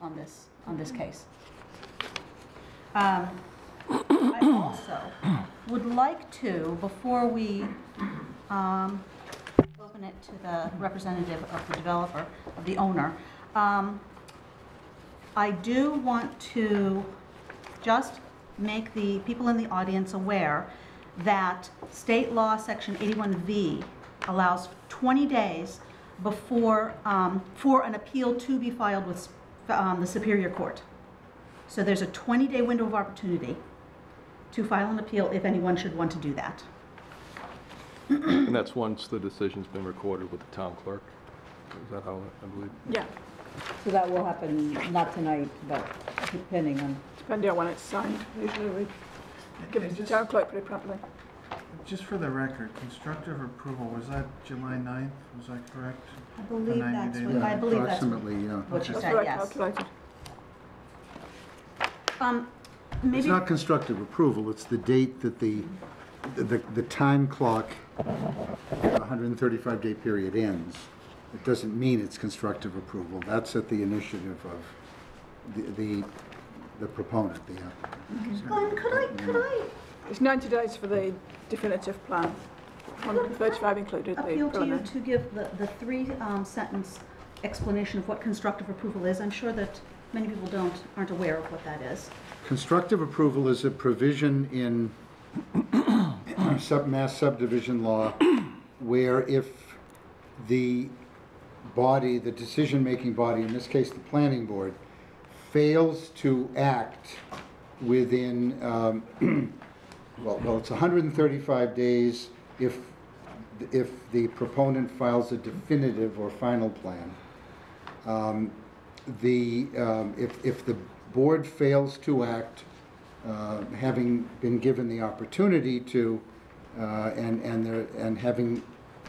on this, on this case. Um, I also would like to, before we um, open it to the representative of the developer, of the owner, um, I do want to just make the people in the audience aware that state law, section 81V, allows 20 days before, um, for an appeal to be filed with um, the Superior Court. So there's a 20-day window of opportunity to file an appeal if anyone should want to do that. And that's once the decision's been recorded with the town clerk? Is that how, I believe? Yeah, So that will happen, not tonight, but depending on, depending on when it's signed, usually we give it to the town clerk pretty promptly. Just for the record, constructive approval, was that July 9th? Was that correct? I believe 90 that's day what, I believe that's Approximately, yeah. what she said, what I yes. calculated. Um, It's Maybe, not constructive approval, it's the date that the, the, the time clock, 135-day period ends. It doesn't mean it's constructive approval. That's at the initiative of the, the the proponent, the applicant. Glenn, could I, could I It's 90 days for the definitive plan, 135 included the appeal to you preliminary. to give the, the three um, sentence explanation of what constructive approval is? I'm sure that many people don't, aren't aware of what that is. Constructive approval is a provision in sub, mass subdivision law where if the body, the decision-making body, in this case, the planning board, fails to act within, um, well, well, it's 135 days if, if the proponent files a definitive or final plan. Um, The, um, if, if the board fails to act, uh, having been given the opportunity to, uh, and, and there, and having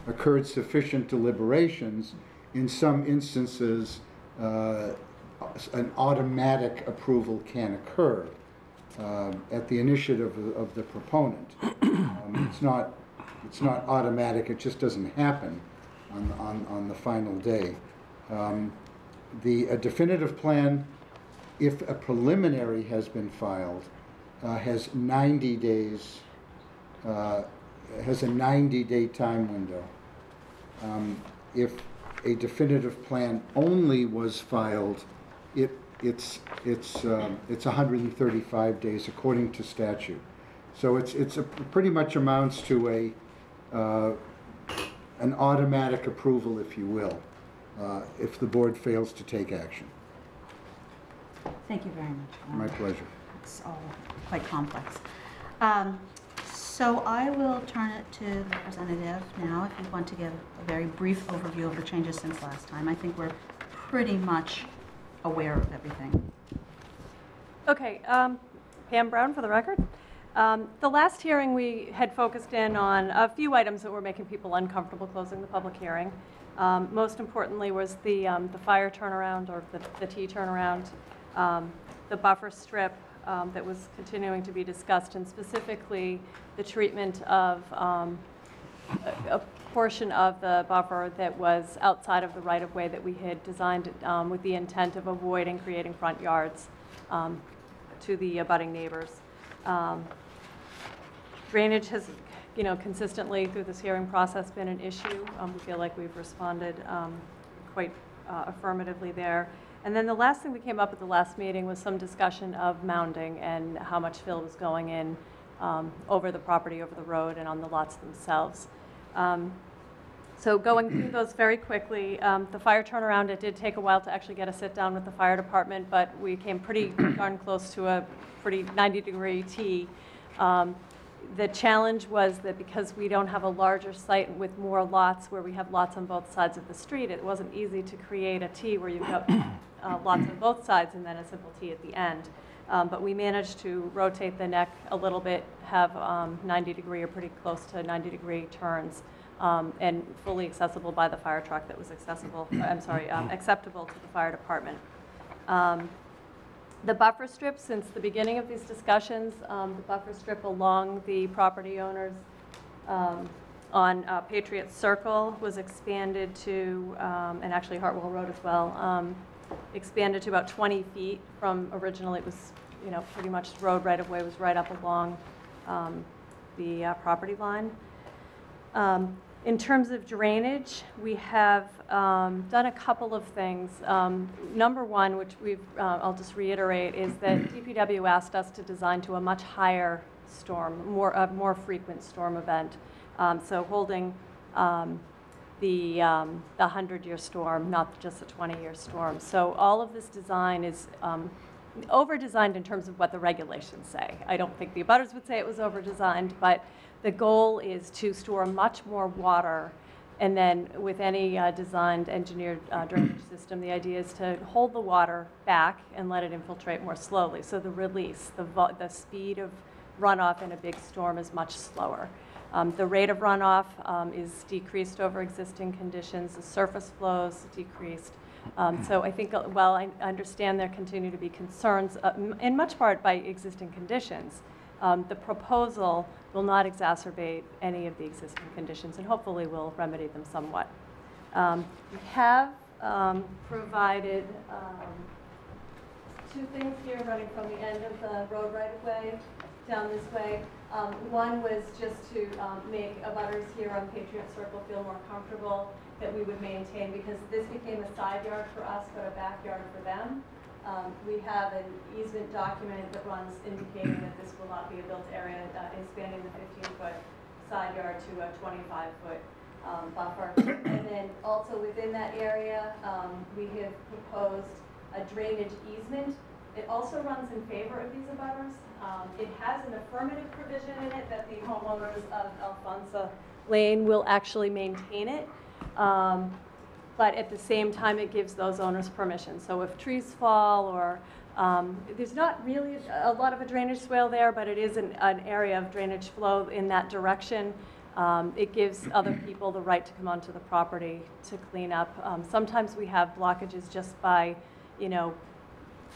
occurred sufficient deliberations, in some instances, uh, an automatic approval can occur um, at the initiative of- of the proponent. Um, It's not, it's not automatic, it just doesn't happen on, on, on the final day. Um, The a definitive plan, if a preliminary has been filed, uh, has 90 days, uh, has a 90-day time window. Um, If a definitive plan only was filed, it, it's, it's, um, it's 135 days according to statute. So it's, it's, a- pretty much amounts to a, uh, an automatic approval, if you will, uh, if the board fails to take action. Thank you very much. My pleasure. It's all quite complex. Um, So I will turn it to the representative now, if you want to give a very brief overview of the changes since last time. I think we're pretty much aware of everything. Okay, um, Pam Brown for the record. Um, The last hearing, we had focused in on a few items that were making people uncomfortable closing the public hearing. Um, Most importantly was the, um, the fire turnaround or the, the T turnaround, um, the buffer strip um, that was continuing to be discussed, and specifically the treatment of a portion of the buffer that was outside of the right-of-way that we had designed um, with the intent of avoiding creating front yards um, to the abutting neighbors. Um, Drainage has, you know, consistently through this hearing process been an issue. Um, We feel like we've responded um, quite uh, affirmatively there. And then the last thing that came up at the last meeting was some discussion of mounding and how much fill was going in um, over the property, over the road, and on the lots themselves. Um, so going through those very quickly, um, the fire turnaround, it did take a while to actually get a sit-down with the fire department, but we came pretty darn close to a pretty 90-degree T. Um, The challenge was that because we don't have a larger site with more lots, where we have lots on both sides of the street, it wasn't easy to create a T where you've got uh, lots on both sides and then a simple T at the end. Um, But we managed to rotate the neck a little bit, have 90-degree or pretty close to 90-degree turns, um, and fully accessible by the fire truck that was accessible, I'm sorry, um, acceptable to the fire department. Um, The buffer strip, since the beginning of these discussions, um, the buffer strip along the property owners um, on uh, Patriot Circle was expanded to, um, and actually Hartwell Road as well, um, expanded to about 20 feet from originally it was, you know, pretty much road right-of-way was right up along um, the uh, property line. Um, In terms of drainage, we have um, done a couple of things. Um, Number one, which we've, uh, I'll just reiterate, is that DPW asked us to design to a much higher storm, more, a more frequent storm event. Um, So holding um, the, um, the 100-year storm, not just a 20-year storm. So all of this design is um, over-designed in terms of what the regulations say. I don't think the abutters would say it was over-designed, but the goal is to store much more water, and then with any uh, designed engineered uh, drainage system, the idea is to hold the water back and let it infiltrate more slowly. So the release, the, the speed of runoff in a big storm is much slower. Um, The rate of runoff um, is decreased over existing conditions, the surface flows decreased. Um, So I think, uh, while I understand there continue to be concerns, uh, in much part by existing conditions, um, the proposal will not exacerbate any of the existing conditions and hopefully will remedy them somewhat. Um, We have um, provided two things here running from the end of the road right-of-way down this way. Um, One was just to um, make abutters here on Patriot Circle feel more comfortable that we would maintain, because this became a side yard for us, but a backyard for them. Um, We have an easement document that runs indicating that this will not be a built area, uh, expanding the 15-foot side yard to a 25-foot um, buffer. And then also within that area, um, we have proposed a drainage easement. It also runs in favor of these abutters. Um, It has an affirmative provision in it that the homeowners of Alfonso Lane will actually maintain it. Um, But at the same time, it gives those owners permission. So if trees fall or, um, there's not really a lot of a drainage swale there, but it is an, an area of drainage flow in that direction. Um, It gives other people the right to come onto the property to clean up. Um, Sometimes we have blockages just by, you know,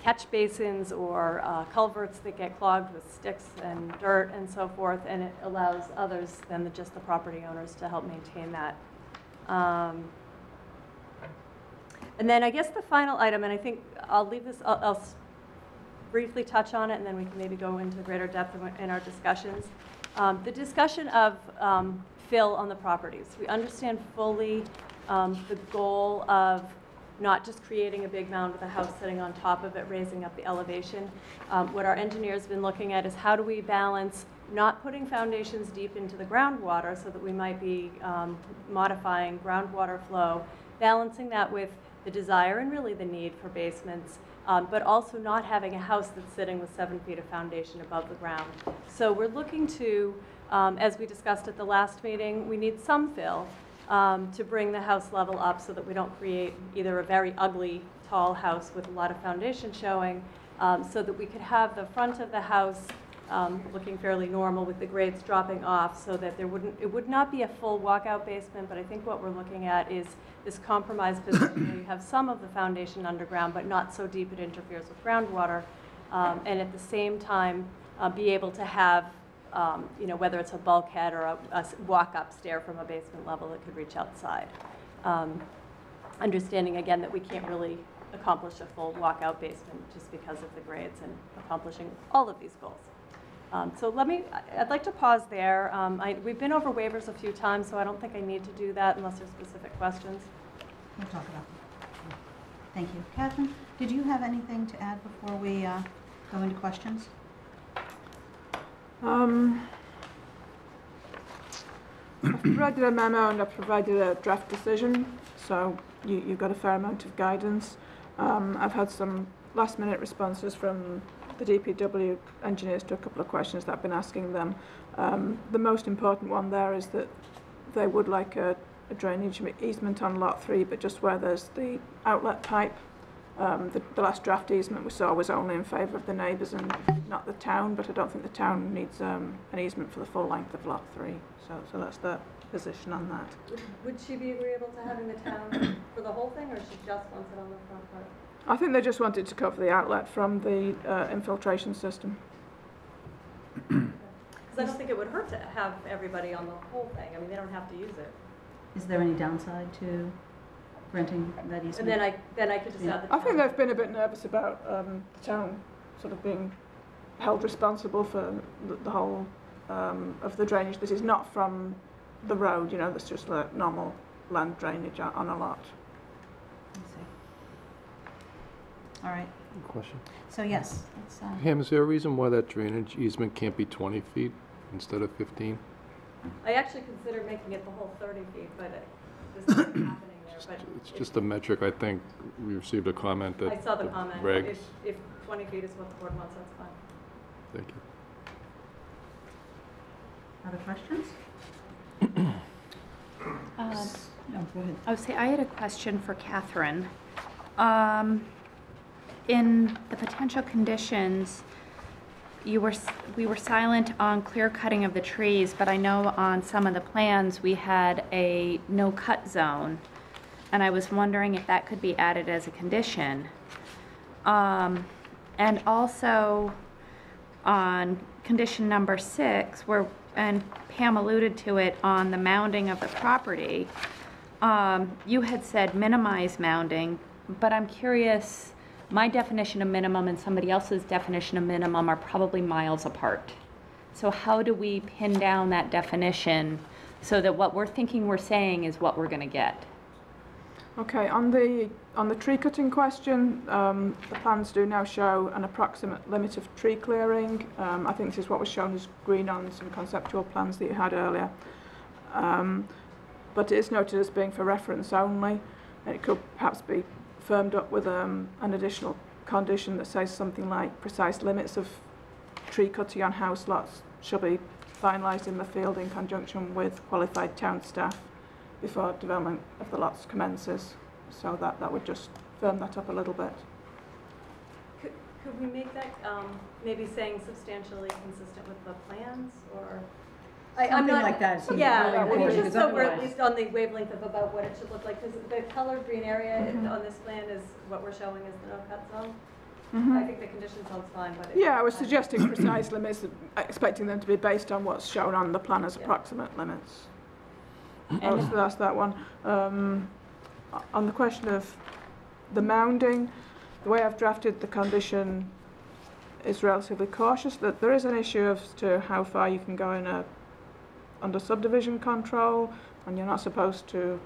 catch basins or uh, culverts that get clogged with sticks and dirt and so forth, and it allows others than the- just the property owners to help maintain that. Um, And then I guess the final item, and I think I'll leave this, I'll I'll briefly touch on it, and then we can maybe go into greater depth in- our discussions. Um, The discussion of um, fill on the properties. We understand fully um, the goal of not just creating a big mound with a house sitting on top of it, raising up the elevation. Um, What our engineer's been looking at is how do we balance not putting foundations deep into the groundwater so that we might be um, modifying groundwater flow, balancing that with the desire and really the need for basements, um, but also not having a house that's sitting with seven feet of foundation above the ground. So we're looking to, um, as we discussed at the last meeting, we need some fill um, to bring the house level up so that we don't create either a very ugly, tall house with a lot of foundation showing, um, so that we could have the front of the house um, looking fairly normal with the grades dropping off so that there wouldn't, it would not be a full walkout basement, but I think what we're looking at is this compromise position where you have some of the foundation underground, but not so deep it interferes with groundwater, um, and at the same time, uh, be able to have, um, you know, whether it's a bulkhead or a walk-up stair from a basement level that could reach outside. Um, Understanding again that we can't really accomplish a full walkout basement just because of the grades and accomplishing all of these goals. Um, So let me, I'd like to pause there. Um, I- We've been over waivers a few times, so I don't think I need to do that unless there's specific questions. We'll talk about that. Thank you. Catherine, did you have anything to add before we uh, go into questions? Um, I've provided a memo and I've provided a draft decision, so you, you've got a fair amount of guidance. Um, I've had some last minute responses from the DPW engineers to a couple of questions that I've been asking them. Um, the most important one there is that they would like a, a drainage easement on lot three, but just where there's the outlet pipe. Um, the, the last draft easement we saw was only in favour of the neighbours and not the town, but I don't think the town needs um, an easement for the full length of lot three. So, so that's the position on that. Would- Would she be agreeable to having the town for the whole thing, or she just wants it on the front part? I think they just wanted to cover the outlet from the uh, infiltration system. Because I don't think it would hurt to have everybody on the whole thing. I mean, they don't have to use it. Is there any downside to granting that easement? And then I, then I could just add the I think town. they've been a bit nervous about um, the town sort of being held responsible for the, the whole um, of the drainage that is not from the road, you know, that's just like normal land drainage on, on a lot. I see. All right, Question. so yes, it's, um, Pam, is there a reason why that drainage easement can't be 20 feet instead of 15? I actually considered making it the whole 30 feet, but it- there's nothing happening there, but. It's just a metric, I think. We received a comment that. I saw the comment. regs- If, if 20 feet is what the board wants, that's fine. Thank you. other questions? Um, No, go ahead. I would say I had a question for Catherine. Um, In the potential conditions, you were, s- we were silent on clear cutting of the trees, but I know on some of the plans, we had a no-cut zone. And I was wondering if that could be added as a condition. Um, And also, on condition number six, where, and Pam alluded to it on the mounding of the property, um, you had said minimize mounding, but I'm curious, my definition of minimum and somebody else's definition of minimum are probably miles apart. So how do we pin down that definition so that what we're thinking we're saying is what we're gonna get? Okay, on the on the tree cutting question, um, the plans do now show an approximate limit of tree clearing. Um, I think this is what was shown as green on some conceptual plans that you had earlier. Um, but it is noted as being for reference only, and it could perhaps be firmed up with um, an additional condition that says something like precise limits of tree cutting on house lots shall be finalised in the field in conjunction with qualified town staff before development of the lots commences. So that, that would just firm that up a little bit. Could, could we make that, um, maybe saying substantially consistent with the plans, or? I- I'm not- like that seems Yeah, really I mean, just so we're at least on the wavelength of about what it should look like, because the colored green area Mm-hmm. on this plan is what we're showing as the no-cut zone. Mm-hmm. I think the condition sounds fine, but. Yeah, I was suggesting precise limits, expecting them to be based on what's shown on the plan as Yeah. approximate limits. Oh, so that's that one. Um, on the question of the mounding, the way I've drafted the condition is relatively cautious, that there is an issue as to how far you can go in a, under subdivision control, and you're not supposed to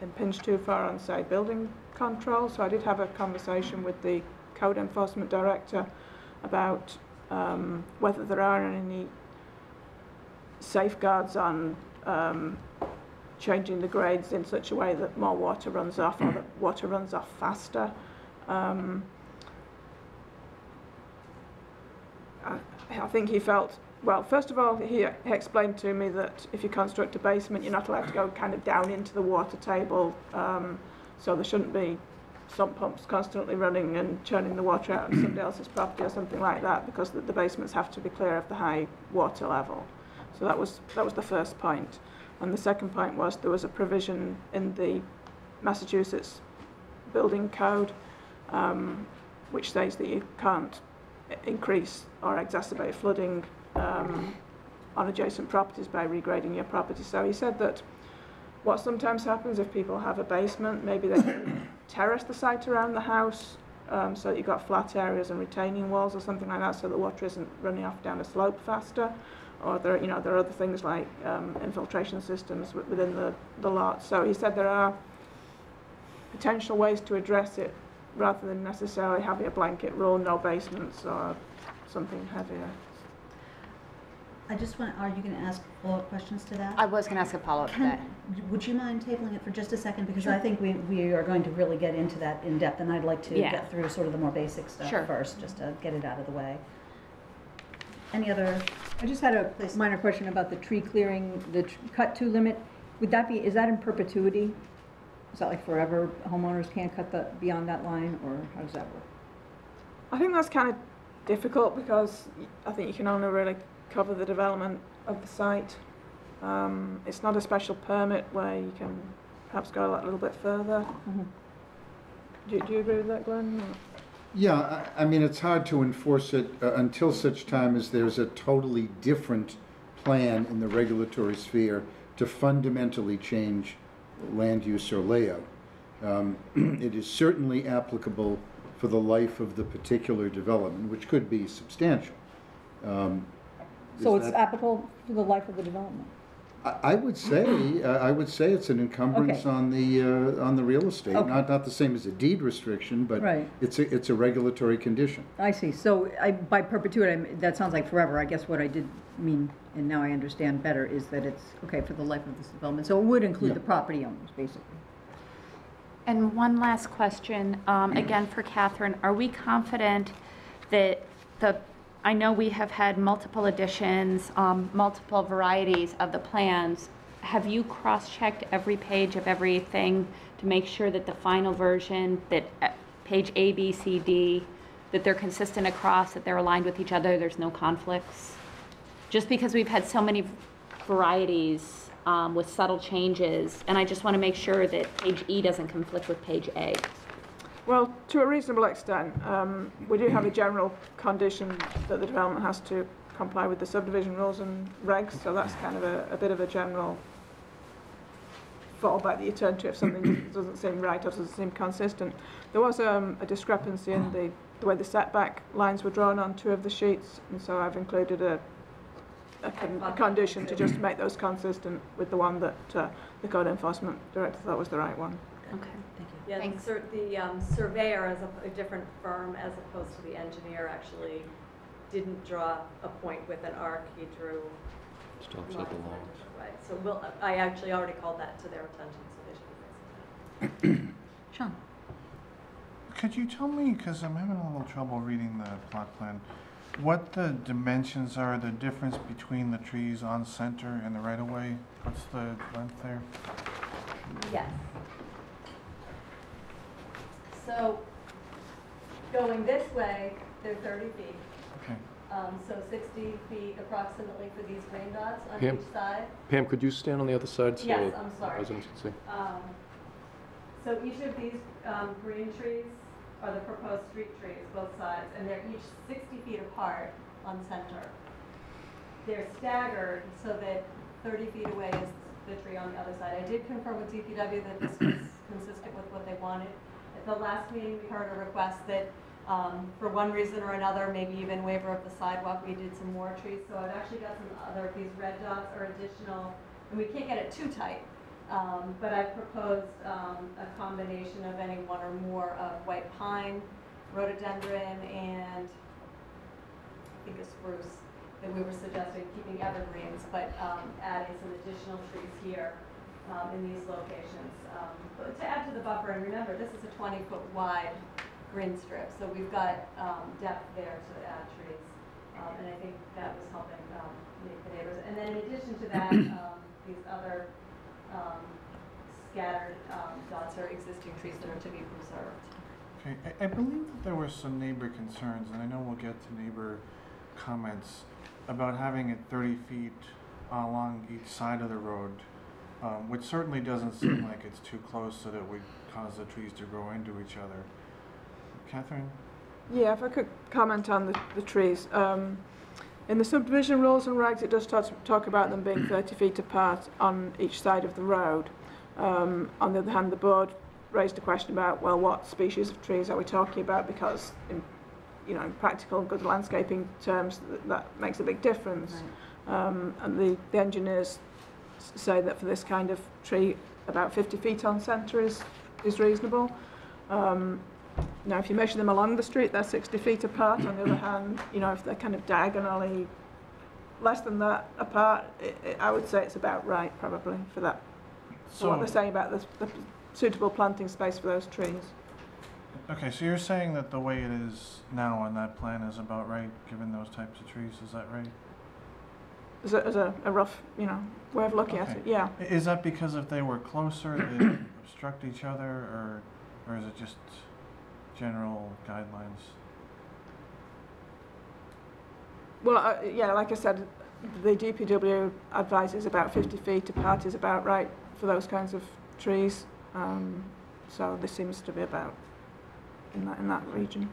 impinge too far on, say, building control. So I did have a conversation with the code enforcement director about um, whether there are any safeguards on um, changing the grades in such a way that more water runs off or that water runs off faster. Um, I, I think he felt, well, first of all, he, explained to me that if you construct a basement, you're not allowed to go kind of down into the water table, um, so there shouldn't be sump pumps constantly running and churning the water out on somebody else's property or something like that, because the, the basements have to be clear of the high water level. So that was, that was the first point. And the second point was there was a provision in the Massachusetts building code um, which states that you can't increase or exacerbate flooding um, on adjacent properties by regrading your property. So he said that what sometimes happens if people have a basement, maybe they can terrace the site around the house um, so that you've got flat areas and retaining walls or something like that so the water isn't running off down a slope faster. Or there, you know, there are other things like um, infiltration systems wi- within the, the lot. So he said there are potential ways to address it rather than necessarily having a blanket rule, no basements or something heavier. I just want, are you going to ask follow-up questions to that? I was gonna ask a follow-up to that. Would you mind tabling it for just a second? Because I think we, we are going to really get into that in depth, and I'd like to Yeah. get through sort of the more basic stuff Sure. first, just to get it out of the way. Any other, I just had a Please. minor question about the tree clearing, the tr- cut-to limit. Would that be, is that in perpetuity? Is that like forever, homeowners can't cut the, beyond that line, or how does that work? I think that's kind of difficult because y- I think you can only really cover the development of the site. Um, it's not a special permit where you can perhaps go a little bit further. Mhm. Do, do you agree with that, Glenn? Yeah, I, I mean, it's hard to enforce it uh, until such time as there's a totally different plan in the regulatory sphere to fundamentally change land use or layout. Um, It is certainly applicable for the life of the particular development, which could be substantial. Um, So is it's that- applicable for the life of the development? I I would say, uh, I would say it's an encumbrance Okay. on the, uh, on the real estate. Okay. Not, not the same as a deed restriction, but Right. it's a, it's a regulatory condition. I see, so I, by perpetuity, I mean- that sounds like forever, I guess what I did mean, and now I understand better, is that it's, okay, for the life of this development, so it would include Yeah. the property owners, basically. And one last question, um, again for Catherine. Are we confident that the, I know we have had multiple editions, um, multiple varieties of the plans. Have you cross-checked every page of everything to make sure that the final version, that uh, page A, B, C, D, that they're consistent across, that they're aligned with each other, there's no conflicts? Just because we've had so many varieties um, with subtle changes, and I just want to make sure that page E doesn't conflict with page A. Well, to a reasonable extent, um, we do have a general condition that the development has to comply with the subdivision rules and regs, so that's kind of a, a bit of a general fallback that you turn to if something doesn't seem right or doesn't seem consistent. There was um, a discrepancy in the, the way the setback lines were drawn on two of the sheets, and so I've included a, a, con- a condition to just make those consistent with the one that uh, the code enforcement director thought was the right one. Okay. Yeah, the Thanks. sur- the um, surveyor as a, a different firm as opposed to the engineer actually didn't draw a point with an arc, he drew Stops lines. at the lines. Right, so we'll, I actually already called that to their attention, so they should be fixing that. Sean? Could you tell me, because I'm having a little trouble reading the plot plan, what the dimensions are, the difference between the trees on center and the right-of-way? What's the length there? Yes. So, going this way, they're thirty feet. Okay. Um, so sixty feet approximately for these green dots on Pam? each side. Pam, could you stand on the other side so Yes, I'm sorry. residents can see? Um, So each of these um, green trees are the proposed street trees, both sides, and they're each 60 feet apart on center. They're staggered so that 30 feet away is the tree on the other side. I did confirm with DPW that this was consistent with what they wanted. The last meeting, we heard a request that um, for one reason or another, maybe even waiver of the sidewalk, we did some more trees. So I've actually got some other, these red dots are additional, and we can't get it too tight. Um, But I've proposed um, a combination of any one or more of white pine, rhododendron, and I think a spruce that we were suggesting keeping evergreens, but um, adding some additional trees here um, in these locations. Um, But to add to the buffer, and remember, this is a 20-foot wide green strip, so we've got um, depth there to add trees. Um, And I think that was helping um, the neighbors. And then in addition to that, um, these other um, scattered um, dots are existing trees that are to be preserved. Okay, I, I believe that there were some neighbor concerns, and I know we'll get to neighbor comments about having it thirty feet along each side of the road, um, which certainly doesn't seem like it's too close so that it would cause the trees to grow into each other. Catherine? Yeah, if I could comment on the, the trees. Um, in the subdivision rules and regs, it does talk, talk about them being 30 feet apart on each side of the road. Um, on the other hand, the board raised a question about, well, what species of trees are we talking about? Because, in, you know, in practical and good landscaping terms, th- that makes a big difference. Um, and the, the engineers s- say that for this kind of tree, about 50 feet on centre is, is reasonable. Um, now, if you measure them along the street, they're 60 feet apart. On the other hand, you know, if they're kind of diagonally less than that apart, i i I would say it's about right, probably, for that. For what they're saying about the, the suitable planting space for those trees. Okay, so you're saying that the way it is now on that plan is about right, given those types of trees, is that right? As a, as a, a rough, you know, way of looking at Okay. it, yeah. Is that because if they were closer, they obstruct each other, or, or is it just general guidelines? Well, uh, yeah, like I said, the DPW advises about 50 feet apart is about right for those kinds of trees. Um, so this seems to be about in that, in that region.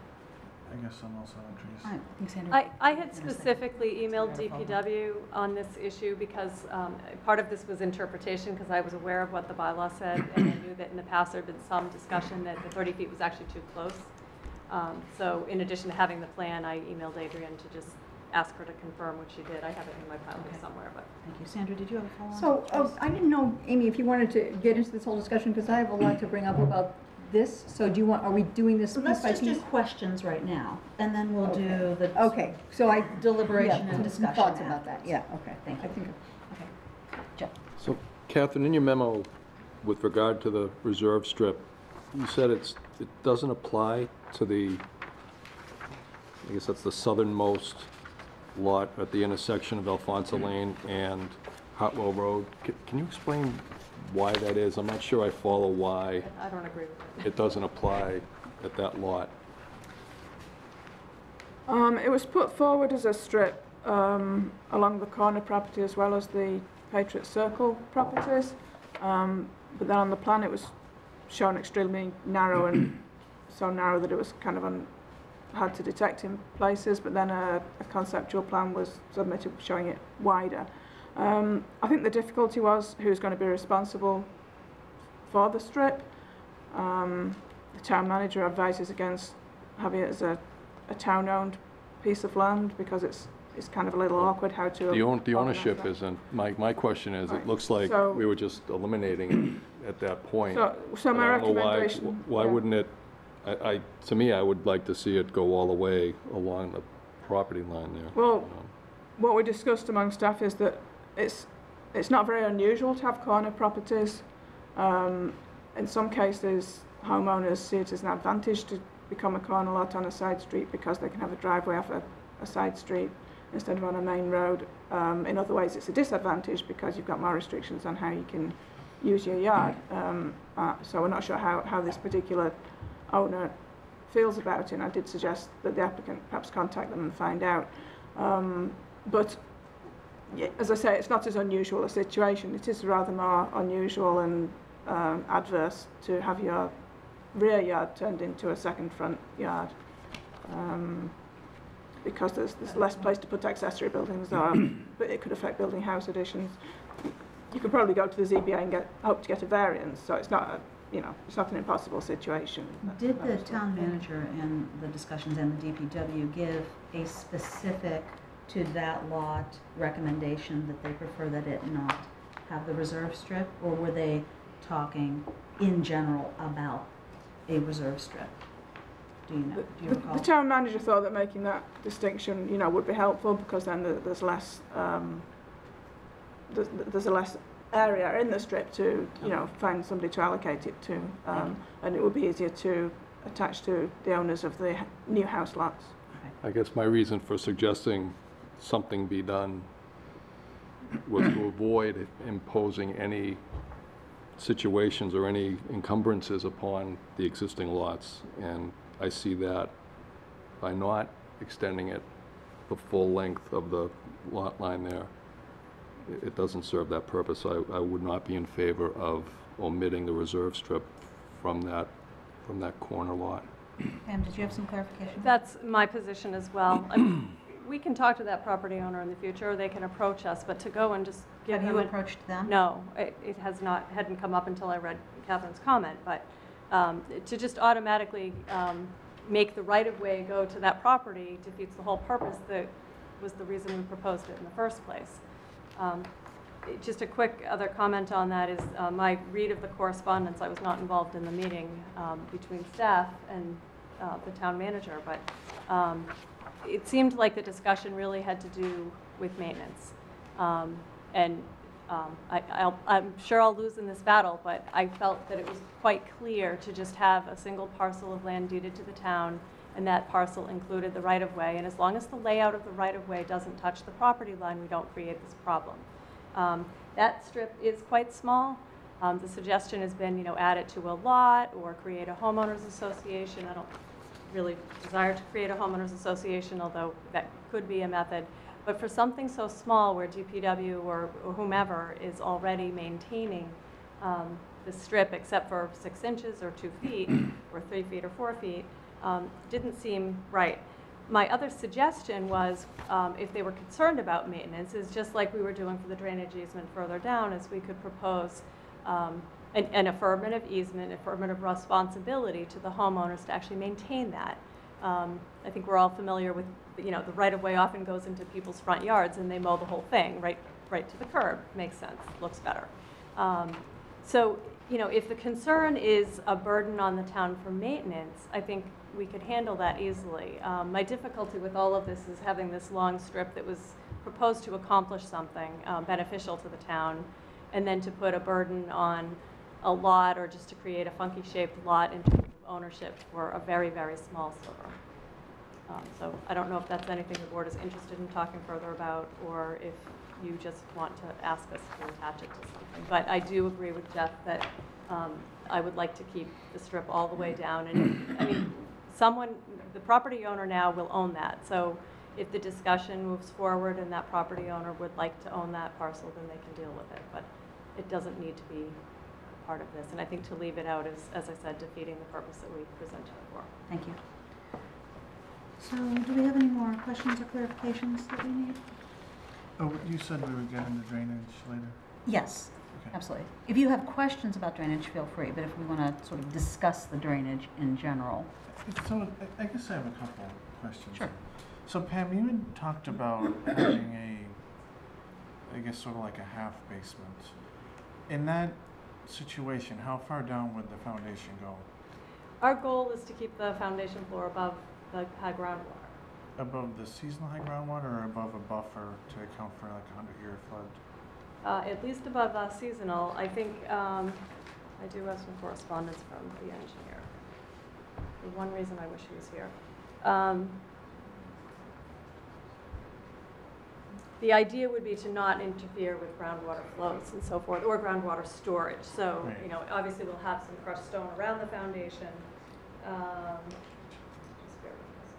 I guess I'm also on trees. I. I, I had in a second. specifically emailed DPW on this issue because um, part of this was interpretation, because I was aware of what the bylaw said, and I knew that in the past there'd been some discussion that the 30 feet was actually too close. Um, So in addition to having the plan, I emailed Adrian to just ask her to confirm, which she did. I have it in my file here Okay. somewhere, but. Thank you. Sandra, did you have a follow-on? So, oh, I didn't know, Amy, if you wanted to get into this whole discussion, because I have a lot to bring up about this. So do you want, are we doing this So piece let's by just do piece? questions right now, and then we'll do the Okay, so I. deliberation yeah, and some discussion Thoughts about that, yeah, okay. Thank I you. think, Okay. Jeff? So Catherine, in your memo with regard to the reserve strip, you said it's, it doesn't apply to the, I guess that's the southernmost lot at the intersection of Alfonso Lane and Hartwell Road. Ca- Can you explain why that is? I'm not sure I follow why I don't agree with it. it doesn't apply at that lot. Um, it was put forward as a strip um, along the corner property as well as the Patriot Circle properties. Um, but then on the plan it was shown extremely narrow and so narrow that it was kind of un- hard to detect in places. But then a, a conceptual plan was submitted showing it wider. Um, I think the difficulty was who's going to be responsible for the strip. Um, the town manager advises against having it as a a town-owned piece of land because it's, it's kind of a little awkward how to. The own, the ownership that. isn't, my, my question is, Right. it looks like So- we were just eliminating it at that point. So, so my know why- Why yeah. wouldn't it, I, I, to me, I would like to see it go all the way along the property line there. Well, you know. what we discussed among staff is that it's, it's not very unusual to have corner properties. Um, in some cases, homeowners see it as an advantage to become a corner lot on a side street because they can have a driveway off a, a side street instead of on a main road. Um, in other ways, it's a disadvantage because you've got more restrictions on how you can use your yard. Um, uh, so we're not sure how, how this particular owner feels about it, and I did suggest that the applicant perhaps contact them and find out. Um, but yeah, as I say, it's not as unusual a situation. It is rather more unusual and um, adverse to have your rear yard turned into a second front yard. Um, because there's, there's less place to put accessory buildings there, but it could affect building house additions. You could probably go to the ZBA and get, hope to get a variance, so it's not a, you know, it's not an impossible situation. Did the town manager in the discussions and the DPW give a specific to that lot recommendation that they prefer that it not have the reserve strip? Or were they talking in general about a reserve strip? Do you know, do you The, recall? the town manager thought that making that distinction, you know, would be helpful because then there- there's less, um, there's, there's a less area in the strip to, you know, find somebody to allocate it to. Um, and it would be easier to attach to the owners of the h- new house lots. I guess my reason for suggesting something be done was to avoid imposing any situations or any encumbrances upon the existing lots. And I see that by not extending it the full length of the lot line there, it- it doesn't serve that purpose. I, I would not be in favor of omitting the reserve strip from that, from that corner lot. Pam, did you have some clarification? That's my position as well. I mean, We can talk to that property owner in the future, or they can approach us, but to go and just give Have them you an approached them? No, it, it has not, hadn't come up until I read Catherine's comment, but um, to just automatically um, make the right-of-way go to that property defeats the whole purpose that was the reason we proposed it in the first place. Um, it- Just a quick other comment on that is uh, my read of the correspondence, I was not involved in the meeting um, between staff and uh, the town manager, but um, it seemed like the discussion really had to do with maintenance. Um, And um, I, I'm sure I'll lose in this battle, but I felt that it was quite clear to just have a single parcel of land deeded to the town, and that parcel included the right-of-way. And as long as the layout of the right-of-way doesn't touch the property line, we don't create this problem. Um, That strip is quite small. Um, The suggestion has been, you know, add it to a lot or create a homeowners association. I don't really desire to create a homeowners association, although that could be a method. But for something so small where DPW or or whomever is already maintaining um, the strip except for six inches or two feet, or three feet or four feet, um, didn't seem right. My other suggestion was, um, if they were concerned about maintenance, is just like we were doing for the drainage easement further down, is we could propose um, an an affirmative easement, affirmative responsibility to the homeowners to actually maintain that. Um, I think we're all familiar with, you know, the right-of-way often goes into people's front yards, and they mow the whole thing right, right to the curb. Makes sense, looks better. Um, So, you know, if the concern is a burden on the town for maintenance, I think we could handle that easily. Um, My difficulty with all of this is having this long strip that was proposed to accomplish something uh, beneficial to the town, and then to put a burden on a lot or just to create a funky-shaped lot in terms of ownership for a very, very small sliver. Um, So I don't know if that's anything the board is interested in talking further about, or if you just want to ask us to attach it to something. But I do agree with Jeff that um, I would like to keep the strip all the way down. And, I mean, someone, the property owner now will own that. So if the discussion moves forward and that property owner would like to own that parcel, then they can deal with it. But it doesn't need to be part of this. And I think to leave it out is, as I said, defeating the purpose that we presented it for. Thank you. So do we have any more questions or clarifications that we need? Oh, you said we would get into drainage later? Yes, Okay. absolutely. If you have questions about drainage, feel free, but if we want to sort of discuss the drainage in general. So I- I guess I have a couple questions. Sure. So Pam, you had talked about having a, I guess sort of like a half basement. In that situation, how far down would the foundation go? Our goal is to keep the foundation floor above the high groundwater. Above the seasonal high groundwater or above a buffer to account for like a hundred year flood? Uh, At least above uh, seasonal, I think, um, I do have some correspondence from the engineer. The one reason I wish he was here. Um, The idea would be to not interfere with groundwater flows and so forth, or groundwater storage. So, Right. you know, obviously we'll have some crushed stone around the foundation. Um, just bear with us.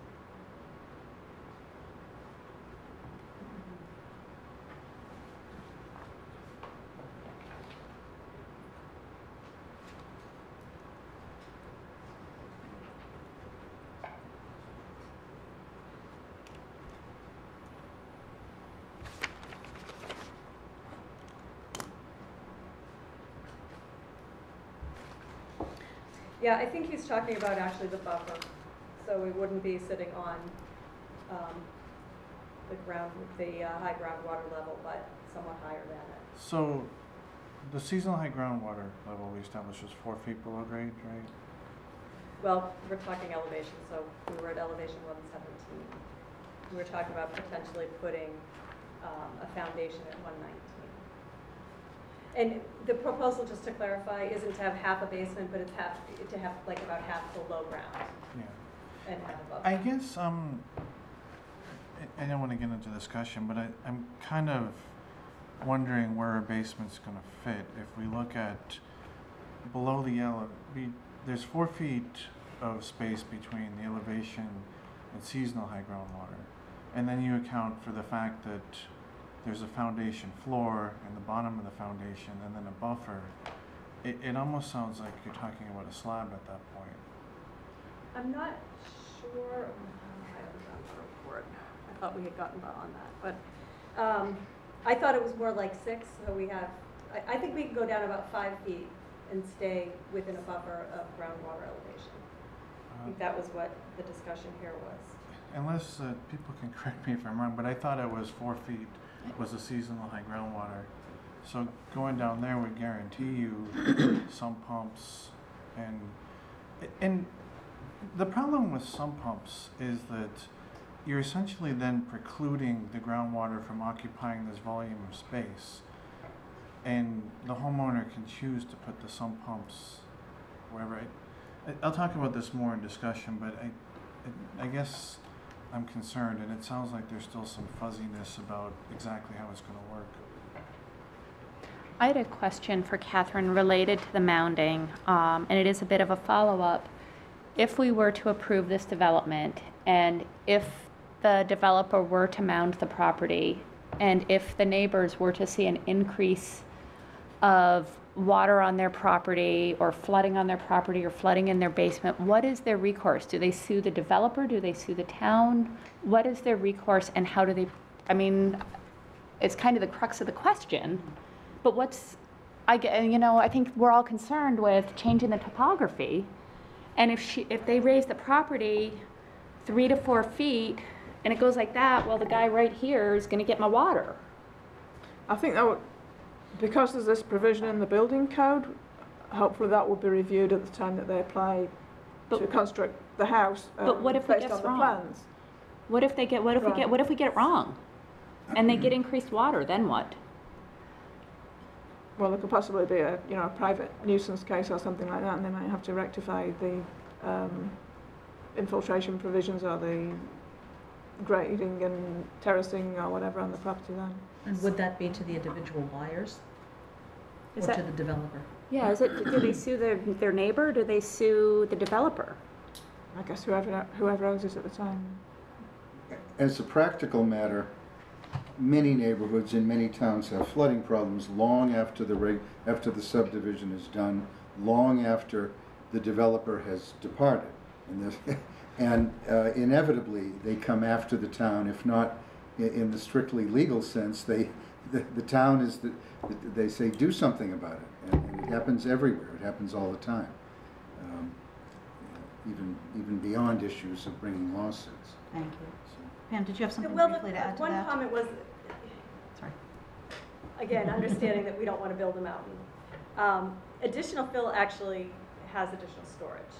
Yeah, I think he's talking about actually the buffer, so we wouldn't be sitting on um, the ground, the uh, high groundwater level, but somewhat higher than it. So the seasonal high groundwater level we established was four feet below grade, right? Well, we're talking elevation, so we were at elevation 117. We were talking about potentially putting um, a foundation at 119. And the proposal, just to clarify, isn't to have half a basement, but it's half, to have like about half below ground Yeah. and half above. I guess, um, I, I don't wanna get into discussion, but I, I'm kind of wondering where a basement's gonna fit. If we look at below the ele, be, there's four feet of space between the elevation and seasonal high groundwater. And then you account for the fact that there's a foundation floor and the bottom of the foundation and then a buffer. It, it almost sounds like you're talking about a slab at that point. I'm not sure, I haven't the report. I thought we had gotten on that, but, um, I thought it was more like six, so we have, I, I think we can go down about five feet and stay within a buffer of groundwater elevation. I think that was what the discussion here was. Unless uh, people can correct me if I'm wrong, but I thought it was four feet was the seasonal high groundwater. So going down there would guarantee you sump pumps and, and the problem with sump pumps is that you're essentially then precluding the groundwater from occupying this volume of space. And the homeowner can choose to put the sump pumps wherever. I, I- I'll talk about this more in discussion, but I, I I guess I'm concerned, and it sounds like there's still some fuzziness about exactly how it's gonna work. I had a question for Catherine related to the mounding, um, and it is a bit of a follow-up. If we were to approve this development, and if the developer were to mound the property, and if the neighbors were to see an increase of water on their property or flooding on their property or flooding in their basement, what is their recourse? Do they sue the developer? Do they sue the town? What is their recourse and how do they, I mean, it's kind of the crux of the question, but what's, I, you know, I think we're all concerned with changing the topography. And if she, if they raise the property three to four feet and it goes like that, well, the guy right here is gonna get my water. I think that would, because there's this provision in the building code, hopefully that will be reviewed at the time that they apply to But- construct the house. But um, what if it based gets on the wrong? plans. What if they get, what if we Right. get, what if we get it wrong? And they get increased water, then what? Well, there could possibly be a, you know, a private nuisance case or something like that, and they might have to rectify the um, infiltration provisions or the grading and terracing or whatever on the property then. And would that be to the individual buyers Is or that- to the developer? Yeah, is it, do they sue their, their neighbor, do they sue the developer? I guess whoever, whoever owns it at the time. As a practical matter, many neighborhoods in many towns have flooding problems long after the reg, after the subdivision is done, long after the developer has departed. And this, and uh, inevitably, they come after the town, if not i- in the strictly legal sense, they, the, the town is the, they say, do something about it. And and it happens everywhere, it happens all the time. Um, Even, even beyond issues of bringing lawsuits. Thank you. So- Pam, did you have something Well, briefly the- to add to One that? comment was, Sorry. again, understanding that we don't want to build a mountain. Um, Additional fill actually has additional storage.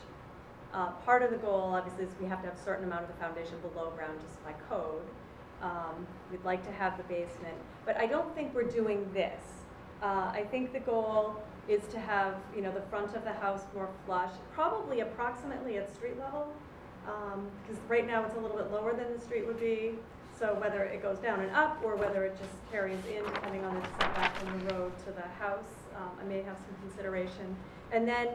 Uh, Part of the goal, obviously, is we have to have a certain amount of the foundation below ground just by code. Um, We'd like to have the basement, but I don't think we're doing this. Uh, I think the goal is to have, you know, the front of the house more flush, probably approximately at street level. Because right now it's a little bit lower than the street would be, so whether it goes down and up or whether it just carries in depending on the setback from the road to the house, um, I may have some consideration. And then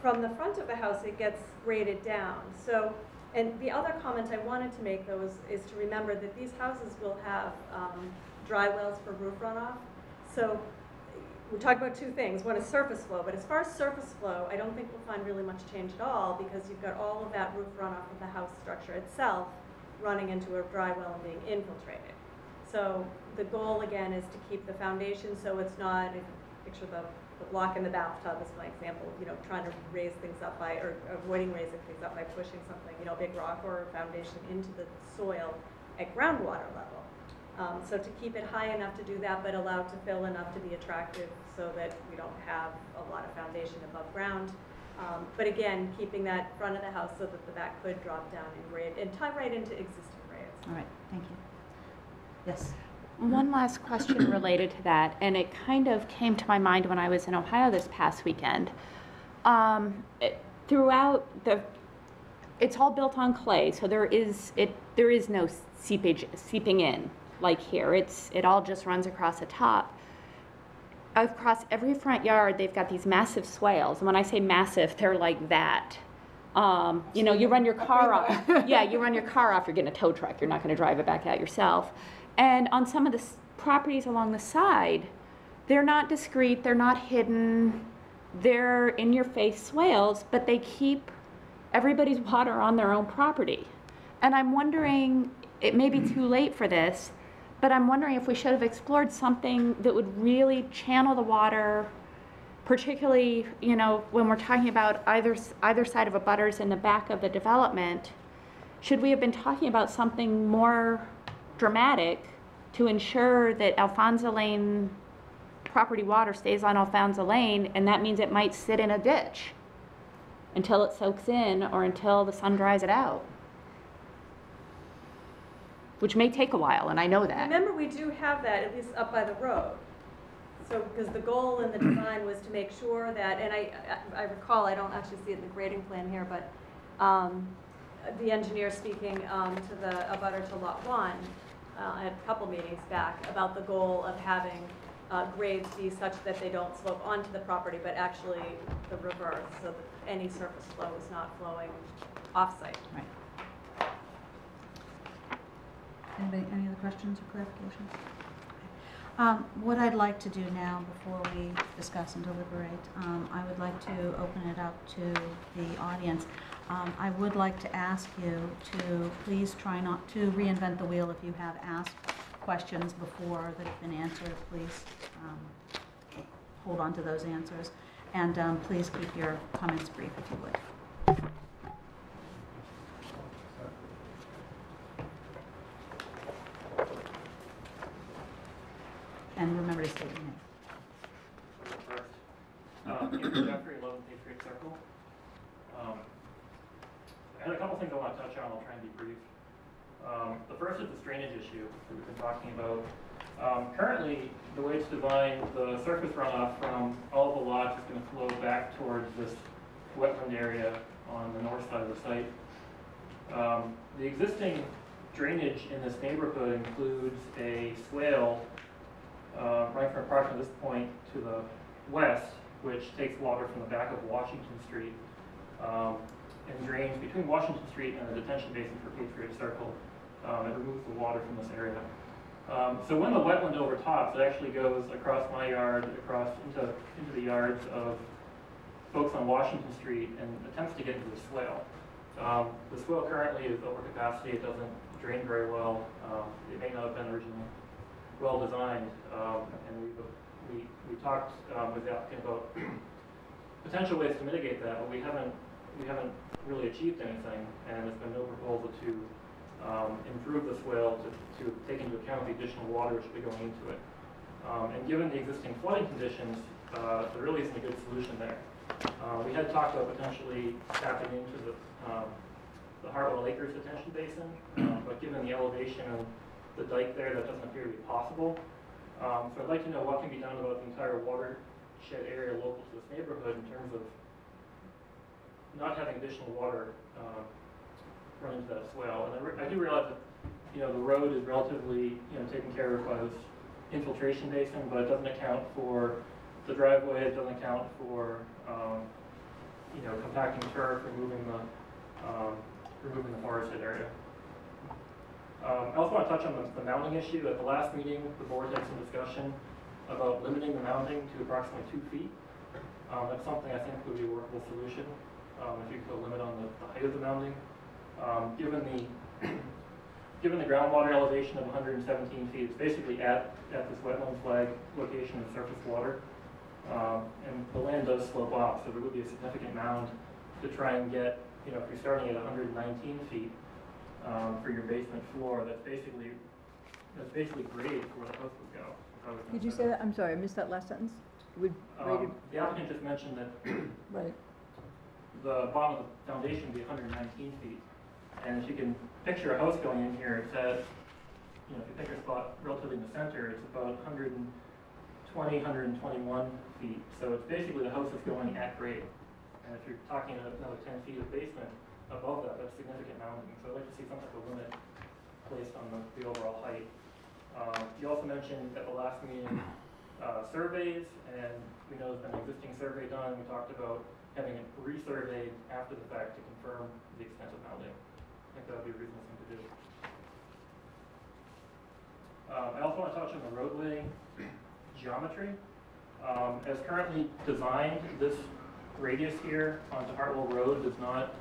from the front of the house, it gets graded down. So, and the other comment I wanted to make though is, is to remember that these houses will have um, dry wells for roof runoff. So we talked about two things. One is surface flow, but as far as surface flow, I don't think we'll find really much change at all because you've got all of that roof runoff of the house structure itself running into a dry well and being infiltrated. So the goal again is to keep the foundation so it's not, picture the, the block in the bathtub is my example, you know, trying to raise things up by, or avoiding raising things up by pushing something, you know, a big rock or foundation into the soil at groundwater level. Um, so to keep it high enough to do that, but allowed to fill enough to be attractive so that we don't have a lot of foundation above ground. Um, but again, keeping that front of the house so that the back could drop down and grade, and tie right into existing grades. All right, thank you. Yes. One last question related to that, and it kind of came to my mind when I was in Ohio this past weekend. Um, it- throughout the, it's all built on clay, so there is it there is no seepage seeping in like here. It's it all just runs across the top. Across every front yard, they've got these massive swales, and when I say massive, they're like that. Um, you know, you run your car off. yeah, you run your car off, you're getting a tow truck. You're not going to drive it back out yourself. And on some of the s- properties along the side, they're not discreet, they're not hidden, they're in your face swales, but they keep everybody's water on their own property. And I'm wondering, it may be mm. too late for this, but I'm wondering if we should have explored something that would really channel the water, particularly, you know, when we're talking about either, either side of abutters in the back of the development. Should we have been talking about something more dramatic to ensure that Alfonso Lane property water stays on Alfonso Lane, and that means it might sit in a ditch until it soaks in or until the sun dries it out? Which may take a while, and I know that. Remember, we do have that, at least up by the road. So, because the goal in the design was to make sure that, and I, I I recall, I don't actually see it in the grading plan here, but um, the engineer speaking um, to the, abutter to Lot 1, uh, a couple meetings back, about the goal of having uh, grades be such that they don't slope onto the property, but actually the reverse, so that any surface flow is not flowing off-site. Right. Anybody, any other questions or clarifications? Um, What I'd like to do now, before we discuss and deliberate, um, I would like to open it up to the audience. Um, I would like to ask you to please try not to reinvent the wheel if you have asked questions before that have been answered, please um, hold on to those answers. And um, please keep your comments brief if you would. And remember to state your name. Um, Jeffrey, 11 Patriot Circle. I had a couple things I want to touch on, I'll try and be brief. Um, The first is the drainage issue that we've been talking about. Um, Currently, the way it's designed, the surface runoff from all the lots is going to flow back towards this wetland area on the north side of the site. Um, The existing drainage in this neighborhood includes a swale uh, right from approximately this point to the west, which takes water from the back of Washington Street um, and drains between Washington Street and the detention basin for Patriot Circle. Um, It removes the water from this area. Um, So when the wetland overtops, it actually goes across my yard, across into, into the yards of folks on Washington Street and attempts to get into the swale. Um, The swale currently is over capacity, it doesn't drain very well. Um, It may not have been originally well-designed, um, and we, we, we talked, um, with the applicant about potential ways to mitigate that, but we haven't, we haven't really achieved anything, and there's been no proposal to, um, improve the swale to, to take into account the additional water which will be going into it. Um, and given the existing flooding conditions, uh, there really isn't a good solution there. Uh, we had talked about potentially tapping into the, um, the Hartwell Acres detention basin, um, but given the elevation of the dike there, that doesn't appear to be possible. Um, so I'd like to know what can be done about the entire watershed area local to this neighborhood in terms of not having additional water, um, run into that swale. And I, I do realize that, you know, the road is relatively, you know, taken care of by this infiltration basin, but it doesn't account for the driveway, it doesn't account for, um, you know, compacting turf, removing the, um, removing the forested area. Um, I also want to touch on the, the mounting issue. At the last meeting, the board had some discussion about limiting the mounting to approximately two feet. Um, that's something I think would be a workable solution, um, if you could put a limit on the, the height of the mounting. Um, given the, given the groundwater elevation of 117 feet, it's basically at, at this wetland flag location of surface water. Um, and the land does slope off, so there would be a significant mound to try and get, you know, if you're starting at 119 feet, um, for your basement floor, that's basically, that's basically grade for where the house would go. if I was gonna Did you say that? I'm sorry, I missed that last sentence. Would rated, Um, the applicant just mentioned that right. The bottom of the foundation would be 119 feet. And if you can picture a house going in here, it's at, you know, if you pick a spot relatively in the center, it's about 120, 121 feet. So it's basically the house is going at grade. And if you're talking another 10 feet of basement above that, that's significant mounting. So I'd like to see some type of limit placed on the, the overall height. Um, you also mentioned at the last meeting, uh, surveys, and we know there's been an existing survey done. We talked about having it resurveyed after the fact to confirm the extent of mounting. I think that would be a reasonable thing to do. Um, I also want to touch on the roadway geometry. Um, as currently designed, this radius here onto Hartwell Road does not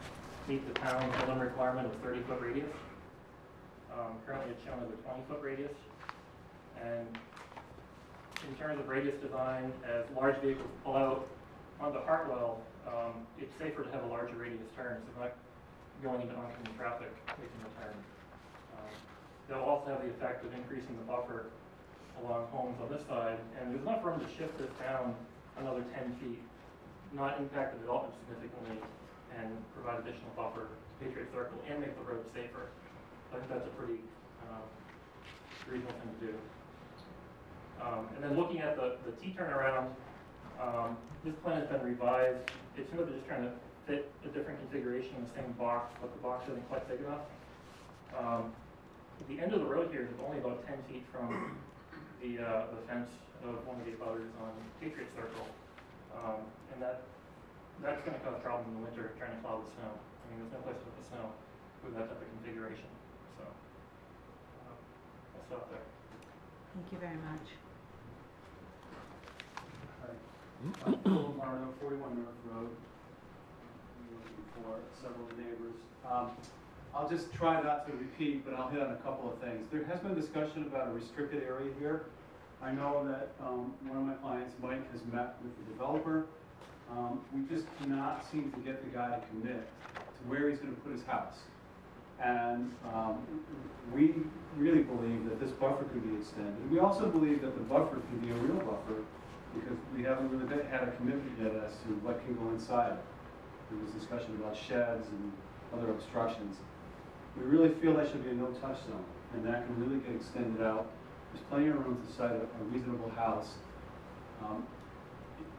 meet the town's minimum requirement of thirty foot radius. Um, currently it's shown as a twenty foot radius. And in terms of radius design, as large vehicles pull out onto Hartwell, um, it's safer to have a larger radius turn, so not going into oncoming traffic making the turn. Um, They'll also have the effect of increasing the buffer along homes on this side, and there's enough room to shift this down another ten feet, not impact the development significantly, and provide additional buffer to Patriot Circle and make the road safer. I think that's a pretty, um, reasonable thing to do. Um, and then looking at the, the T turnaround, um, this plan has been revised. It's simply just trying to fit a different configuration in the same box, but the box isn't quite big enough. Um, the end of the road here is only about ten feet from the, uh, the fence of one of the butters on Patriot Circle. Um, and that, that's gonna cause problems in the winter trying to plow the snow. I mean, there's no place to put the snow with that type of configuration, so. uh, I'll stop there. Thank you very much. Uh, Bill Lombardo, 41 North Road. For several neighbors. Um, I'll just try not to repeat, but I'll hit on a couple of things. There has been discussion about a restricted area here. I know that um, one of my clients, Mike, has met with the developer. Um, We just cannot seem to get the guy to commit to where he's going to put his house. And um, we really believe that this buffer could be extended. We also believe that the buffer could be a real buffer because we haven't really been- had a commitment yet as to what can go inside. There was discussion about sheds and other obstructions. We really feel that should be a no-touch zone, and that can really get extended out. There's plenty of room to site a a reasonable house. Um,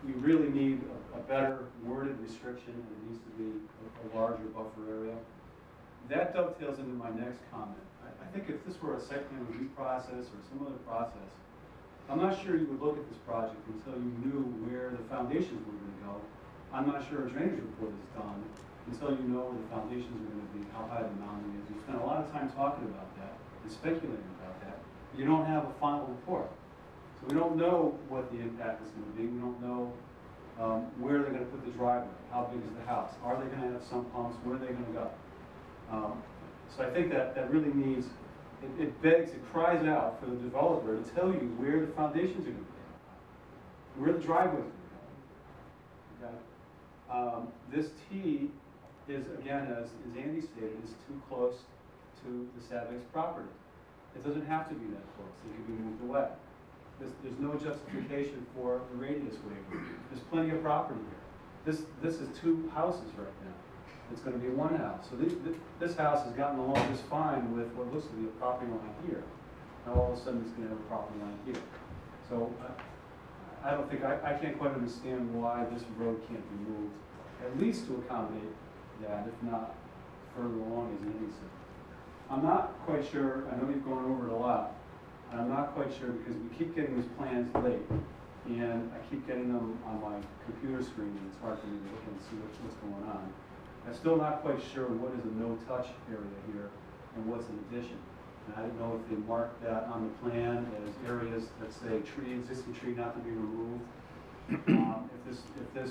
We really need a- a better worded restriction, and it needs to be a- a larger buffer area. That dovetails into my next comment. I, I think if this were a site plan review process or some other process, I'm not sure you would look at this project until you knew where the foundations were gonna go. I'm not sure a drainage report is done until you know where the foundations are gonna be, how high the mountain is. You spent a lot of time talking about that and speculating about that. You don't have a final report. So we don't know what the impact is gonna be. We don't know, um, where they're gonna put the driveway, how big is the house? Are they gonna have sump pumps? Where are they gonna go? Um, So I think that, that really needs, it- it begs, it cries out for the developer to tell you where the foundations are gonna be, where the driveways are gonna be. Okay? Um, This T is, again, as, as Andy stated, is too close to the Savix property. It doesn't have to be that close, it can be moved away. There's, there's no justification for the radius waiver. There's plenty of property here. This, this is two houses right now. It's gonna be one house. So this, this house has gotten along just fine with what looks to be a property line here. Now all of a sudden it's gonna have a property line here. So I, I don't think, I, I can't quite understand why this road can't be moved, at least to accommodate that, if not further along as Andy said. I'm not quite sure, I know you've gone over it a lot, and I'm not quite sure because we keep getting these plans late. And I keep getting them on my computer screen and it's hard for me to look and see what's going on. I'm still not quite sure what is a no-touch area here and what's an addition. And I don't know if they marked that on the plan as areas that say tree, existing tree not to be removed. Um, If this, if this,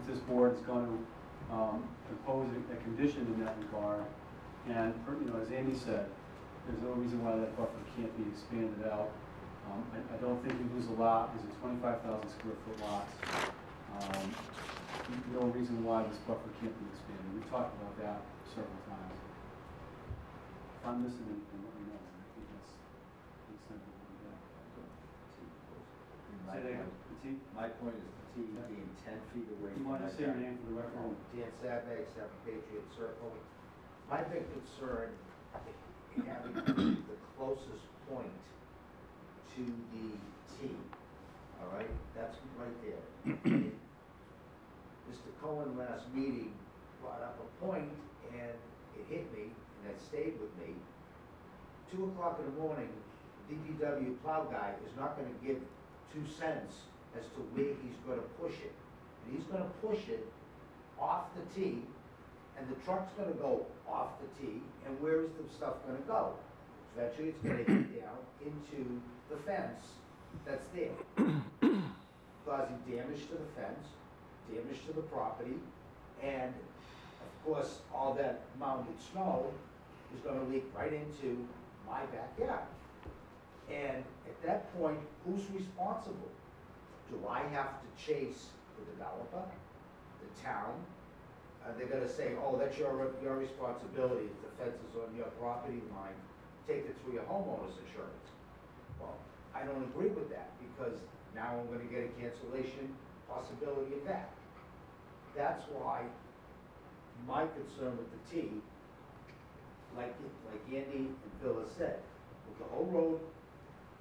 if this board is going to um, impose a a condition in that regard, and, you know, as Andy said, there's no reason why that buffer can't be expanded out. Um, I, I don't think we lose a lot, are twenty-five thousand square foot lots. No reason why this buffer can't be expanded, we've talked about that several times. If I'm missing anything, let me know, I think that's, that's simple. My Say that again, point- My point is the T being ten feet away You from want to that say your guy. name for the record? Oh, Dan Savag, Seven Patriot Circle. My big concern, having the closest point to the T, all right? That's right there. Mr. Cohen last meeting brought up a point, and it hit me, and it stayed with me. Two o'clock in the morning, DPW plow guy is not gonna give two cents as to where he's gonna push it. And he's gonna push it off the tee, and the truck's gonna go off the tee, and where is the stuff gonna go? Eventually, it's gonna hit down into the fence that's there, causing damage to the fence, damage to the property, and of course, all that mounted snow is gonna leak right into my backyard. And at that point, who's responsible? Do I have to chase the developer, the town? Are they gonna say, oh, that's your, your responsibility, the fence is on your property line, take it through your homeowner's insurance? Well, I don't agree with that, because now I'm gonna get a cancellation possibility of that. That's why my concern with the T, like, like Andy and Bill has said, with the whole road,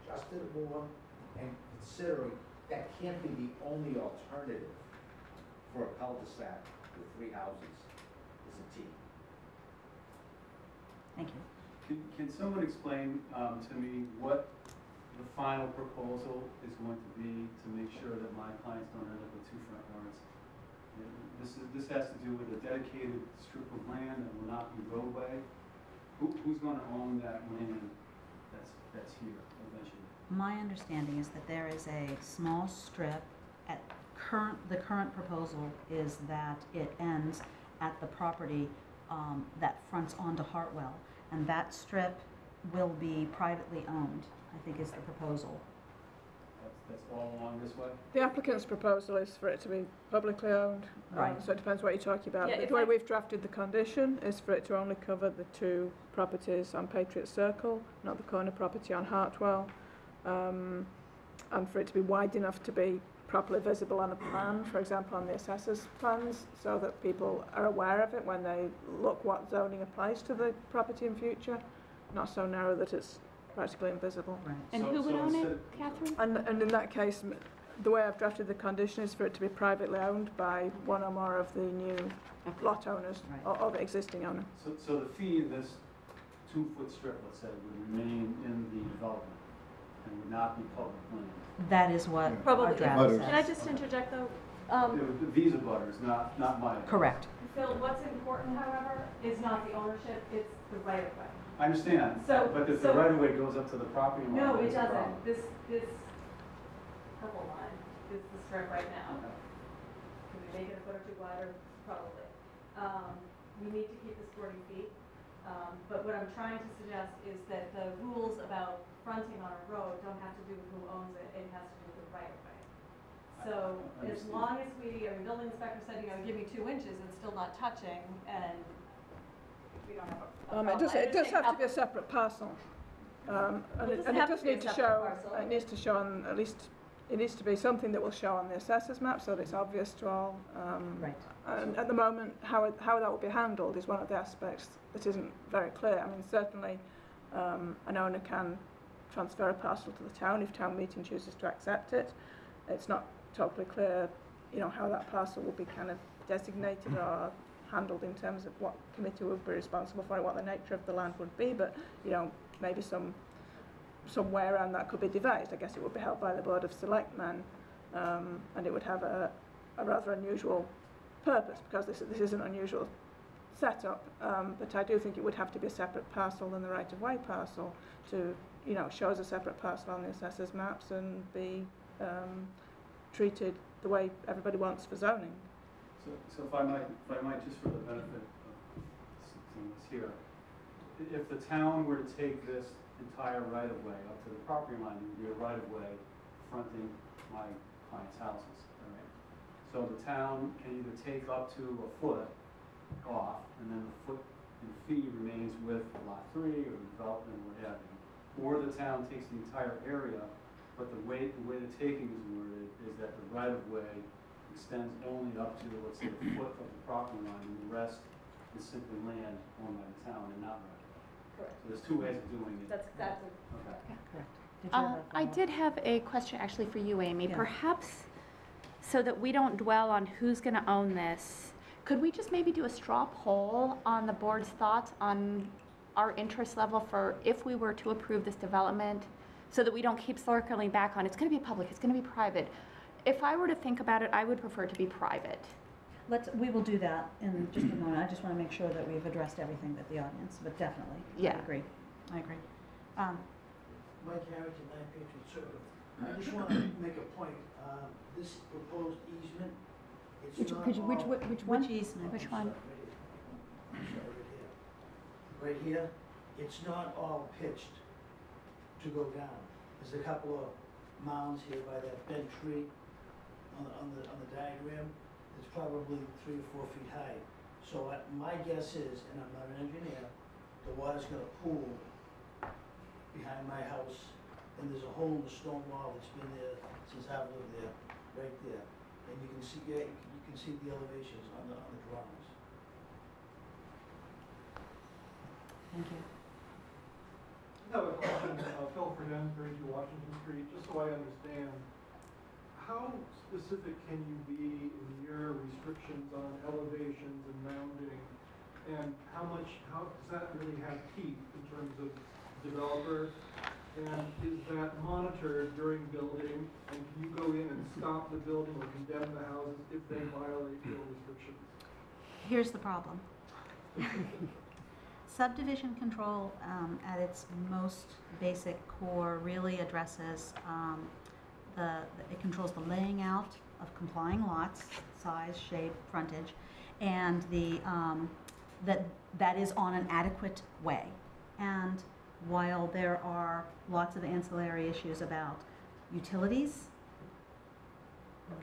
just to the more, and considering that can't be the only alternative for a cul-de-sac with three houses, is a T. Thank you. Can, can someone explain um, to me what the final proposal is going to be to make sure that my clients don't end up with two front yards? And This is, this has to do with a dedicated strip of land that will not be roadway. Who, who's gonna own that land that's, that's here eventually? My understanding is that there is a small strip at current, the current proposal is that it ends at the property um, that fronts onto Hartwell. And that strip will be privately owned, I think is the proposal. That's, that's all along this way? The applicant's proposal is for it to be publicly owned. um, Right. So it depends what you're talking about. Yeah, The if way I- we've drafted the condition is for it to only cover the two properties on Patriot Circle, not the corner property on Hartwell. Um, and for it to be wide enough to be properly visible on a plan, for example, on the assessor's plans, so that people are aware of it when they look what zoning applies to the property in future, not so narrow that it's practically invisible. Right. And So- who would so own it, instead- Catherine? And, and in that case, m- the way I've drafted the condition is for it to be privately owned by one or more of the new lot owners Right. or, or the existing owner. So, so the fee in this two-foot strip, let's say, would remain in the development and would not be public land? That is what our Probably. draft Butters. Can I says. just interject, though? It Um, would be Visa butters, not, not mine. Correct. Phil, what's important, however, is not the ownership, it's the right-of-way. I understand, So- but if the so- right-of-way goes up to the property line, No, it that's a problem. doesn't. This, this purple line is the strip right now. Can we make it a foot or two wider? Probably. Um, we need to keep this forty feet. Um, but what I'm trying to suggest is that the rules about fronting on a road don't have to do with who owns it, it has to do with the right of way. So I as understand. long as we, I mean, building inspector said, you know, give me two inches, it's still not touching, and we don't have a- a Um, it problem. does, I it does understand have to be a separate parcel. Um, and it it, doesn't and it have to be a need to separate show, parcel. it needs to show on, at least, it needs to be something that will show on the assessor's map so that it's obvious to all. Um, Right. And at the moment, how, it- how that will be handled is one of the aspects that isn't very clear. I mean, certainly, um, an owner can transfer a parcel to the town if town meeting chooses to accept it. It's not totally clear, you know, how that parcel will be kind of designated or handled in terms of what committee would be responsible for it, what the nature of the land would be, but, you know, maybe some, some way around that could be devised. I guess it would be held by the Board of Selectmen, um, and it would have a, a rather unusual purpose, because this, this is an unusual setup, um, but I do think it would have to be a separate parcel than the right-of-way parcel to, you know, show as a separate parcel on the assessor's maps and be um, treated the way everybody wants for zoning. So, so if I might, if I might, just for the benefit of this here, if the town were to take this entire right-of-way up to the property line, it would be a right-of-way fronting my client's houses? So the town can either take up to a foot off, and then the foot and fee remains with lot three or development, what have you. Or the town takes the entire area, but the way, the way the taking is worded is that the right-of-way extends only up to, let's say, the foot of the property line, and the rest is simply land owned by the town and not right. Correct. So there's two ways of doing it. That's exactly. Okay. Correct. Did you Uh, a I follow-up? did have a question actually for you, Amy. Yeah. Perhaps, so that we don't dwell on who's going to own this, could we just maybe do a straw poll on the board's thoughts on our interest level for if we were to approve this development, so that we don't keep circling back on, it's going to be public, it's going to be private. If I were to think about it, I would prefer to be private. Let's, we will do that in just a moment. I just want to make sure that we've addressed everything with the audience, but definitely. I Yeah. agree. I agree. Um, Mike Harrington, Nine Patriot Circle. I just want to make a point. Um, This proposed easement, it's Which, not which, which, all- which one? Which easement? Which one? sorry, right here. I'm sorry, right here. Right here, it's not all pitched to go down. There's a couple of mounds here by that bent tree on the, on the, on the diagram. It's probably three or four feet high. So I- my guess is, and I'm not an engineer, the water's gonna pool behind my house, and there's a hole in the stone wall that's been there since I've lived there, right there. And you can see, yeah, you can see the elevations on the, on the drawings. Thank you. I have a question, uh, Phil Fernandez, thirty-two Washington Street, just so I understand. How specific can you be in your restrictions on elevations and mounding? And how much, how, does that really have teeth in terms of developer? And is that monitored during building? And can you go in and stop the building or condemn the houses if they violate your restrictions? Here's the problem. Subdivision control, um, at its most basic core, really addresses, um, the, it controls the laying out of complying lots, size, shape, frontage, and the, um, that, that is on an adequate way. And while there are lots of ancillary issues about utilities,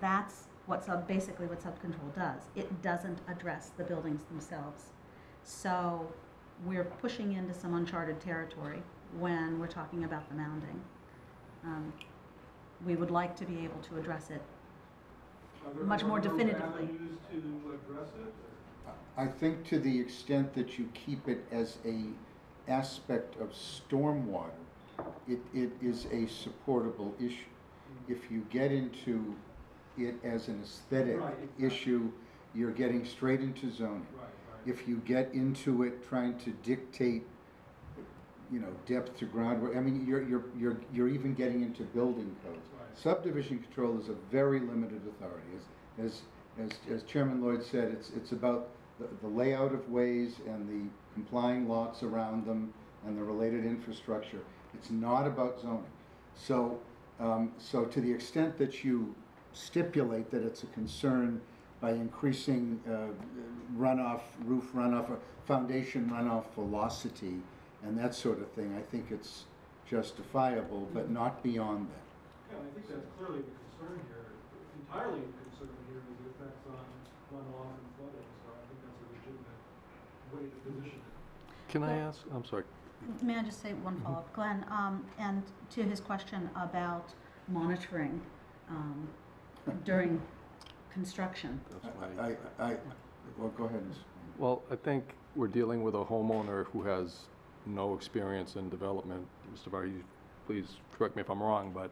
that's what sub, basically what sub-control does. It doesn't address the buildings themselves. So we're pushing into some uncharted territory when we're talking about the mounding. Um, We would like to be able to address it. Much more definitively. to address it? I think to the extent that you keep it as a aspect of stormwater, it, it is a supportable issue. Mm-hmm. If you get into it as an aesthetic Right, exactly. issue, you're getting straight into zoning. Right, right. If you get into it trying to dictate, you know, depth to ground, I mean, you're, you're, you're, you're even getting into building codes. Right. Subdivision control is a very limited authority. As, as, as, as Chairman Lloyd said, it's, it's about the, the layout of ways and the complying lots around them and the related infrastructure. It's not about zoning. So, um, so to the extent that you stipulate that it's a concern by increasing uh, runoff, roof runoff, or foundation runoff velocity and that sort of thing, I think it's justifiable, but not beyond that. Yeah, I think that's clearly the concern here, entirely the concern here is the effects on runoff and flooding, so I think that's a legitimate way to position it. Can I ask, I'm sorry, May I just say one follow-up? Glenn, um, and to his question about monitoring um, during construction. that's I, I, I- well, go ahead. Well, I think we're dealing with a homeowner who has no experience in development. Mr. Vardy, please correct me if I'm wrong, but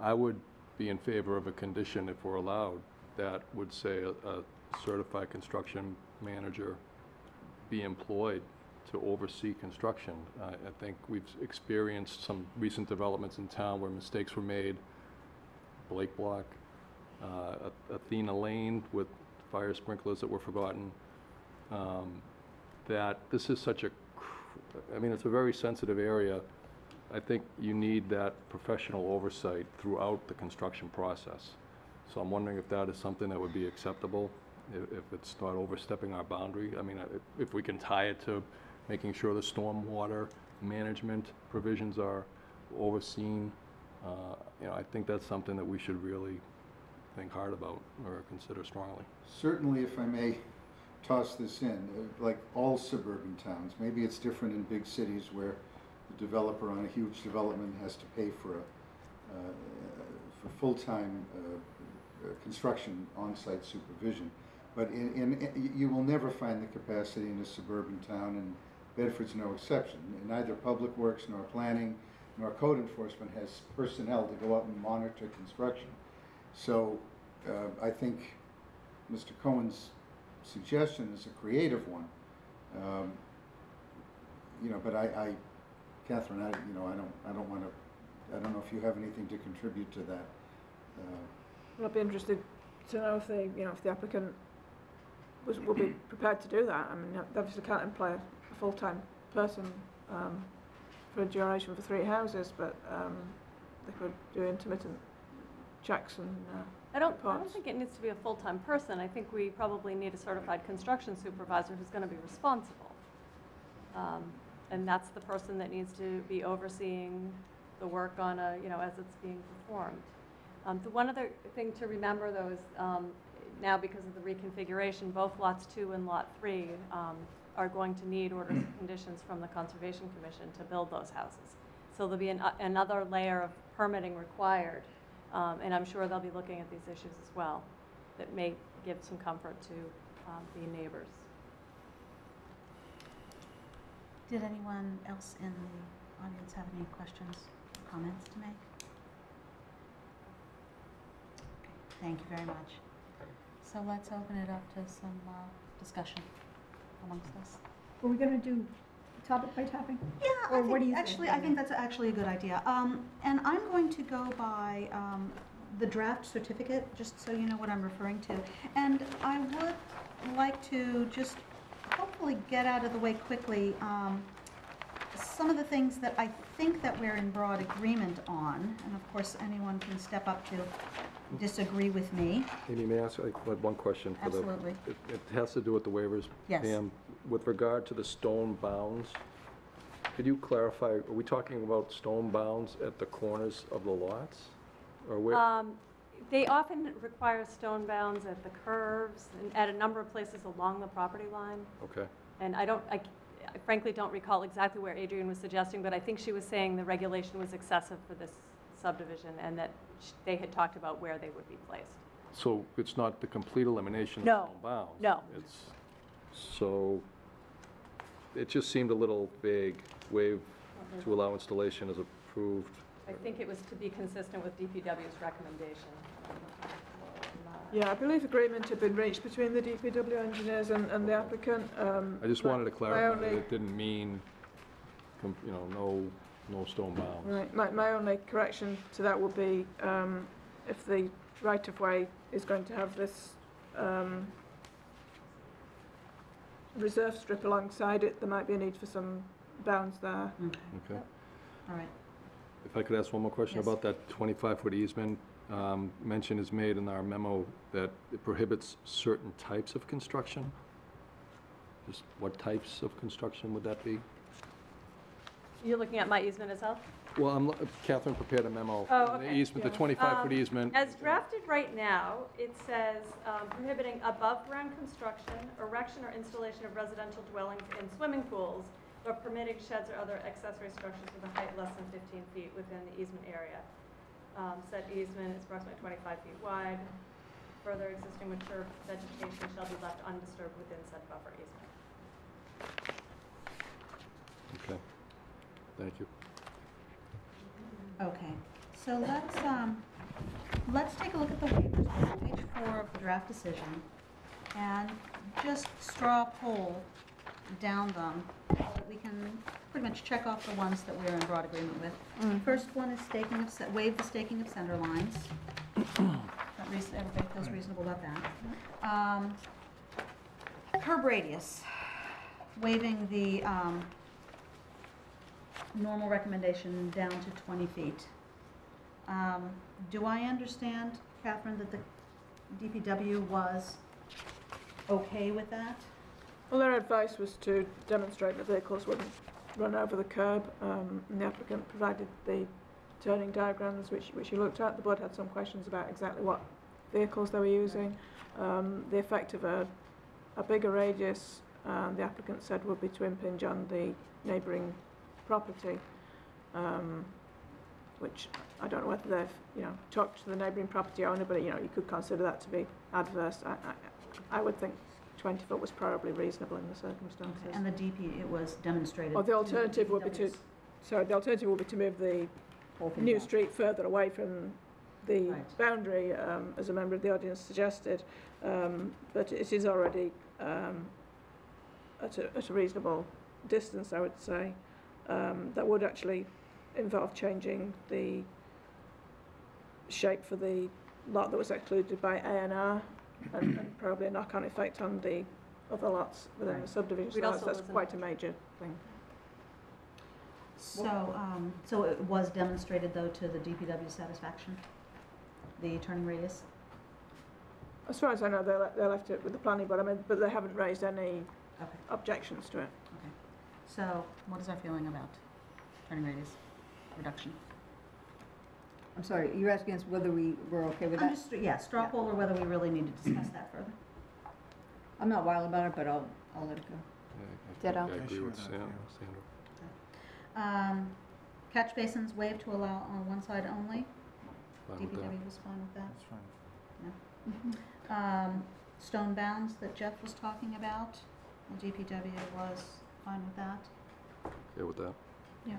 I would be in favor of a condition, if we're allowed, that would say a a certified construction manager be employed to oversee construction. I I think we've experienced some recent developments in town where mistakes were made. Blake Block, uh, Athena Lane with fire sprinklers that were forgotten. Um, That this is such a, I mean, it's a very sensitive area. I think you need that professional oversight throughout the construction process. So I'm wondering if that is something that would be acceptable, if, it's not overstepping our boundary. I mean, if- if we can tie it to making sure the stormwater management provisions are overseen, uh, you know, I think that's something that we should really think hard about or consider strongly. Certainly, if I may toss this in, uh, like all suburban towns, maybe it's different in big cities where the developer on a huge development has to pay for a, uh, for full-time uh, construction on-site supervision. But in, in, you will never find the capacity in a suburban town, and Bedford's no exception. Neither Public Works nor Planning nor Code Enforcement has personnel to go out and monitor construction. So uh, I think Mr. Cohen's suggestion is a creative one. Um, You know, but I, I, Catherine, I, you know, I don't, I don't want to, I don't know if you have anything to contribute to that. Uh, I'd be interested to know if they, you know, if the applicant was, would be prepared to do that. I mean, they obviously can't employ a full-time person um, for a duration for three houses, but um, they could do intermittent checks and, uh, I don't, I don't think it needs to be a full-time person. I think we probably need a certified construction supervisor who's going to be responsible. Um, And that's the person that needs to be overseeing the work on a, you know, as it's being performed. Um, The one other thing to remember, though, is um, now because of the reconfiguration, both lots two and lot three um, are going to need orders of conditions from the Conservation Commission to build those houses. So there'll be an- another layer of permitting required, um, and I'm sure they'll be looking at these issues as well, that may give some comfort to um, the neighbors. Did anyone else in the audience have any questions or comments to make? Okay, Thank you very much. So let's open it up to some uh, discussion amongst us. Were we gonna do topic by topic? Yeah, I Or what do think, you think? actually, I think that's actually a good idea. Um, and I'm going to go by, um, the draft certificate, just so you know what I'm referring to. And I would like to just hopefully get out of the way quickly, um, some of the things that I think that we're in broad agreement on, and of course, anyone can step up to disagree with me. Amy, may I ask like, one- one question? for the- Absolutely. It it has to do with the waivers. Yes. Pam, with regard to the stone bounds, could you clarify, are we talking about stone bounds at the corners of the lots? Or where? Um, They often require stone bounds at the curves and at a number of places along the property line. Okay, And I don't, I I frankly don't recall exactly where Adrian was suggesting, but I think she was saying the regulation was excessive for this subdivision and that sh- they had talked about where they would be placed. so it's not the complete elimination of No, stone bounds? no. It's, so, it just seemed a little vague, waive to allow installation as approved. I think it was to be consistent with DPW's recommendation. Yeah, I believe agreement had been reached between the DPW engineers and, and the applicant. um, I just wanted to my clarify that only- it didn't mean, com- you know, no, no stone bounds. Right, my, my only correction to that would be, um, if the right-of-way is going to have this, um, reserve strip alongside it, there might be a need for some bounds there. Okay. All right. If I could ask one more question Yes. about that 25-foot easement. Um, Mention is made in our memo that it prohibits certain types of construction. Just what types of construction would that be? You're looking at my easement as Well, I'm, lo- Catherine prepared a memo. Oh, on The easement, the Yeah. 25-foot Um, easement. As drafted right now, it says um, prohibiting above-ground construction, erection or installation of residential dwellings and swimming pools, but permitting sheds or other accessory structures with a height less than 15 feet within the easement area. Um, Said easement is approximately 25 feet wide. Further existing mature vegetation shall be left undisturbed within said buffer easement. Okay, thank you. Okay, so let's, um, let's take a look at the waivers, on page four of the draft decision, and just straw poll down them, so that we can pretty much check off the ones that we're in broad agreement with. First one is staking of, ce- waive the staking of center lines. That reason, everybody feels reasonable about that. Um, curb radius, waiving the, um, normal recommendation down to 20 feet. Um, Do I understand, Catherine, that the DPW was okay with that? Well, their advice was to demonstrate that vehicles wouldn't run over the curb, um, and the applicant provided the turning diagrams, which, which you looked at. The board had some questions about exactly what vehicles they were using. Um, the effect of a, a bigger radius, um, the applicant said would be to impinge on the neighbouring property, um, which I don't know whether they've, you know, talked to the neighbouring property owner, but, you know, you could consider that to be adverse. I, I, I would think 20 foot was probably reasonable in the circumstances. And the DP, it was demonstrated. Or the alternative would be to, sorry, the alternative would be to move the new down. street further away from the Right. boundary, um, as a member of the audience suggested. Um, but it is already, um, at a, at a reasonable distance, I would say. Um, that would actually involve changing the shape for the lot that was excluded by A and R and, and probably a knock-on effect on the other lots within the Right. subdivision. We'd So also that's listen- quite a major thing. So, um, so it was demonstrated, though, to the DPW satisfaction? The turning radius? As far as I know, they, le- they left it with the planning board, I mean, but they haven't raised any Okay, objections to it. okay. So what is our feeling about turning radius reduction? I'm sorry, you're asking us whether we were okay with I'm that? just, yeah, straw Yeah. poll or whether we really need to discuss that further. I'm not wild about it, but I'll, I'll let it go. Yeah, I Ditto. I I agree with that, Sam- Sandra. Um, catch basins waived to allow on one side only. Fine with that. DPW was fine with that. That's fine. Um, stone bounds that Jeff was talking about, the DPW was fine with that. Okay with that? Yeah.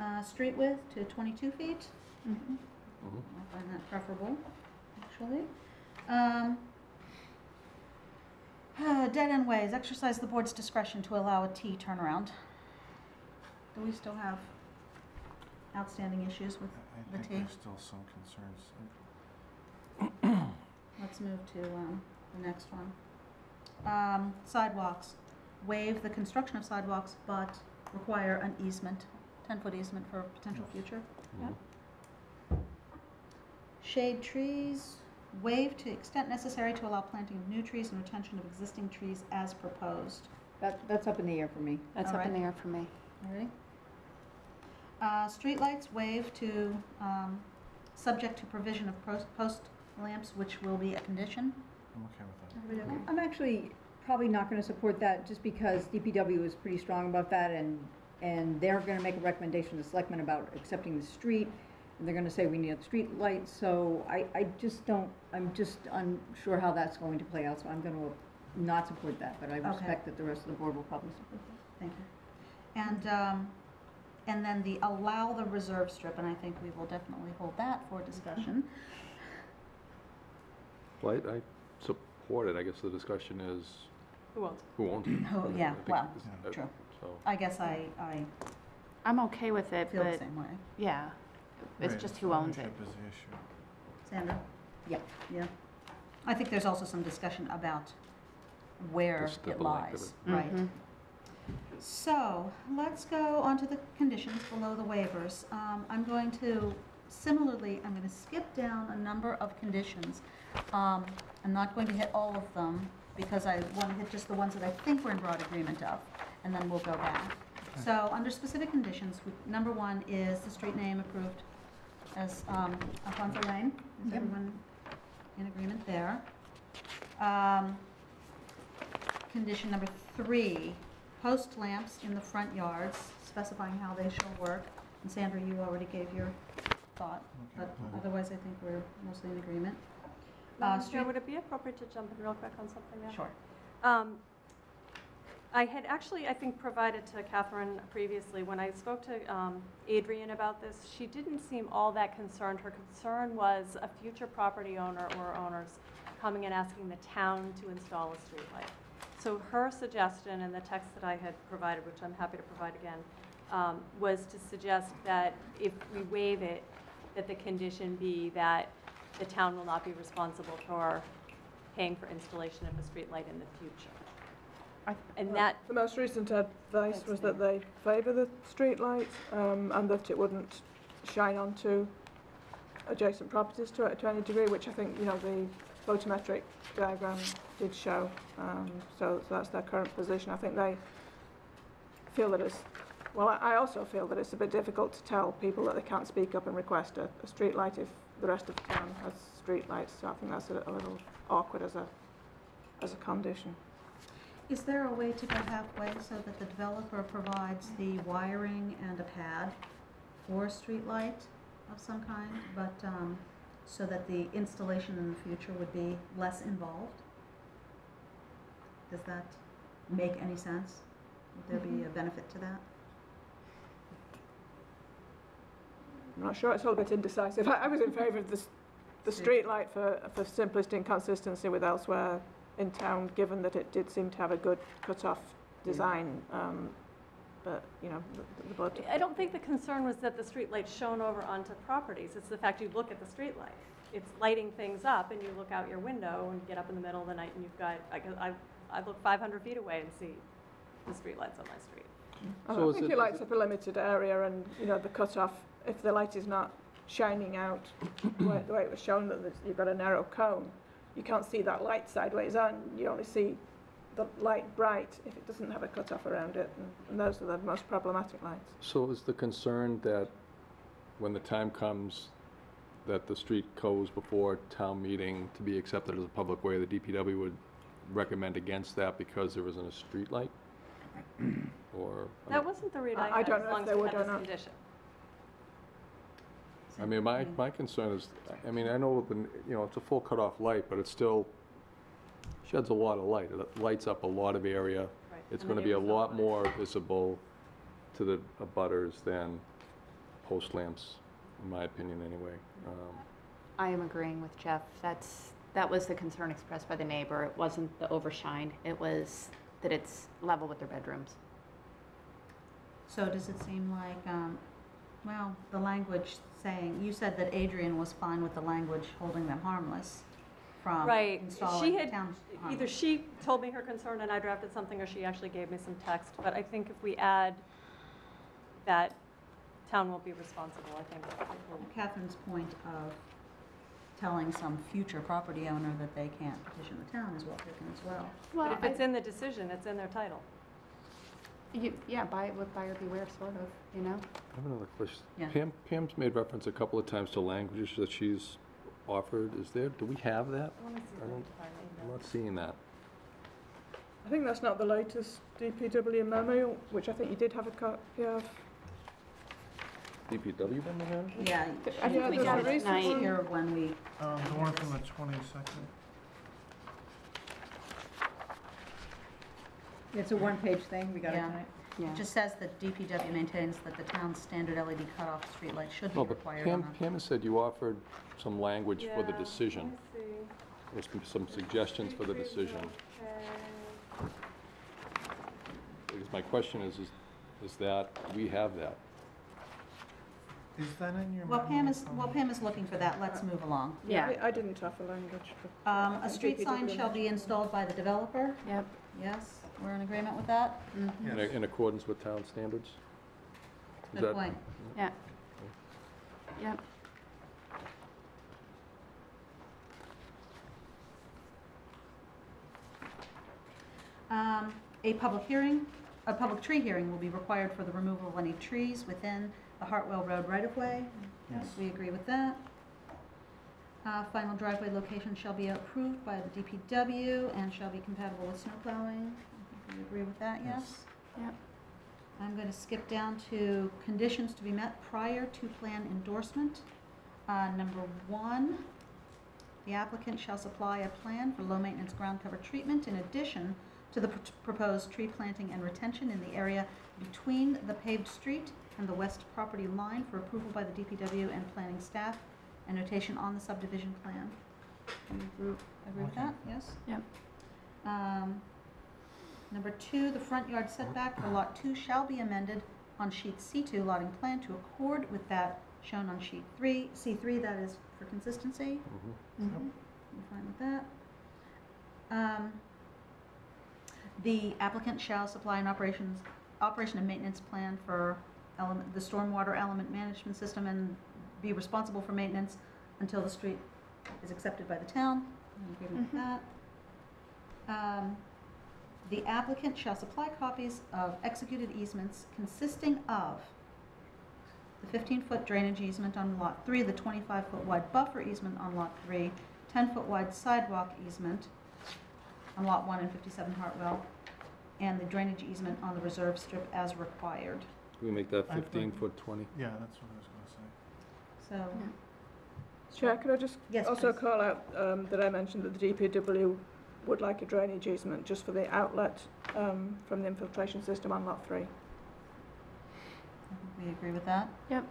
Uh, street width to twenty-two feet, Mhm. Mhm. I find that preferable, actually. Um, dead-end ways, exercise the board's discretion to allow a T turnaround. Do we still have outstanding issues with I- I the think T? there's still some concerns. Let's move to, um, the next one. Um, sidewalks, waive the construction of sidewalks, but require an easement, ten-foot easement for potential future. Mhm. Shade trees, waive to extent necessary to allow planting of new trees and retention of existing trees as proposed. That, that's up in the air for me. That's All up in the air for me. All right. Uh, Streetlights waive to, um, subject to provision of post, post lamps, which will be a condition. I'm okay with that. Everybody okay? I'm actually probably not gonna support that, just because DPW is pretty strong about that, and, and they're gonna make a recommendation to the selectmen about accepting the street, and they're gonna say we need a street lights, so I, I just don't, I'm just unsure how that's going to play out, so I'm gonna not support that, but I Okay. respect that the rest of the board will probably support that. Thank you. And, um, and then the allow the reserve strip, and I think we will definitely hold that for discussion. Well, I, I support it. I guess the discussion is Who owns it? who owns it. Oh, I yeah, think well, it's- uh, true. So, I guess I, I I'm okay with it, feel the but, same way. yeah, it's Right, just who owns it. ownership is the issue. Sandra? Yeah. Yeah. I think there's also some discussion about where Just the it blank of lies, it. right? Mhm. So, let's go on to the conditions below the waivers. Um, I'm going to, similarly, I'm gonna skip down a number of conditions. Um, I'm not going to hit all of them, because I wanna hit just the ones that I think we're in broad agreement of, and then we'll go back. So, under specific conditions, we- number one is the street name approved as, um, Alfonso Lane. Is Yep. everyone in agreement there? Um, Condition number three, post lamps in the front yards, specifying how they shall work. And Sandra, you already gave your thought, Okay. but otherwise I think we're mostly in agreement. Uh, Madam Chair, would it be appropriate to jump in real quick on something there? Sure. Um, I had actually, I think, provided to Catherine previously, when I spoke to um, Adrian about this, she didn't seem all that concerned. Her concern was a future property owner or owners coming and asking the town to install a streetlight. So her suggestion and the text that I had provided, which I'm happy to provide again, um, was to suggest that if we waive it, that the condition be that the town will not be responsible for paying for installation of a streetlight in the future. And that, The most recent advice was that they favour the streetlights, um, and that it wouldn't shine onto adjacent properties to, to any degree, which I think, you know, the photometric diagram did show. Um, so, so that's their current position. I think they feel that it's, well, I, I also feel that it's a bit difficult to tell people that they can't speak up and request a, a streetlight if the rest of the town has streetlights. So I think that's a, a little awkward as a, as a condition. Is there a way to go halfway so that the developer provides the wiring and a pad for a streetlight of some kind, but, um, so that the installation in the future would be less involved? Does that make any sense? Would there be a benefit to that? I'm not sure, it's all a bit indecisive. I, I was in favour of the, s- the street light for, for simplest inconsistency with elsewhere in town, given that it did seem to have a good cut-off design. Um, but, you know, the, the board. I don't think the concern was that the streetlight shone over onto properties. It's the fact you look at the streetlight. It's lighting things up, and you look out your window and you get up in the middle of the night, and you've got, I, I, I look 500 feet away and see the streetlights on my street. I So is think it- it is lights it- up a limited area and, you know, the cut-off, if the light is not shining out the way, the way it was shown, that you've got a narrow cone, you can't see that light sideways on, you only see the light bright if it doesn't have a cut-off around it, and, and those are the most problematic lights. so is the concern that when the time comes that the street goes before town meeting to be accepted as a public way, the DPW would recommend against that because there isn't a street light? Or, I That mean- wasn't the read I- I I had, don't as know if long as they we would had or this not. condition. I mean, my, my concern is, I mean, I know, the you know, it's a full cutoff light, but it still sheds a lot of light. It lights up a lot of area. Right, It's and the gonna be a neighbors don't lot want it. more visible to the abutters than post lamps, in my opinion, anyway. Um, I am agreeing with Jeff. That's, that was the concern expressed by the neighbor. It wasn't the overshine. It was that it's level with their bedrooms. So does it seem like, um, well, the language saying, you said that Adrian was fine with the language holding them harmless from Right. installing She had, town either harmless. she told me her concern and I drafted something, or she actually gave me some text. But I think if we add that town won't be responsible, I think it will Catherine's point of telling some future property owner that they can't petition the town is well taken as well. But if it's in the decision, it's in their title. You, yeah, buy it with buyer beware, sort of, you know? I have another question. Yeah. Pam, Pam's made reference a couple of times to languages that she's offered. Is there, do we have that? Let me see I I don't- can find the I'm not seeing that. I think that's not the latest DPW memo, which I think you did have a copy of. DPW memo have? Yeah. I think we got it recent tonight. one. Here when we, Um, the one from the twenty-second. It's a one-page thing, we got it Yeah. tonight. Yeah. it just says that DPW maintains that the town's standard LED cutoff streetlight should be No, but required Pam, on Pam has said you offered some language for the decision. Let me see. There's some- some suggestions for the decision. okay. Because my question is, is, is that, we have that? Is that in your? Well, Pam is, well, Pam is looking for that, let's move along. Yeah. I I didn't offer a language for. Um, a street sign shall be installed by the developer, Yep. yes, we're in agreement with that? mhm. In, in accordance with town standards? Is Good that- point. Yeah. Yep. Um, A public hearing, a public tree hearing will be required for the removal of any trees within the Hartwell Road right-of-way. Yes, we agree with that. Uh, Final driveway location shall be approved by the DPW and shall be compatible with snow plowing. I think we agree with that, yes? Yep. I'm going to skip down to conditions to be met prior to plan endorsement. Uh, Number one, the applicant shall supply a plan for low-maintenance ground cover treatment in addition to the pr- proposed tree planting and retention in the area between the paved street and the west property line for approval by the DPW and planning staff, and notation on the subdivision plan. Do you agree agree with Okay. that? Yes? Yep. Um, Number two, the front yard setback for Lot 2 shall be amended on sheet C2 lotting plan to accord with that shown on sheet 3, C3, that is for consistency. Mhm. You fine with that? Um, The applicant shall supply an operations, operation and maintenance plan for element, the stormwater element management system and be responsible for maintenance until the street is accepted by the town. I'm in agreement with Mhm. that. Um, The applicant shall supply copies of executed easements consisting of the 15-foot drainage easement on Lot 3, the 25-foot wide buffer easement on Lot 3, 10-foot wide sidewalk easement on Lot 1 and 57 Hartwell, and the drainage easement on the reserve strip as required. Can we make that I think- fifteen foot twenty? Yeah, that's what I was gonna say. So, Chair, could I just Yes, also please. call out um, that I mentioned that the DPW would like a drainage easement just for the outlet um, from the infiltration system on lot three. We agree with that. Yep.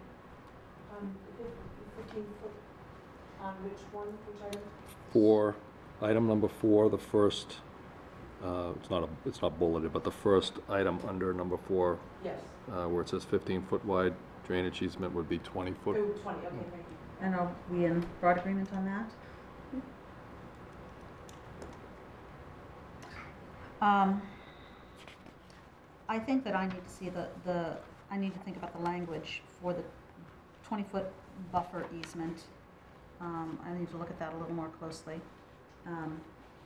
On which one, which item? Four, item number four, the first, uh, it's not a, it's not bulleted, but the first item under number four, Yes, uh, where it says fifteen foot wide drainage easement would be twenty foot. oh, 20, okay, thank you. And are we in broad agreement on that? Um, I think that I need to see the, the, I need to think about the language for the 20-foot buffer easement. Um, I need to look at that a little more closely, um,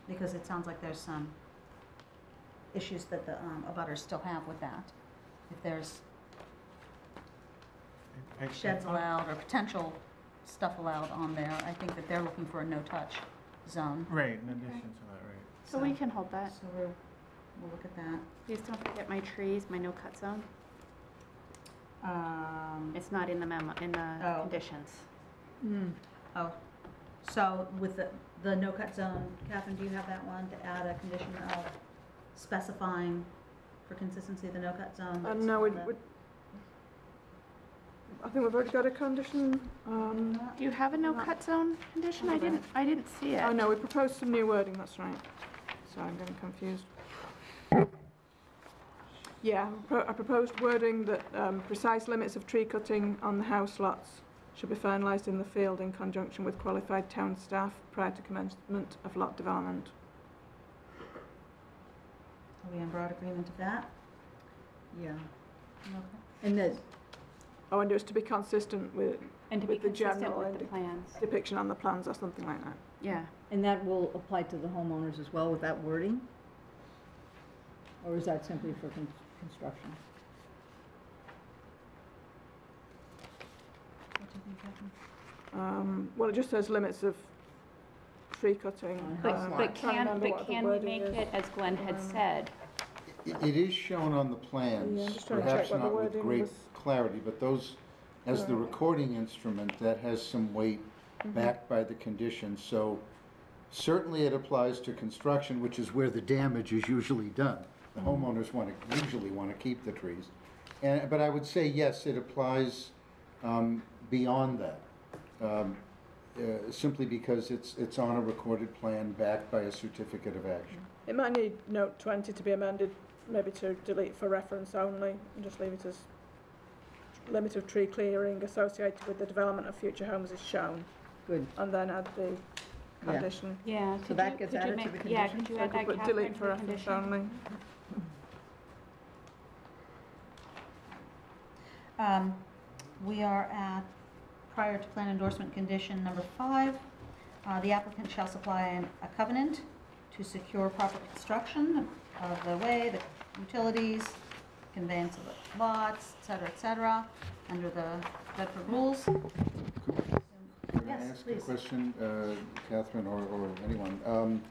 because it sounds like there's some issues that the um, abutters still have with that. If there's sheds allowed or potential stuff allowed on there, I think that they're looking for a no-touch zone. Right, in addition to. So we can hold that. So we're, we'll look at that. Please don't forget my trees, my no-cut zone. Um, It's not in the memo, in the Oh. conditions. oh, so with the, the no-cut zone, Catherine, do you have that one to add a condition of specifying for consistency the no-cut zone? And that's now we, on the- we- I think we've already got a condition. um, Do you have a no-cut zone condition? I didn't, I didn't see it. Oh, no, we proposed some new wording, that's right. Sorry, I'm getting confused. Yeah, pro- I proposed wording that um, precise limits of tree cutting on the house lots should be finalised in the field in conjunction with qualified town staff prior to commencement of lot development. Are we in broad agreement of that? Yeah. Okay. And the, Oh, and it was to be consistent with, And to be with the consistent general with the indi- plans. depiction on the plans or something like that. Yeah. And that will apply to the homeowners as well with that wording? Or is that simply for con- construction? Um, well, it just says limits of tree cutting. On But, um, but trying to can, remember but what the can we wording make is. it, as Glenn had Um, said, I- It is shown on the plans, Yeah, I'm just trying to perhaps what the not with wording great was. Clarity, but those, as the recording instrument, that has some weight Mm-hmm. backed by the conditions, so certainly it applies to construction, which is where the damage is usually done. The Mm-hmm. homeowners want to, usually want to keep the trees. And, but I would say, yes, it applies um, beyond that, um, uh, simply because it's, it's on a recorded plan backed by a certificate of action. It might need note twenty to be amended, maybe to delete for reference only, and just leave it as limit of tree clearing associated with the development of future homes is shown, Good. and then add the Yeah. condition. yeah. So could that you- gets could you added to make- the Yeah, condition? could you I add could that, put Catherine, delete to for the reference condition? only. Um, We are at, prior to plan endorsement condition number five, uh, the applicant shall supply an- a covenant to secure proper construction of the way, the utilities, conveyance of the lots, et cetera, et cetera, under the Bedford rules. Could I Yes, ask a please. question, uh, Catherine or, or anyone? Um,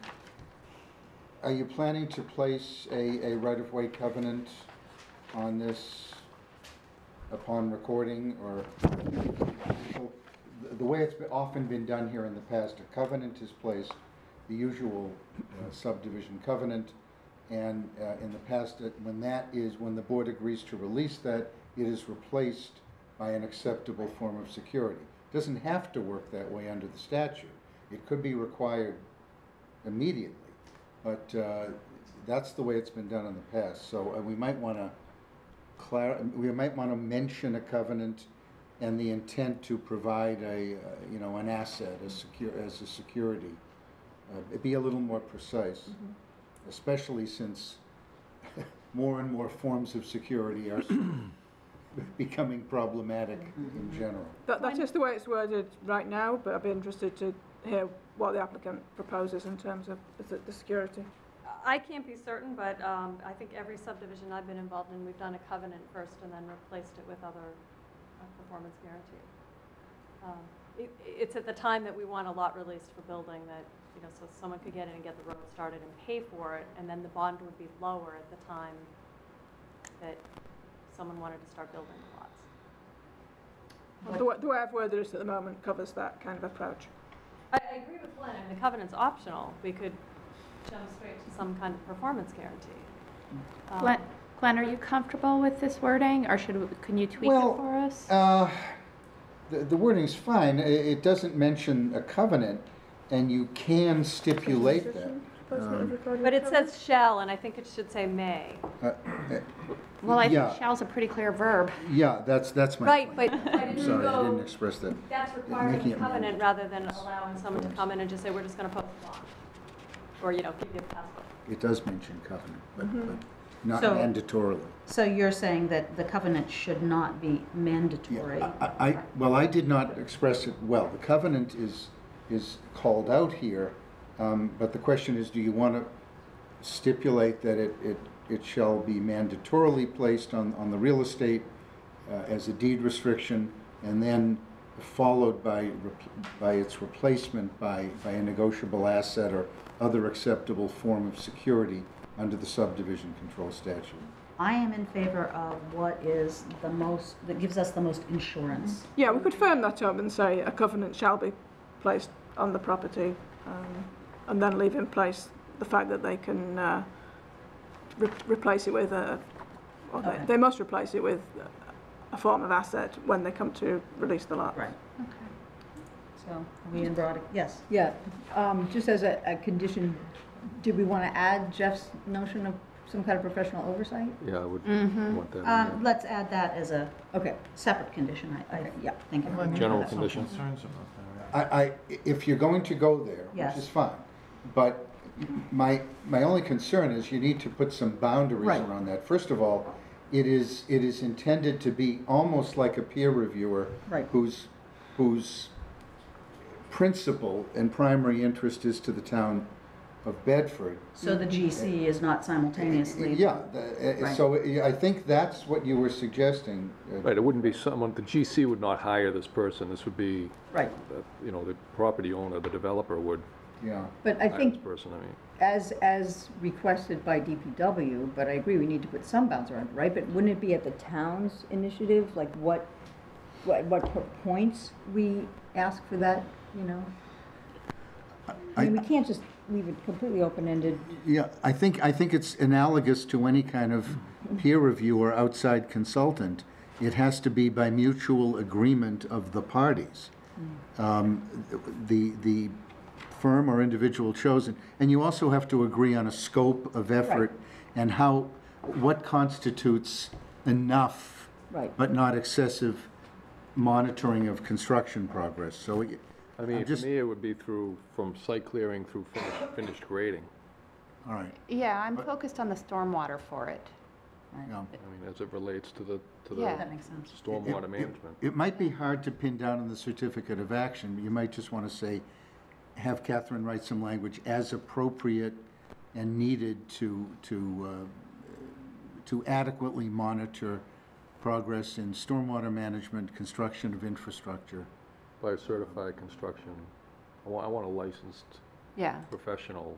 Are you planning to place a, a right-of-way covenant on this upon recording, or? The- The way it's been- often been done here in the past, a covenant is placed, the usual uh, subdivision covenant, and uh, in the past, it- when that is, when the board agrees to release that, it is replaced by an acceptable form of security. Doesn't have to work that way under the statute. It could be required immediately, but uh, that's the way it's been done in the past. So uh, we might want to clar, we might want to mention a covenant and the intent to provide a, uh, you know, an asset, a secure, as a security. Uh, Be a little more precise, especially since more and more forms of security are becoming problematic in general. That, that is just the way it's worded right now, but I'd be interested to hear what the applicant proposes in terms of the, the security. I can't be certain, but um, I think every subdivision I've been involved in, we've done a covenant first and then replaced it with other uh, performance guarantee. Um, it- It's at the time that we want a lot released for building that, you know, so someone could get in and get the road started and pay for it, and then the bond would be lower at the time that someone wanted to start building the lots. The way, the way I've worded it at the moment covers that kind of approach. I, I agree with Glenn, I mean, the covenant's optional. We could jump straight to some kind of performance guarantee. Um, Glenn, Glenn, are you comfortable with this wording, or should, we- can you tweak it Well, for us? Uh, The the wording's fine. I- It doesn't mention a covenant, and you can stipulate that. Postment of Um, recorded But it says shall, and I think it should say may. Uh, uh, Well, I yeah. think shall's a pretty clear verb. Yeah, that's, that's my Right, point. but but I'm sorry, I didn't express that. that's required in Making the it covenant rather than allowing someone to come in and just say, we're just gonna post a bond. Or, you know, give you a passbook. It does mention covenant, but, Mm-hmm. but not So- mandatorily. So you're saying that the covenant should not be mandatory? I, I, well, I did not express it well. The covenant is, is called out here, um, but the question is, do you want to stipulate that it, it, it shall be mandatorily placed on, on the real estate uh, as a deed restriction, and then followed by, by its replacement by, by a negotiable asset or other acceptable form of security under the subdivision control statute? I am in favor of what is the most, that gives us the most insurance. Yeah, we could firm that up and say a covenant shall be placed on the property, um, and then leave in place the fact that they can uh, re- replace it with a, or they, Okay. they must replace it with a form of asset when they come to release the lot. Right. Okay. So, are we in broad, yes? Yeah, um, just as a, a condition, did we want to add Jeff's notion of some kind of professional oversight? Yeah, I would Mhm. want that in Um, there. let's add that as a Okay, separate condition, I, I Okay, yeah. think. it would be General better. condition. Concerns about that, right? I, I, if you're going to go there, Yes. which is fine, but my, my only concern is you need to put some boundaries Right. around that. First of all, it is, it is intended to be almost like a peer reviewer Right. who's whose principal and primary interest is to the town of Bedford. So the GC is not simultaneously. Yeah, the- uh, Right. so I think that's what you were suggesting. uh, Right, it wouldn't be someone, the GC would not hire this person, this would be, Right. uh, you know, the property owner, the developer would Yeah. But I hire this think person, I mean. as, as requested by DPW, but I agree, we need to put some bounds around it, right? But wouldn't it be at the town's initiative, like what, what, what po- points we ask for that, you know? I mean, we can't just leave it completely open-ended. Yeah, I think, I think it's analogous to any kind of peer review or outside consultant. It has to be by mutual agreement of the parties. Um, The, the firm or individual chosen, and you also have to agree on a scope of effort and how, what constitutes enough, Right. but not excessive monitoring of construction progress. So it- I mean, I'm for just- me, it would be through, from site clearing through finished, finished grading. All right, Yeah, I'm focused on the stormwater for it. yeah. I mean, as it relates to the, to Yeah. That the makes sense. stormwater It- it- management. It might be hard to pin down in the certificate of action. You might just want to say, have Catherine write some language as appropriate and needed to, to, uh, to adequately monitor progress in stormwater management, construction of infrastructure. By a certified construction, I want, I want a licensed Yeah. professional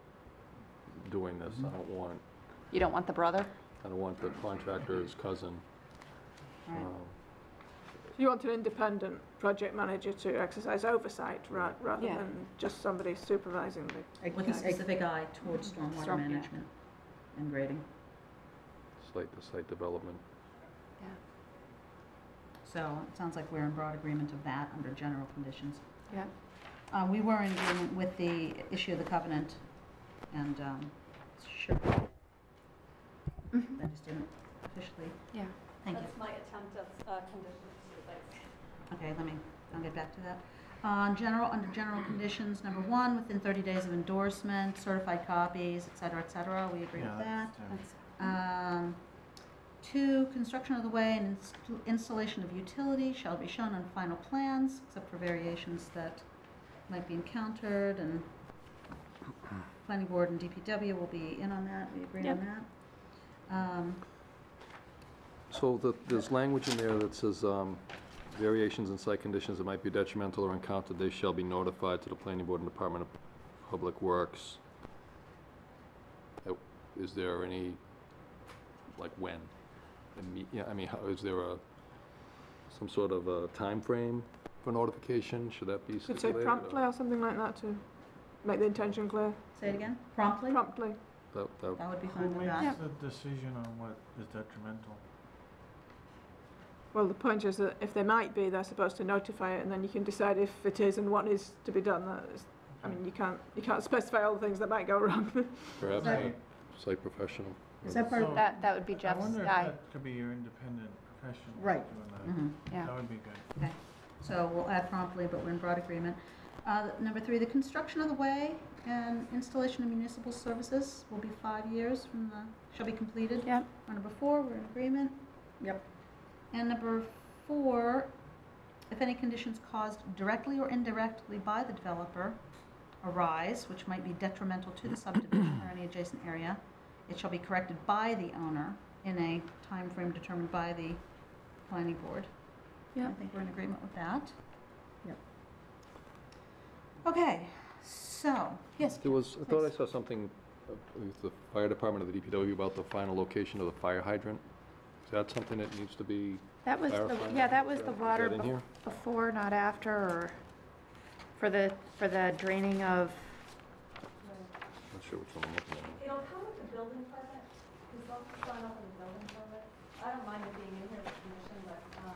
doing this. I don't want, You don't want the brother? I don't want the contractor's cousin. Right. um, You want an independent project manager to exercise oversight ra- rather Yeah. than just somebody supervising the With a specific eye towards stormwater Storm- yeah. management and grading. Site to site development. Yeah. So it sounds like we're in broad agreement of that under general conditions. Yeah. Uh, we were in agreement with the issue of the covenant and, um, sure, Mhm. I just didn't officially, Yeah. thank you. That's my attempt at uh, conditions. Okay, let me, I'll get back to that. On general, under general conditions, number one, within 30 days of endorsement, certified copies, et cetera, et cetera, we agree Yeah, with that. that's, uh, Um, Two, construction of the way and ins- installation of utility shall be shown on final plans, except for variations that might be encountered, and planning board and DPW will be in on that, we agree on that. Um, So the, there's language in there that says, um, variations in site conditions that might be detrimental or encountered, they shall be notified to the planning board and Department of Public Works. Uh, Is there any, like when? Imme- Yeah, I mean, how, is there a, some sort of a time frame for notification? Should that be Could say stipulated? or- promptly or something like that to make the intention clear. Say it again, promptly? Promptly. That, that, That would be Who fine with makes that. the decision on what is detrimental? Well, the point is that if they might be, they're supposed to notify it, and then you can decide if it is and what is to be done. That is, I mean, you can't you can't specify all the things that might go wrong. perhaps Right. a site professional. Is that part of, So, That, that would be I Jeff's wonder if guy. that could be your independent professional Right. doing that. Mhm. Yeah. That would be good. Okay, so we'll add promptly, but we're in broad agreement. Uh, Number three, the construction of the way and installation of municipal services will be five years from the, shall be completed. Yep. On number four, we're in agreement. Yep. And number four, if any conditions caused directly or indirectly by the developer arise, which might be detrimental to the subdivision or any adjacent area, it shall be corrected by the owner in a time frame determined by the planning board. I Yep. think we're in agreement with that. Yep. Okay, so, yes, There was, I thought I Please. saw something uh, with the fire department of the DPW about the final location of the fire hydrant. Is that something that needs to be That was the, clarified? yeah, that was the is water that in bef- here? before, not after, or for the, for the draining of, Not sure which one I'm looking at. It'll come with the building permit, because they'll sign off on the building permit. I don't mind it being in here as a condition, but, um,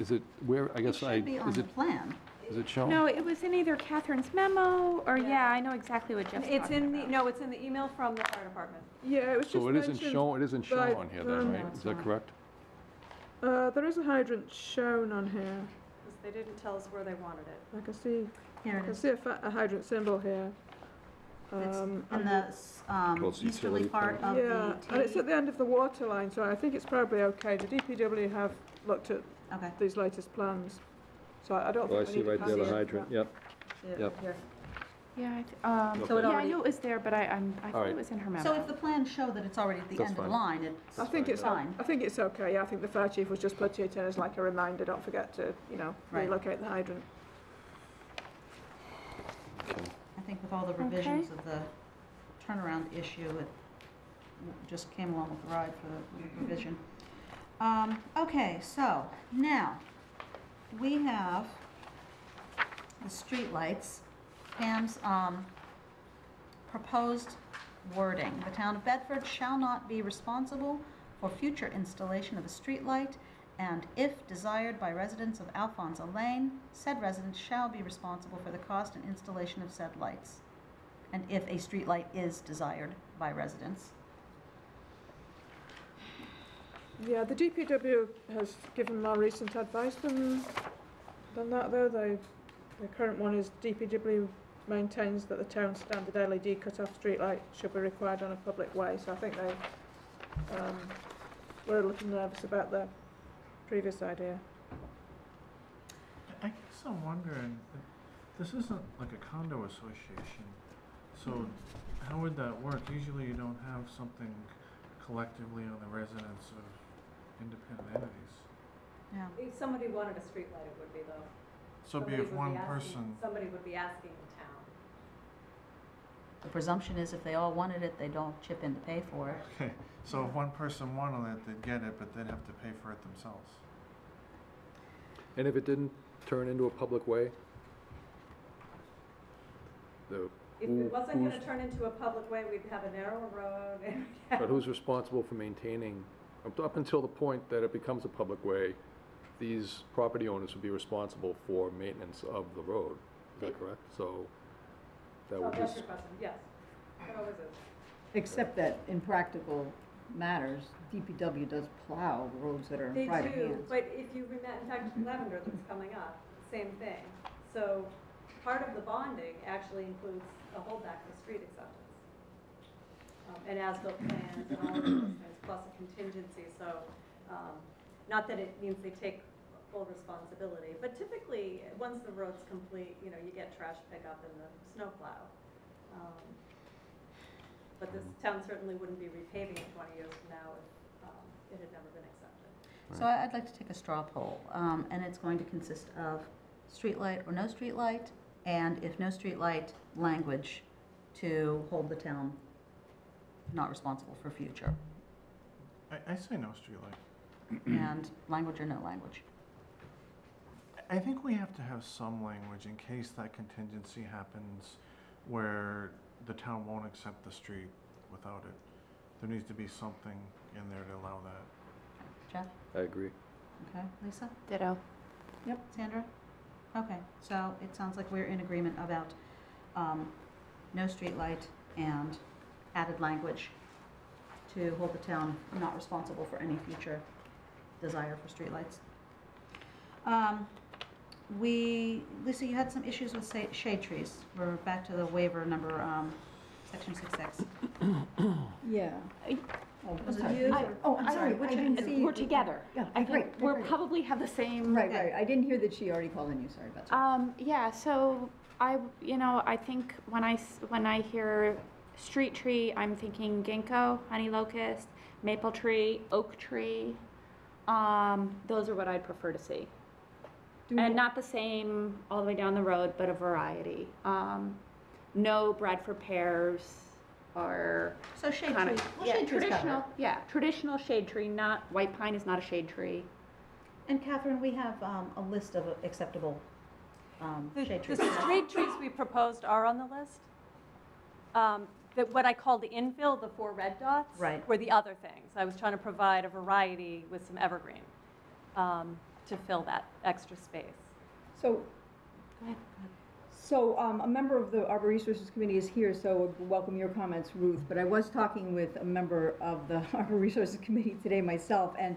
Is it, where, I it guess I, should be on is the it, plan. is it shown? no, it was in either Catherine's memo, or, yeah, I know exactly what Jeff's it's talking in the, about. no, it's in the email from the fire department. yeah, it was just So it isn't shown, it isn't by- shown on here then, right? Is that correct? Uh, there is a hydrant shown on here. 'cause they didn't tell us where they wanted it. I can see Here I it can is. see a, fa- a hydrant symbol here. It's Um, in and the s- um, Well, easterly utility part plan. of yeah, and it's at the end of the water line, so I think it's probably okay. The DPW have looked at Okay, these latest plans. So I I don't Oh, I think we see need to right pass there, the it. hydrant, yep. See Yep. here. Yeah, I, th- um, So it yeah, I already- knew it was there, but I, I'm, I thought right. it was in her memo. So if the plans show that it's already at the That's end of the fine. line, it's I think it's, fine. I think it's okay, yeah, I think the fire chief was just putting it in as like a reminder, don't forget to, you know, Right. relocate the hydrant. I think with all the revisions of the turnaround issue, it just came along with the ride for the revision. Um, okay, so now, we have the streetlights. Pam's, um, proposed wording. The town of Bedford shall not be responsible for future installation of a streetlight, and if desired by residents of Alfonso Lane, said residents shall be responsible for the cost and installation of said lights. And if a streetlight is desired by residents. Yeah, the DPW has given more recent advice than, than that though. They, the current one is DPW maintains that the town standard LED cut-off streetlight should be required on a public way, so I think they, um, were a little nervous about the previous idea. I guess I'm wondering, this isn't like a condo association, so how would that work? Usually you don't have something collectively on the residents of independent entities. Yeah. If somebody wanted a streetlight, it would be though. So it'd be if one person, Somebody would be asking the town. The presumption is if they all wanted it, they don't chip in to pay for it. okay, so if one person wanted it, they'd get it, but they'd have to pay for it themselves. And if it didn't turn into a public way? The, If Who- it wasn't gonna who's- turn into a public way, we'd have a narrower road and. but who's responsible for maintaining, up- up until the point that it becomes a public way, these property owners would be responsible for maintenance of the road, is that correct? So that Oh, would that's just, your question, yes. It always is. Except that in practical matters, DPW does plow the roads that are They in private do, hands. but if you remember, in fact, Lavender that's coming up, same thing. So part of the bonding actually includes a holdback for street acceptance. Um, And as-built plans and all of those things, plus a contingency, so, um, not that it means they take full responsibility, but typically, once the road's complete, you know, you get trash pickup and the snowplow. Um, But this town certainly wouldn't be repaving it twenty years from now if, um, it had never been accepted. So I- I'd like to take a straw poll, um, and it's going to consist of streetlight or no streetlight, and if no streetlight, language to hold the town not responsible for future, I, I say no streetlight. and language or no language. I think we have to have some language in case that contingency happens where the town won't accept the street without it. There needs to be something in there to allow that. Jeff? I agree. Okay, Lisa? Ditto. Yep. Sandra? Okay, so it sounds like we're in agreement about um, no streetlight and added language to hold the town not responsible for any future desire for streetlights. Um, We, Lisa, you had some issues with sa- shade trees. We're back to the waiver number, um, section six six. Yeah. Oh, Was it sorry. you? I- Oh, I'm I'm sorry, sorry, I didn't see we're together. Yeah, I great, think we're great. probably have the same. Right, right, I didn't hear that she already called on you, sorry about that. Um, yeah, so I, you know, I think when I, s- when I hear street tree, I'm thinking ginkgo, honey locust, maple tree, oak tree. Um, those are what I'd prefer to see. Do And we- not the same all the way down the road, but a variety. Um, no Bradford pears or So shade kind trees, of, well, yeah, shade trees cover it. traditional, yeah, traditional shade tree, not, white pine is not a shade tree. And Catherine, we have um, a list of acceptable um, The shade trees. the street trees we proposed are on the list. Um, That what I call the infill, the four red dots. Right. Were the other things. I was trying to provide a variety with some evergreen um, to fill that extra space. So, Go ahead. so um, a member of the Arbor Resources Committee is here, so welcome your comments, Ruth. But I was talking with a member of the Arbor Resources Committee today myself, and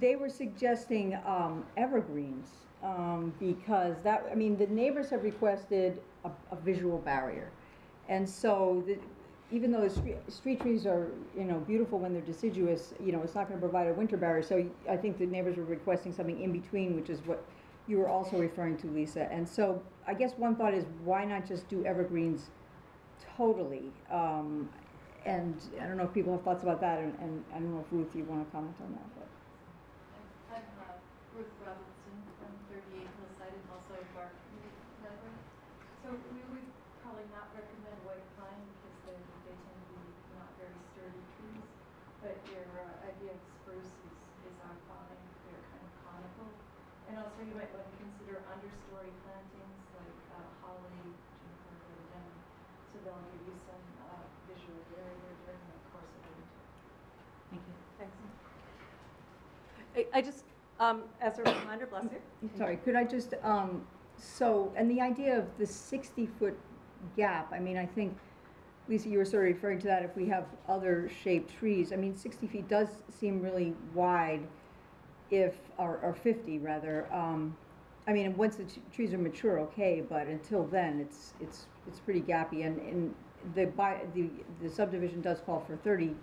they were suggesting um, evergreens um, because that, I mean, the neighbors have requested a, a visual barrier. And so the, even though the street, street trees are, you know, beautiful when they're deciduous, you know, it's not gonna provide a winter barrier. So I think the neighbors were requesting something in between, which is what you were also referring to, Lisa. And so I guess one thought is, why not just do evergreens totally? Um, And I don't know if people have thoughts about that, and, and I don't know if Ruth, you want to comment on that, but. I'm uh, Ruth Robinson from 38 Hillside and also Bark Network. So we would probably not recommend white pine because they they tend to be not very sturdy trees. But your uh, idea of spruce is, is on fine, they're kind of conical. And also you might want to consider understory plantings like uh, holly, juniper, rhododendron. So they'll give you some uh, visual barrier during the course of the winter. Thank you. Thanks. I- just, um, as a reminder, bless you. Sorry, could I just, um, so, and the idea of the 60-foot gap, I mean, I think, Lisa, you were sort of referring to that if we have other shaped trees. I mean, 60 feet does seem really wide if, or, or 50 rather. Um, I mean, once the trees are mature, okay, but until then, it's, it's, it's pretty gappy. And, and the, by, the, the subdivision does call for 30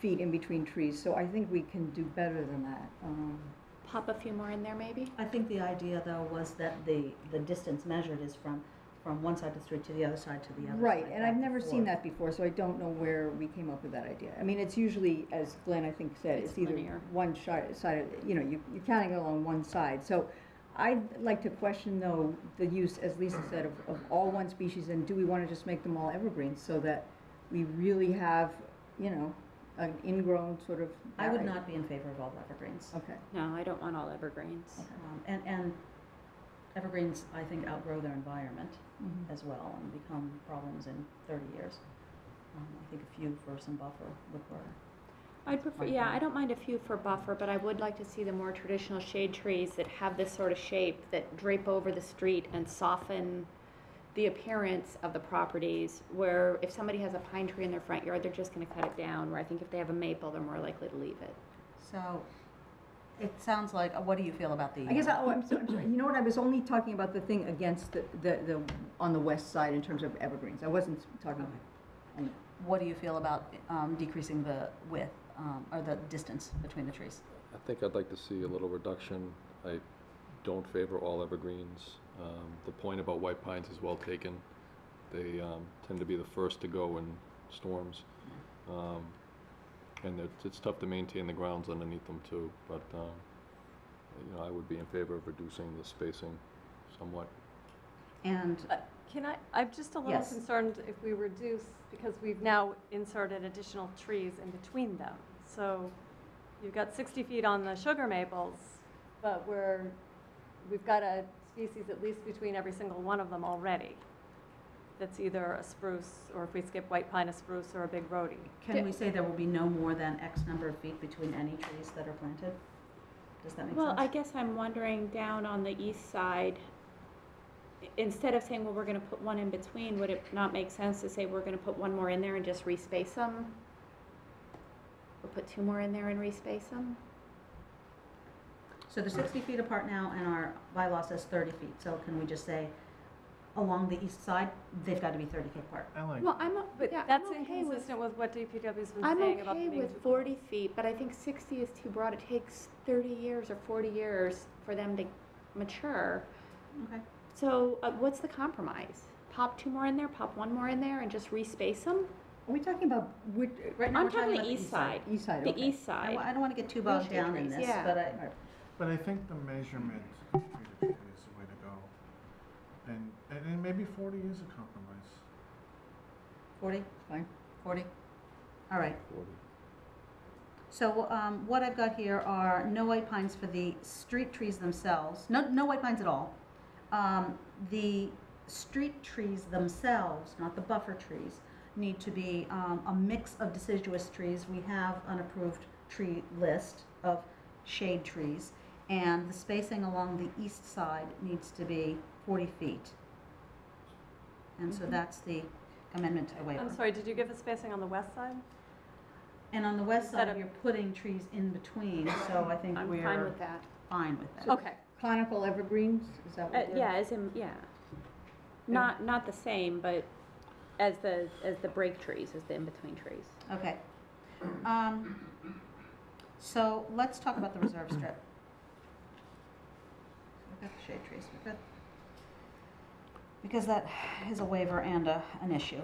feet in between trees, so I think we can do better than that. Um, Pop a few more in there, maybe? I think the idea, though, was that the, the distance measured is from, from one side of the street to the other side to the other side. Right, and I've never forth. seen that before, so I don't know where we came up with that idea. I mean, it's usually, as Glenn, I think, said, It's it's either linear. one shi- side, of- you know, you- you're counting it along one side. So I'd like to question, though, the use, as Lisa said, of, of all one species, and do we want to just make them all evergreens so that we really have, you know, an ingrown sort of. I would not be in favor of all evergreens. Okay. No, I don't want all evergreens. Um, And, and evergreens, I think, outgrow their environment Mhm. as well and become problems in 30 years. Um, I think a few for some buffer would work. I'd prefer, Fine. yeah, I don't mind a few for buffer, but I would like to see the more traditional shade trees that have this sort of shape that drape over the street and soften the appearance of the properties, where if somebody has a pine tree in their front yard, they're just gonna cut it down, where I think if they have a maple, they're more likely to leave it. So it sounds like, uh, what do you feel about the? I guess, I- oh, I'm sorry, I'm sorry. You know what, I was only talking about the thing against the, the, the, on the west side in terms of evergreens. I wasn't talking, and What do you feel about um, decreasing the width um, or the distance between the trees? I think I'd like to see a little reduction. I don't favor all evergreens. Um, The point about white pines is well taken. They um, tend to be the first to go in storms. Um, And it's, it's tough to maintain the grounds underneath them too, but, um, you know, I would be in favor of reducing the spacing somewhat. And Uh, Can I, I'm just a little Yes. concerned if we reduce, because we've now inserted additional trees in between them. So you've got 60 feet on the sugar maples, but we're, we've got a species at least between every single one of them already. That's either a spruce, or if we skip white pine, a spruce, or a big rhodey. can we say there will be no more than X number of feet between any trees that are planted? Does that make sense? Well, I guess I'm wondering down on the east side, i- instead of saying, well, we're gonna put one in between, would it not make sense to say we're gonna put one more in there and just respace them? Or put two more in there and respace them? So they're 60 feet apart now, and our bylaw says 30 feet. So can we just say, along the east side, they've got to be 30 feet apart? I like, Well, I'm, o- But yeah, I'm that's okay with, inconsistent with what DPW's been I'm saying about okay them being with forty feet, but I think sixty is too broad. It takes thirty years or forty years for them to mature. Okay. So uh, what's the compromise? Pop two more in there, pop one more in there, and just respace them? are we talking about which, Right now, I'm we're talking about the east side. east side, The okay. east I side. wa- I don't want to get too bogged down in this, yeah. but I, All right. But I think the measurement of tree to tree is the way to go. And, and and maybe forty is a compromise. 40, Fine. 40? All right. 40. So um, what I've got here are no white pines for the street trees themselves, no, no white pines at all. Um, The street trees themselves, not the buffer trees, need to be um, a mix of deciduous trees. We have an approved tree list of shade trees, and the spacing along the east side needs to be 40 feet. And so that's the amendment to the waiver. I'm sorry, did you give the spacing on the west side? And on the west Instead side, of- you're putting trees in between, so I think I'm we're fine with that. fine with that. Okay. Conical evergreens, is that Uh, what they're? yeah, as in, yeah. Not, not the same, but as the, as the break trees, as the in-between trees. Okay. Um, So let's talk about the reserve strip. We've got the shade trees, we're good. Because that is a waiver and a, an issue.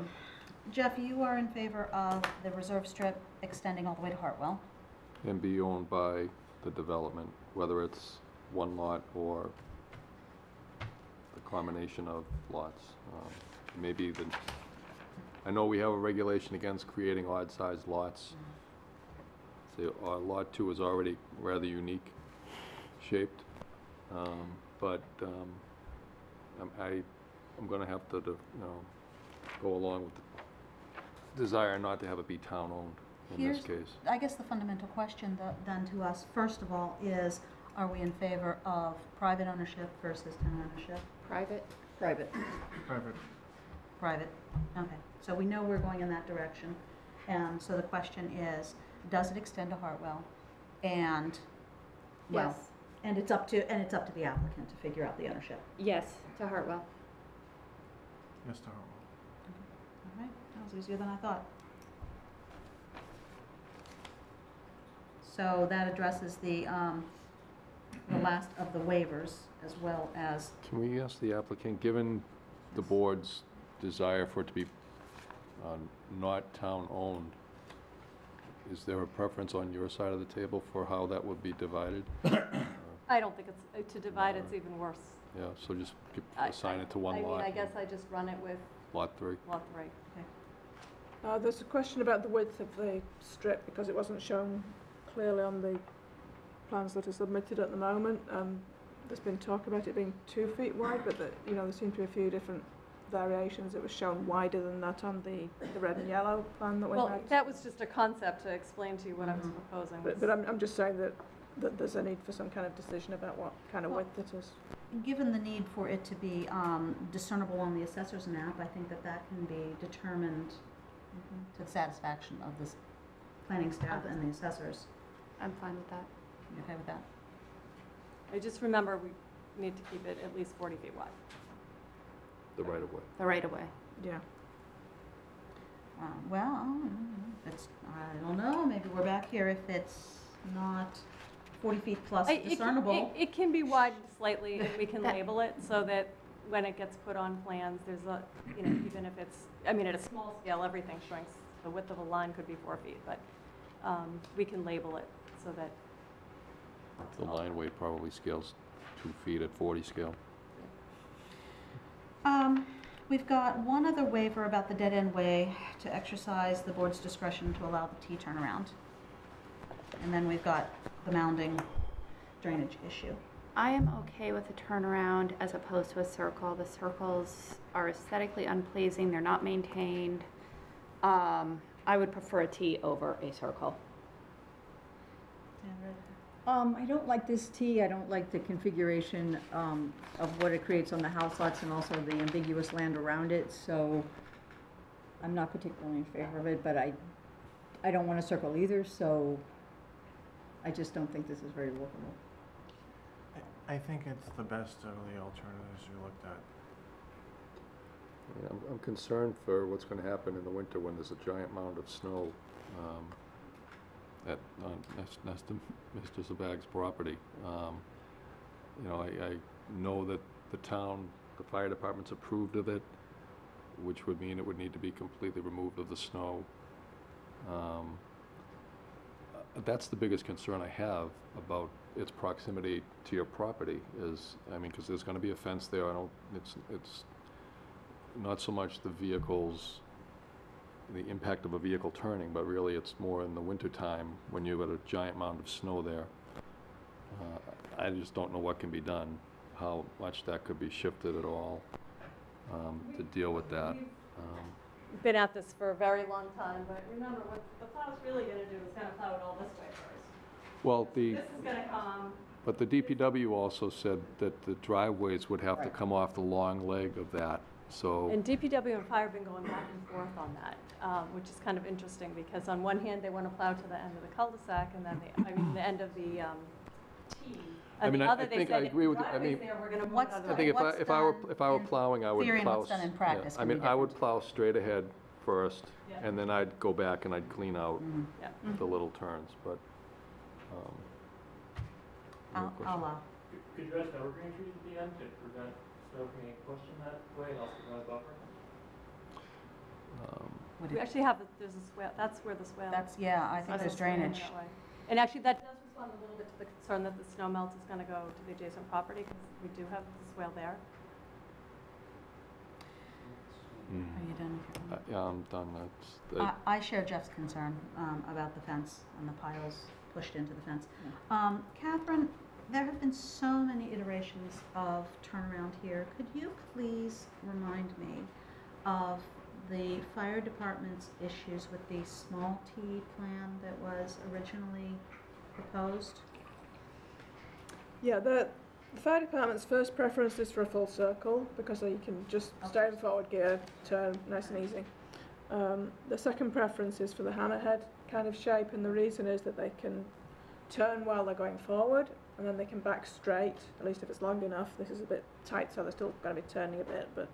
Jeff, you are in favor of the reserve strip extending all the way to Hartwell? And be owned by the development, whether it's one lot or the combination of lots. Um, Maybe the, I know we have a regulation against creating odd-sized lots. So, uh, Lot 2 is already rather unique shaped, um, but um, I'm- I, I'm going to have to, you know, go along with the desire not to have it be town-owned in this Here's- case. I guess the fundamental question tho- then to us, first of all, is are we in favor of private ownership versus town ownership? Private? Private. Private. Private, okay. So we know we're going in that direction. And so the question is, does it extend to Hartwell? And, well, Yes. And it's up to, and it's up to the applicant to figure out the ownership. Yes, to Hartwell. Yes, to Hartwell. All right, that was easier than I thought. So that addresses the, um, the last of the waivers as well as, Can we ask the applicant, given the board's desire for it to be uh, not town-owned, is there a preference on your side of the table for how that would be divided? I don't think it's, uh, to divide, it's even worse. Yeah, so just gi- I- assign it to one I mean, lot, I guess I just run it with lot three. lot three. okay. Uh, there's a question about the width of the strip because it wasn't shown clearly on the plans that are submitted at the moment. Um, there's been talk about it being two feet wide, but that, you know, there seem to be a few different variations. It was shown wider than that on the, the red and yellow plan that we Well, had. that was just a concept to explain to you what I was Mhm. proposing. But, but I'm, I'm just saying that, that there's a need for some kind of decision about what kind of Well- width it is. Given the need for it to be um, discernible on the assessor's map, I think that that can be determined to the satisfaction of this planning staff and the assessors. I'm fine with that. You okay with that? I just remember we need to keep it at least 40 feet wide. The right-of-way. The right of way. Yeah. Uh, Well, it's, I don't know, maybe we're back here if it's not 40 feet plus I- it can- discernible. It it can be widened slightly, and we can That- label it so that when it gets put on plans, there's a, you know, even if it's, I mean, at a small scale, everything shrinks. The width of a line could be four feet, but um, we can label it so that. The line weight probably scales two feet at 40 scale. Um, We've got one other waiver about the dead-end way to exercise the board's discretion to allow the T turnaround. And then we've got the mounding drainage issue. I am okay with a turnaround as opposed to a circle. The circles are aesthetically unpleasing, they're not maintained. Um, I would prefer a T over a circle. Um, I don't like this T, I don't like the configuration, um, of what it creates on the house lots and also the ambiguous land around it, so I'm not particularly in favor of it, but I, I don't want a circle either, so I just don't think this is very workable. I, I think it's the best of the alternatives you looked at. Yeah, I'm, I'm concerned for what's gonna happen in the winter when there's a giant mound of snow, um, at, on, next, next Mr. Zabag's property. Um, you know, I, I know that the town, the fire department's approved of it, which would mean it would need to be completely removed of the snow. Um, That's the biggest concern I have about its proximity to your property is, I mean, because there's gonna be a fence there, I don't, it's, it's not so much the vehicles, the impact of a vehicle turning, but really it's more in the wintertime when you've got a giant mound of snow there. Uh, I just don't know what can be done, how much that could be shifted at all um, to deal with that. Um, Been at this for a very long time, but remember, what the plow's really going to do is kind of plow it all this way first. Well, the, This is going to come, but the DPW also said that the driveways would have to come off the long leg of that, so. and DPW and fire have been going back and forth on that, um, which is kind of interesting, because on one hand, they want to plow to the end of the cul-de-sac, and then the, I mean, the end of the um, T. I mean, the I- I think I agree with you. I mean- there, we're going to move What's it out of the- I think if I, if I were, if I were plowing, I would theory and plow. what's done in s- practice yeah. I can be mean, I would plow straight ahead first, Yeah. and then I'd go back and I'd clean out Yeah. the little turns, but, um. I'll, no question. I'll, uh, Could- Could you add evergreen trees at the end to prevent snow from getting pushed in that way and also provide buffer? Um, Would We it- actually have, a- there's a swale, that's where the swale. That's, yeah, I think That's there's what's drainage. And actually, that does respond a little bit to the concern that the snow melt is going to go to the adjacent property, because we do have the swale there. mm. Are you done? with your- Uh, Yeah, I'm done. That's, I, that- I share Jeff's concern um, about the fence and the piles pushed into the fence. Um, Catherine, there have been so many iterations of turnaround here. Could you please remind me of the fire department's issues with the small T plan that was originally proposed? Yeah, the, the fire department's first preference is for a full circle because then you can just stay in forward gear, turn nice and easy. Um, the second preference is for the hammerhead kind of shape, and the reason is that they can turn while they're going forward and then they can back straight, at least if it's long enough. This is a bit tight, so they're still going to be turning a bit, but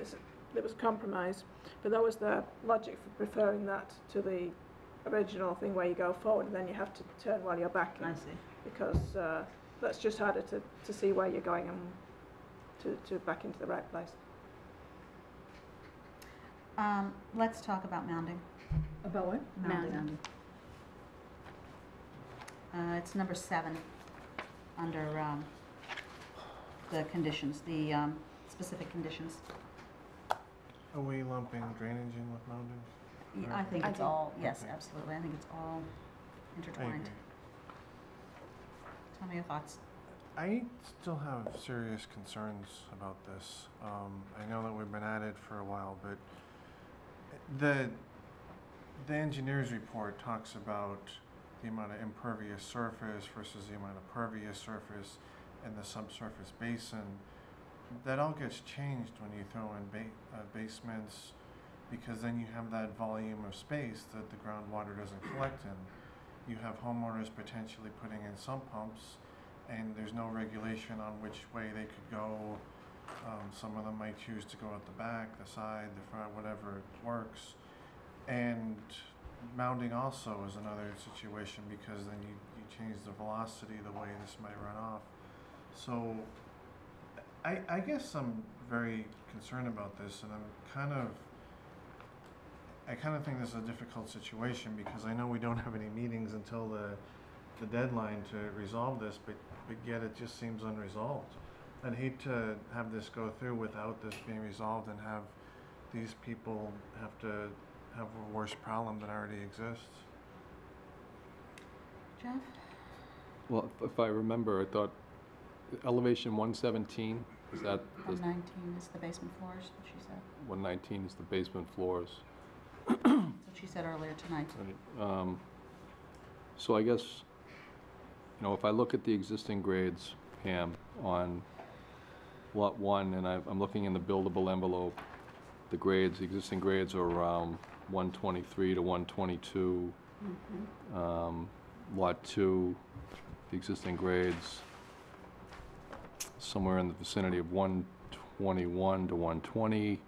it's, it was a compromise. But that was the logic for preferring that to the original thing where you go forward and then you have to turn while you're backing I see. because uh, that's just harder to, to see where you're going and to, to back into the right place. Um, let's talk about mounding. About what? Mounding. Mounding. Uh, it's number seven, under, um, the conditions, the, um, specific conditions. Are we lumping drainage in with mounding? Y- I think I it's think- all, yes, Okay. absolutely, I think it's all intertwined. Tell me your thoughts. I still have serious concerns about this. Um, I know that we've been at it for a while, but the the engineer's report talks about the amount of impervious surface versus the amount of pervious surface in the subsurface basin. That all gets changed when you throw in ba- uh, basements, because then you have that volume of space that the groundwater doesn't collect in. You have homeowners potentially putting in sump pumps and there's no regulation on which way they could go. Um, some of them might choose to go out the back, the side, the front, whatever works. And mounding also is another situation because then you, you change the velocity, the way this might run off. So I, I guess I'm very concerned about this and I'm kind of I kind of think this is a difficult situation because I know we don't have any meetings until the the deadline to resolve this, but, but yet it just seems unresolved. I'd hate to have this go through without this being resolved and have these people have to have a worse problem that already exists. Jeff? Well, if- if I remember, I thought elevation 117, is that, One nineteen is the basement floors, what she said. 119 is the basement floors. That's what she said earlier tonight. Right, um, So I guess, you know, if I look at the existing grades, Pam, on Lot 1, and I- I'm looking in the buildable envelope, the grades, the existing grades are around 123 to 122. Um, Lot 2, the existing grades, somewhere in the vicinity of 121 to 120. You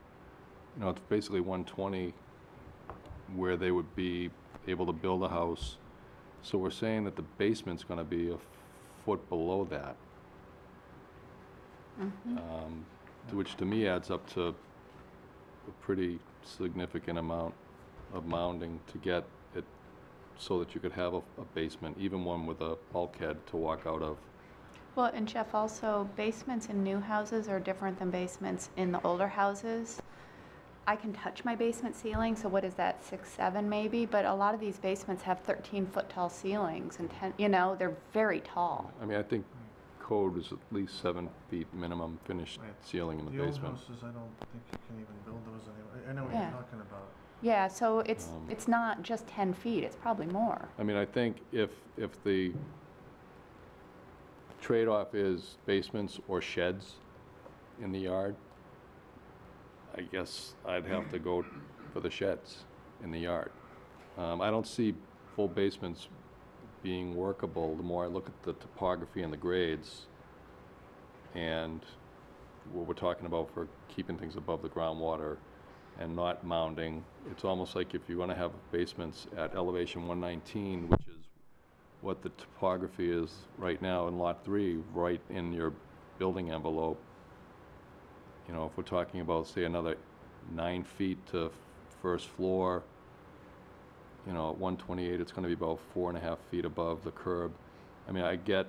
know, it's basically 120 where they would be able to build a house. So we're saying that the basement's gonna be a foot below that. Um, to- Which to me adds up to a pretty significant amount of mounding to get it so that you could have a, a basement, even one with a bulkhead to walk out of. Well, and Jeff, also basements in new houses are different than basements in the older houses. I can touch my basement ceiling, so what is that, six, seven maybe? But a lot of these basements have 13-foot tall ceilings and 10, you know, they're very tall. I mean, I think code is at least seven feet minimum finished Right. ceiling in the The old basement. houses, I don't think you can even build those anyway. I know what Yeah. you're talking about. Yeah, so it's, Um, it's not just 10 feet, it's probably more. I mean, I think if, if the trade-off is basements or sheds in the yard, I guess I'd have to go for the sheds in the yard. Um, I don't see full basements being workable the more I look at the topography and the grades and what we're talking about for keeping things above the groundwater and not mounding. It's almost like if you're gonna have basements at elevation 119, which is what the topography is right now in Lot 3, right in your building envelope, you know, if we're talking about, say, another nine feet to first floor, you know, at 128, it's going to be about four and a half feet above the curb. I mean, I get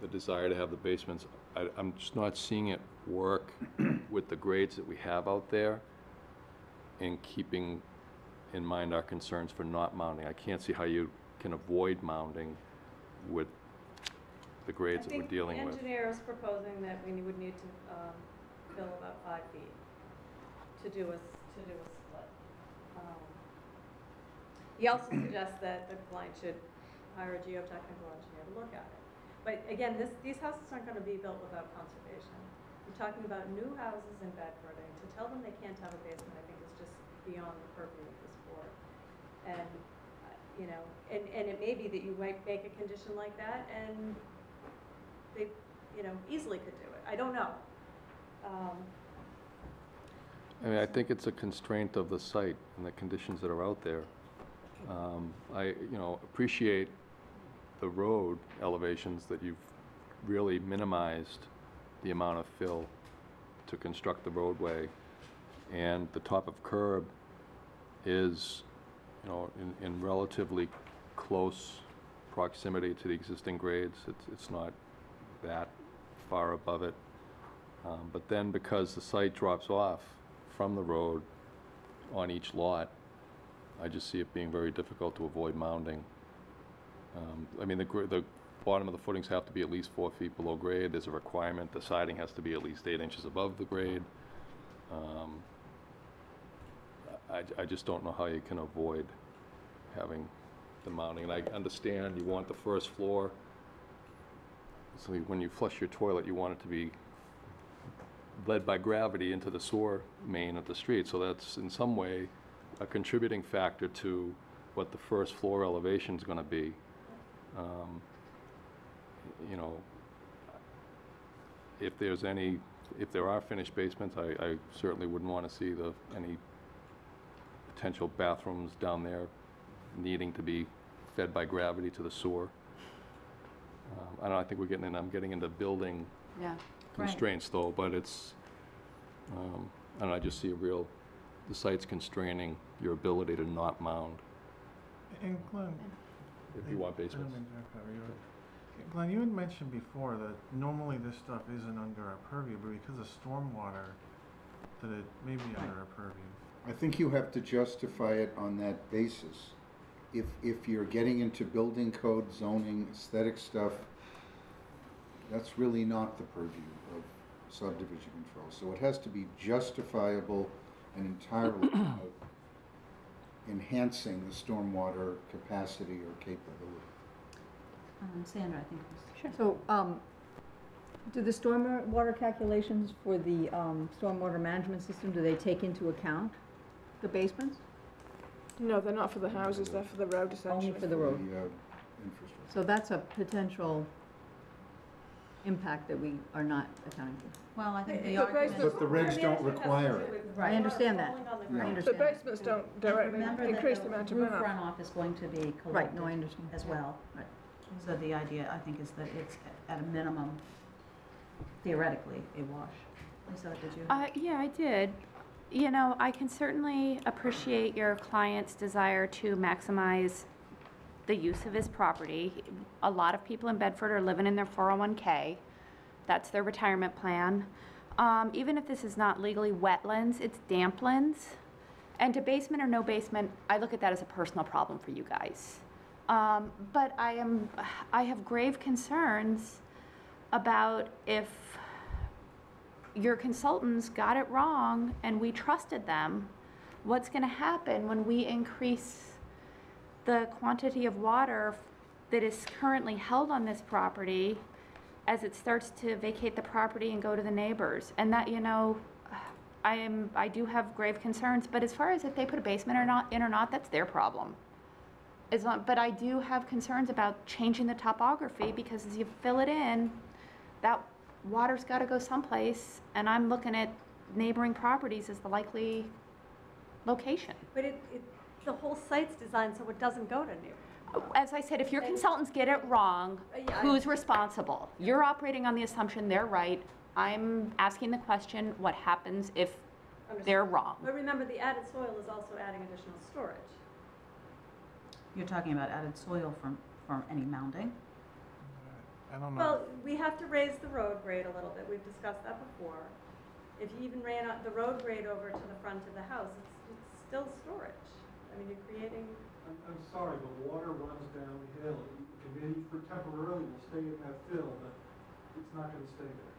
the desire to have the basements. I, I'm just not seeing it work with the grades that we have out there in keeping in mind our concerns for not mounding. I can't see how you can avoid mounding with the grades that we're dealing I with. think the engineer is proposing that we would need to um, fill about five feet to do a, to do a split. Um, He also suggests that the client should hire a geotechnical engineer to look at it. But again, this, these houses aren't gonna be built without conservation. We're talking about new houses in Bedford, and to tell them they can't have a basement, I think is just beyond the purview of this board. And, uh, you know, and, and it may be that you might make a condition like that, and they, you know, easily could do it. I don't know. Um, I mean, I think it's a constraint of the site and the conditions that are out there. Um, I, you know, appreciate the road elevations that you've really minimized the amount of fill to construct the roadway. And the top of curb is, you know, in, in relatively close proximity to the existing grades. It's, it's not that far above it. Um, But then because the site drops off from the road on each lot, I just see it being very difficult to avoid mounding. Um, I mean, the, the bottom of the footings have to be at least four feet below grade. There's a requirement, the siding has to be at least eight inches above the grade. Um, I, I just don't know how you can avoid having the mounding. And I understand you want the first floor, so when you flush your toilet, you want it to be led by gravity into the sewer main of the street. So that's in some way a contributing factor to what the first floor elevation is going to be. Um, You know, if there's any, if there are finished basements, I, I certainly wouldn't want to see the, any potential bathrooms down there needing to be fed by gravity to the sewer. Um, I don't know, I think we're getting, in I'm getting into building Yeah. Constraints though, but it's, um, I don't know, I just see a real, the site's constraining your ability to not mound And Glenn, if you want I don't basements. mean to interrupt you. Glenn, you had mentioned before that normally this stuff isn't under our purview, but because of stormwater, that it may be under our purview. I think you have to justify it on that basis. If, if you're getting into building code, zoning, aesthetic stuff, that's really not the purview of subdivision control. So it has to be justifiable and entirely about enhancing the stormwater capacity or capability. Um, Sandra, I think was. So, um, do the stormwater calculations for the, um, stormwater management system, do they take into account the basements? No, they're not for the houses, they're for the road essentially. Only for the road? The, uh, infrastructure. So that's a potential impact that we are not accounting for. Well, I think the The argument. But the regs don't require it. I understand that. Falling on the Yeah. The ground. understand. basements don't directly remember increase that the amount the of roof runoff. runoff is going to be Right, collected no, I understand. as well. Right. So the idea, I think, is that it's at a minimum theoretically a wash. Lisa, did you? Uh, yeah, I did. You know, I can certainly appreciate your client's desire to maximize the use of his property. A lot of people in Bedford are living in their 401K. That's their retirement plan. Um, even if this is not legally wetlands, it's damplands. And to basement or no basement, I look at that as a personal problem for you guys. Um, but I am, I have grave concerns about if your consultants got it wrong and we trusted them, what's going to happen when we increase the quantity of water that is currently held on this property as it starts to vacate the property and go to the neighbors? And that, you know, I am, I do have grave concerns, but as far as if they put a basement or not, in or not, that's their problem. As long, but I do have concerns about changing the topography because as you fill it in, that water's got to go someplace, and I'm looking at neighboring properties as the likely location. But it, it, the whole site's designed so it doesn't go to neighbors. As I said, if your consultants get it wrong, Uh, yeah, who's responsible? You're operating on the assumption they're right. I'm asking the question, what happens if they're wrong? But remember, the added soil is also adding additional storage. You're talking about added soil from, from any mounding? I don't know. Well, we have to raise the road grade a little bit, we've discussed that before. If you even ran the road grade over to the front of the house, it's, it's still storage. I mean, you're creating, I'm, I'm sorry, but water runs downhill. It can be, for temporarily, will stay in that fill, but it's not gonna stay there.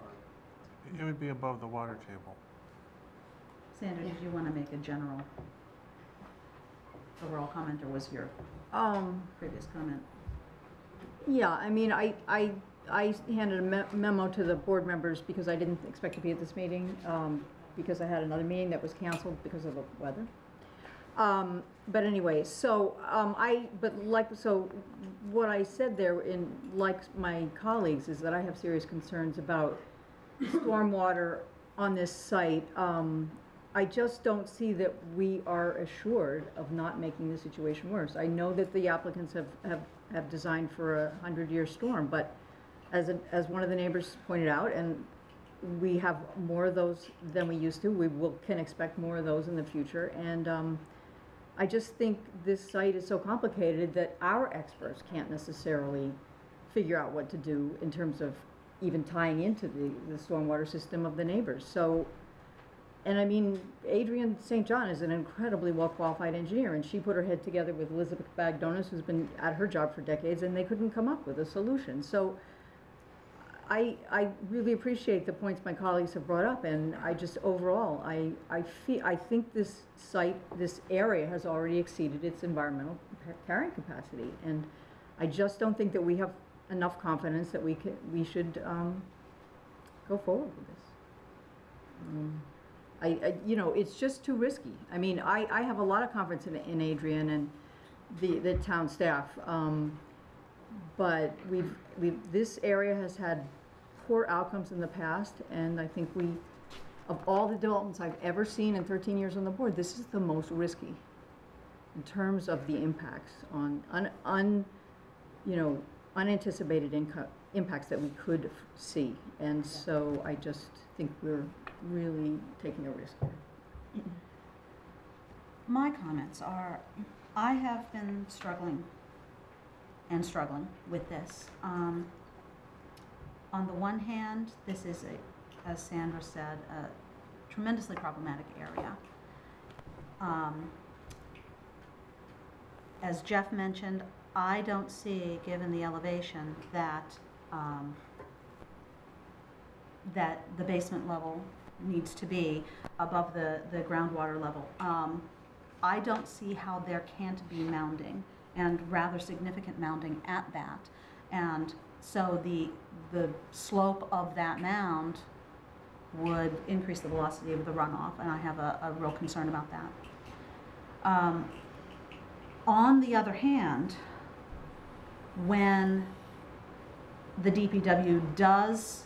Sorry. It would be above the water table. Sandra, did you want to make a general overall comment, or was your Um, previous comment? Yeah, I mean, I, I, I handed a me- memo to the board members because I didn't expect to be at this meeting, um, because I had another meeting that was canceled because of the weather. Um, but anyway, so, um, I, but like, so what I said there in, like my colleagues, is that I have serious concerns about stormwater on this site. Um, I just don't see that we are assured of not making the situation worse. I know that the applicants have, have, have designed for a hundred-year storm, but as, as one of the neighbors pointed out, and we have more of those than we used to, we will, can expect more of those in the future, and, um, I just think this site is so complicated that our experts can't necessarily figure out what to do in terms of even tying into the, the stormwater system of the neighbors. So, and I mean, Adrian St. John is an incredibly well-qualified engineer, and she put her head together with Elizabeth Bagdonas, who's been at her job for decades, and they couldn't come up with a solution. So I, I really appreciate the points my colleagues have brought up, and I just, overall, I, I feel, I think this site, this area has already exceeded its environmental carrying capacity, and I just don't think that we have enough confidence that we can, we should, um, go forward with this. Um, I, I, you know, it's just too risky. I mean, I, I have a lot of confidence in, in Adrian and the, the town staff. Um, but we've, we've, this area has had poor outcomes in the past, and I think we, of all the developments I've ever seen in thirteen years on the board, this is the most risky in terms of the impacts on, un, un, you know, unanticipated inco- impacts that we could see. And so I just think we're really taking a risk here. My comments are, I have been struggling and struggling with this. Um, on the one hand, this is a, as Sandra said, a tremendously problematic area. Um, as Jeff mentioned, I don't see, given the elevation, that, um, that the basement level needs to be above the, the groundwater level. Um, I don't see how there can't be mounding, and rather significant mounding at that. And so the, the slope of that mound would increase the velocity of the runoff, and I have a, a real concern about that. Um, on the other hand, when the DPW does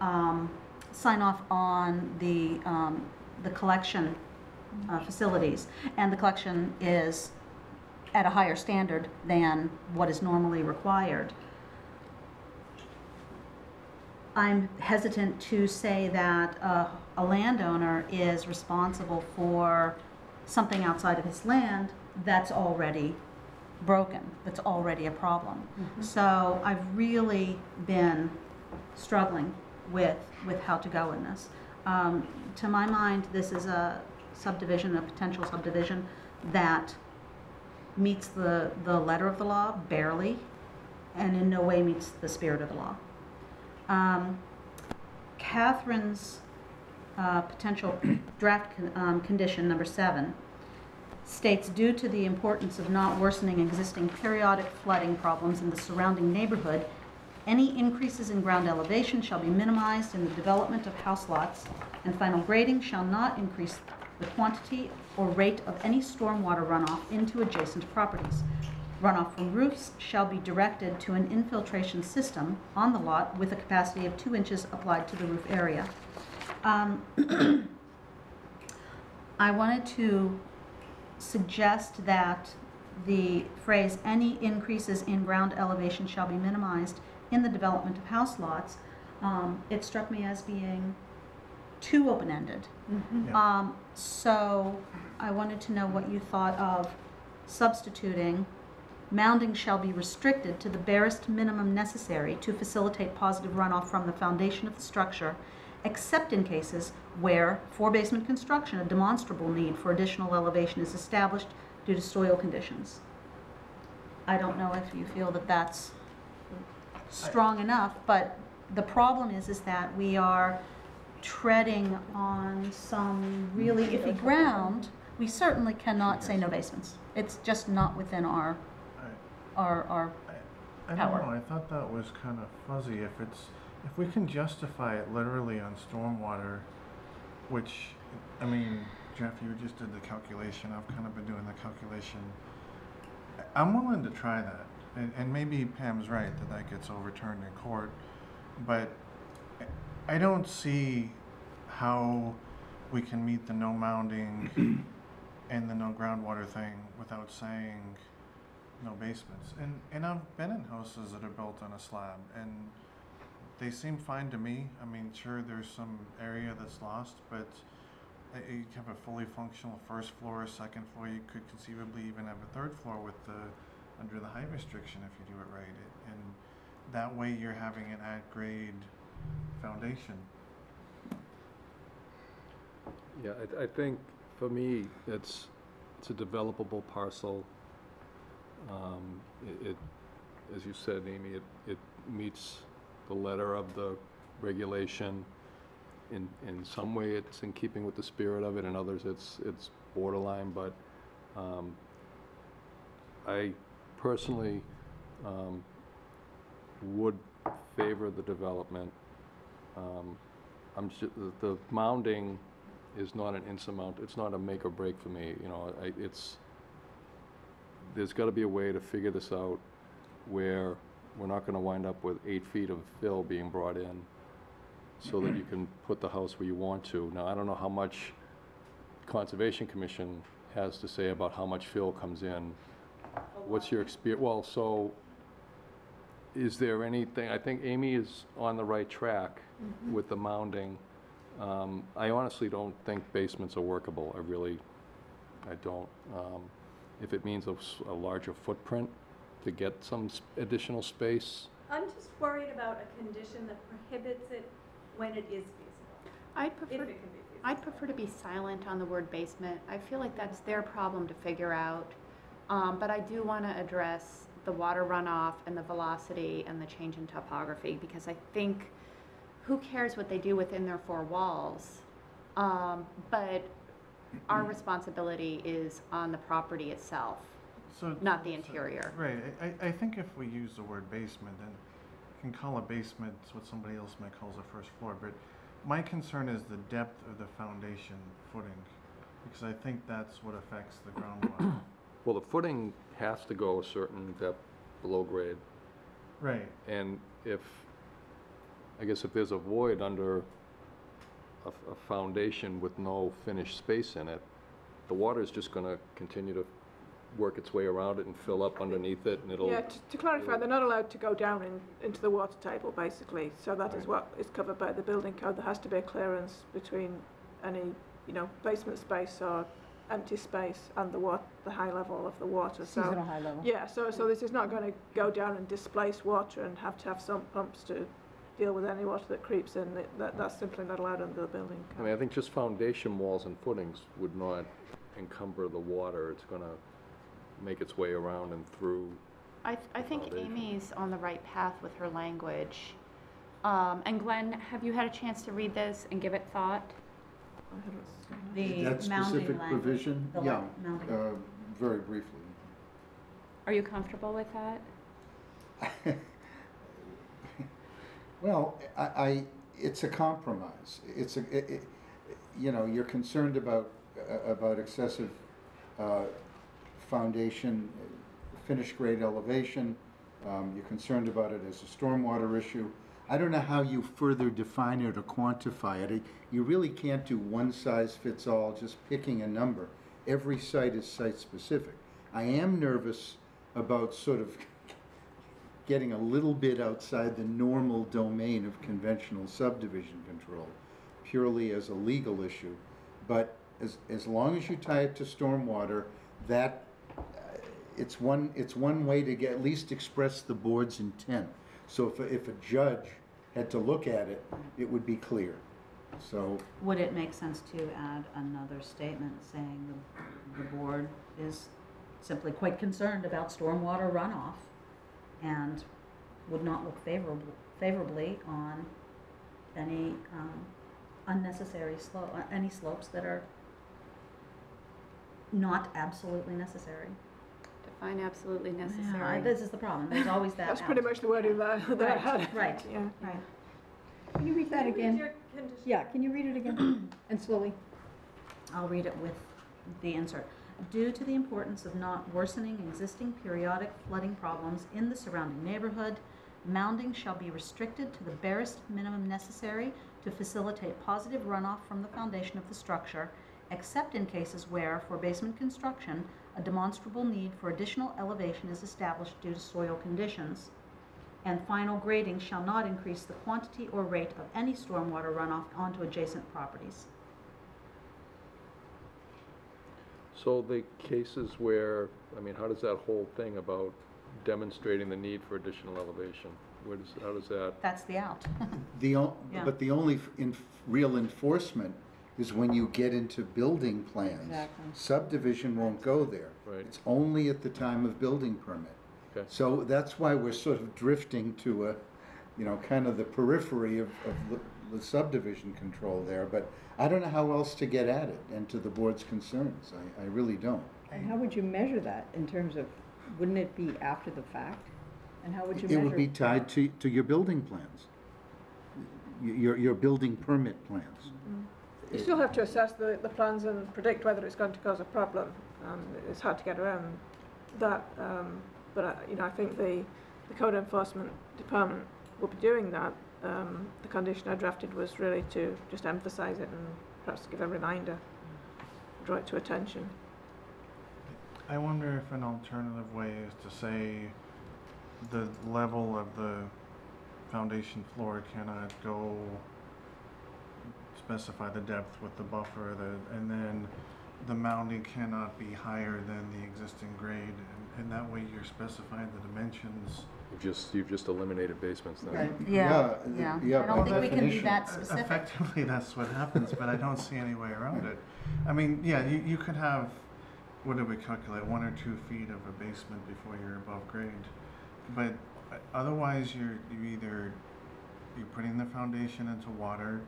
um, sign off on the, um, the collection uh, facilities, and the collection is at a higher standard than what is normally required, I'm hesitant to say that uh, a landowner is responsible for something outside of his land that's already broken, that's already a problem. So I've really been struggling with, with how to go in this. Um, To my mind, this is a subdivision, a potential subdivision that meets the, the letter of the law barely, and in no way meets the spirit of the law. Um, Catherine's uh, potential draft con- um, condition number seven states, due to the importance of not worsening existing periodic flooding problems in the surrounding neighborhood, any increases in ground elevation shall be minimized in the development of house lots, and final grading shall not increase the quantity or rate of any stormwater runoff into adjacent properties. Runoff from roofs shall be directed to an infiltration system on the lot with a capacity of two inches applied to the roof area. Um, I wanted to suggest that the phrase, "Any increases in ground elevation shall be minimized in the development of house lots," um, it struck me as being too open-ended. Yeah. Um, so I wanted to know what you thought of substituting mounding shall be restricted to the barest minimum necessary to facilitate positive runoff from the foundation of the structure, except in cases where, for basement construction, a demonstrable need for additional elevation is established due to soil conditions. I don't know if you feel that that's strong enough, but the problem is, is that we are treading on some really iffy ground. We certainly cannot say no basements. It's just not within our, our, our, I power. don't know, I thought that was kind of fuzzy. If it's, if we can justify it literally on stormwater, which, I mean, Jeff, you just did the calculation, I've kind of been doing the calculation. I- I'm willing to try that, and, and maybe Pam's right that that gets overturned in court, but I- I don't see how we can meet the no mounding and the no groundwater thing without saying no basements. And, and I've been in houses that are built on a slab and they seem fine to me. I mean, sure, there's some area that's lost, but you have a fully functional first floor, second floor. You could conceivably even have a third floor with the, under the height restriction if you do it right. It- And that way you're having an at-grade foundation. Yeah, I, I think, for me, it's, it's a developable parcel. Um, it, it, as you said, Amy, it, it meets the letter of the regulation. In, in some way, it's in keeping with the spirit of it, in others, it's, it's borderline, but, um, I personally, um, would favor the development. Um, I'm the, the mounding is not an insurmount, it's not a make or break for me, you know, I, it's, there's gotta be a way to figure this out where we're not gonna wind up with eight feet of fill being brought in so that you can put the house where you want to. Now, I don't know how much Conservation Commission has to say about how much fill comes in. What's your experience, well, so, is there anything, I think Amy is on the right track with the mounding. Um, I honestly don't think basements are workable, I really, I don't. Um, If it means a, s- a larger footprint to get some s- additional space, I'm just worried about a condition that prohibits it when it is feasible, I'd if prefer, it can be feasible. I'd prefer to be silent on the word basement. I feel like that's their problem to figure out. Um, but I do want to address the water runoff and the velocity and the change in topography, because I think, who cares what they do within their four walls? Um, but our responsibility is on the property itself, So not the so- interior. Right, I, I- I think if we use the word basement, then you can call a basement what somebody else might call a first floor, but my concern is the depth of the foundation footing, because I think that's what affects the groundwater. well, the footing has to go a certain depth below grade. Right, And if, I guess if there's a void under a, a foundation with no finished space in it, the water's just gonna continue to work its way around it and fill up underneath it, and it'll, Yeah, t- to clarify, they're not allowed to go down in, into the water table, basically. So that is Right. what is covered by the building code. There has to be a clearance between any, you know, basement space or empty space and the wa, the high level of the water. So, Seasonal high level. yeah, so, so this is not going to go down and displace water and have to have some pumps to deal with any water that creeps in. That- That, that's simply not allowed under the building I mean, I think just foundation walls and footings would not encumber the water. It's gonna make its way around and through. I, th- I think Foundation. Amy's on the right path with her language. Um, and Glenn, have you had a chance to read this and give it thought? I haven't seen that. the That mounding specific language. provision, the yeah, la- mounding. uh, very briefly. Are you comfortable with that? Well, I, I, it's a compromise. It's a, it, it, you know, you're concerned about, uh, about excessive, uh, foundation, finished grade elevation. Um, you're concerned about it as a stormwater issue. I don't know how you further define it or quantify it. You really can't do one size fits all, just picking a number. Every site is site specific. I am nervous about sort of getting a little bit outside the normal domain of conventional subdivision control, purely as a legal issue. But as, as long as you tie it to stormwater, that, uh, it's one, it's one way to get, at least express the board's intent. So if, a- if a judge had to look at it, it would be clear. So, Would it make sense to add another statement saying the, the board is simply quite concerned about stormwater runoff and would not look favorable, favorably on any, um, unnecessary slope, uh, any slopes that are not absolutely necessary. Define absolutely Yeah, necessary. This is the problem, there's always that. That's pretty much the wording that, that Right, had. right. Yeah. Right. Can you read that again? Your Yeah, can you read it again? And slowly? I'll read it with the insert. Due to the importance of not worsening existing periodic flooding problems in the surrounding neighborhood, mounding shall be restricted to the barest minimum necessary to facilitate positive runoff from the foundation of the structure, except in cases where, for basement construction, a demonstrable need for additional elevation is established due to soil conditions. And final grading shall not increase the quantity or rate of any stormwater runoff onto adjacent properties. So the cases where, I mean, how does that whole thing about demonstrating the need for additional elevation, where does, how does that? That's the out. the, o- Yeah. but the only f- in, real enforcement is when you get into building plans. Exactly. Subdivision won't go there. Right. It's only at the time of building permit. Okay. So that's why we're sort of drifting to a, you know, kind of the periphery of, of the- the subdivision control there. But I don't know how else to get at it and to the board's concerns. I, I really don't. And how would you measure that in terms of, wouldn't it be after the fact? And how would you It measure? would be tied to, to your building plans, your, your building permit plans. You still have to assess the, the plans and predict whether it's going to cause a problem. Um, it's hard to get around that, um, but I, you know, I think the, the code enforcement department will be doing that. Um, the condition I drafted was really to just emphasise it and perhaps give a reminder, draw it to attention. I wonder if an alternative way is to say the level of the foundation floor cannot go specify the depth with the buffer, the, and then the mounding cannot be higher than the existing grade, and, and that way you're specifying the dimensions. You've just, you've just eliminated basements then. Right. Yeah, Yeah, yeah. yeah, I don't by think we can be definition. that specific. Effectively, that's what happens, but I don't see any way around it. I mean, yeah, you, you could have, what do we calculate, one or two feet of a basement before you're above grade. But uh, otherwise, you're, you either, you're putting the foundation into water,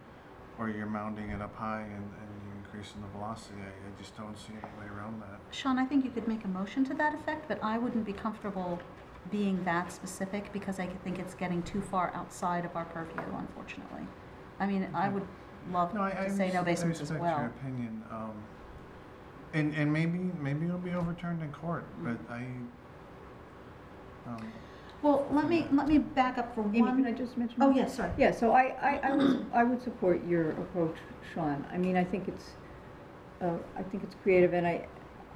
or you're mounting it up high and, and you're increasing the velocity. I, I just don't see any way around that. Sean, I think you could make a motion to that effect, but I wouldn't be comfortable being that specific because I think it's getting too far outside of our purview, unfortunately. I mean, I would love No, I, I to say no res- I basements as respect well. your opinion, um, and, and maybe, maybe it'll be overturned in court, but I, um, Well, let me, let me back up for Amy, can I one. just mention? Oh, one? yes, sorry. Yeah, so I, I, I would, I would support your approach, Sean. I mean, I think it's, uh, I think it's creative and I,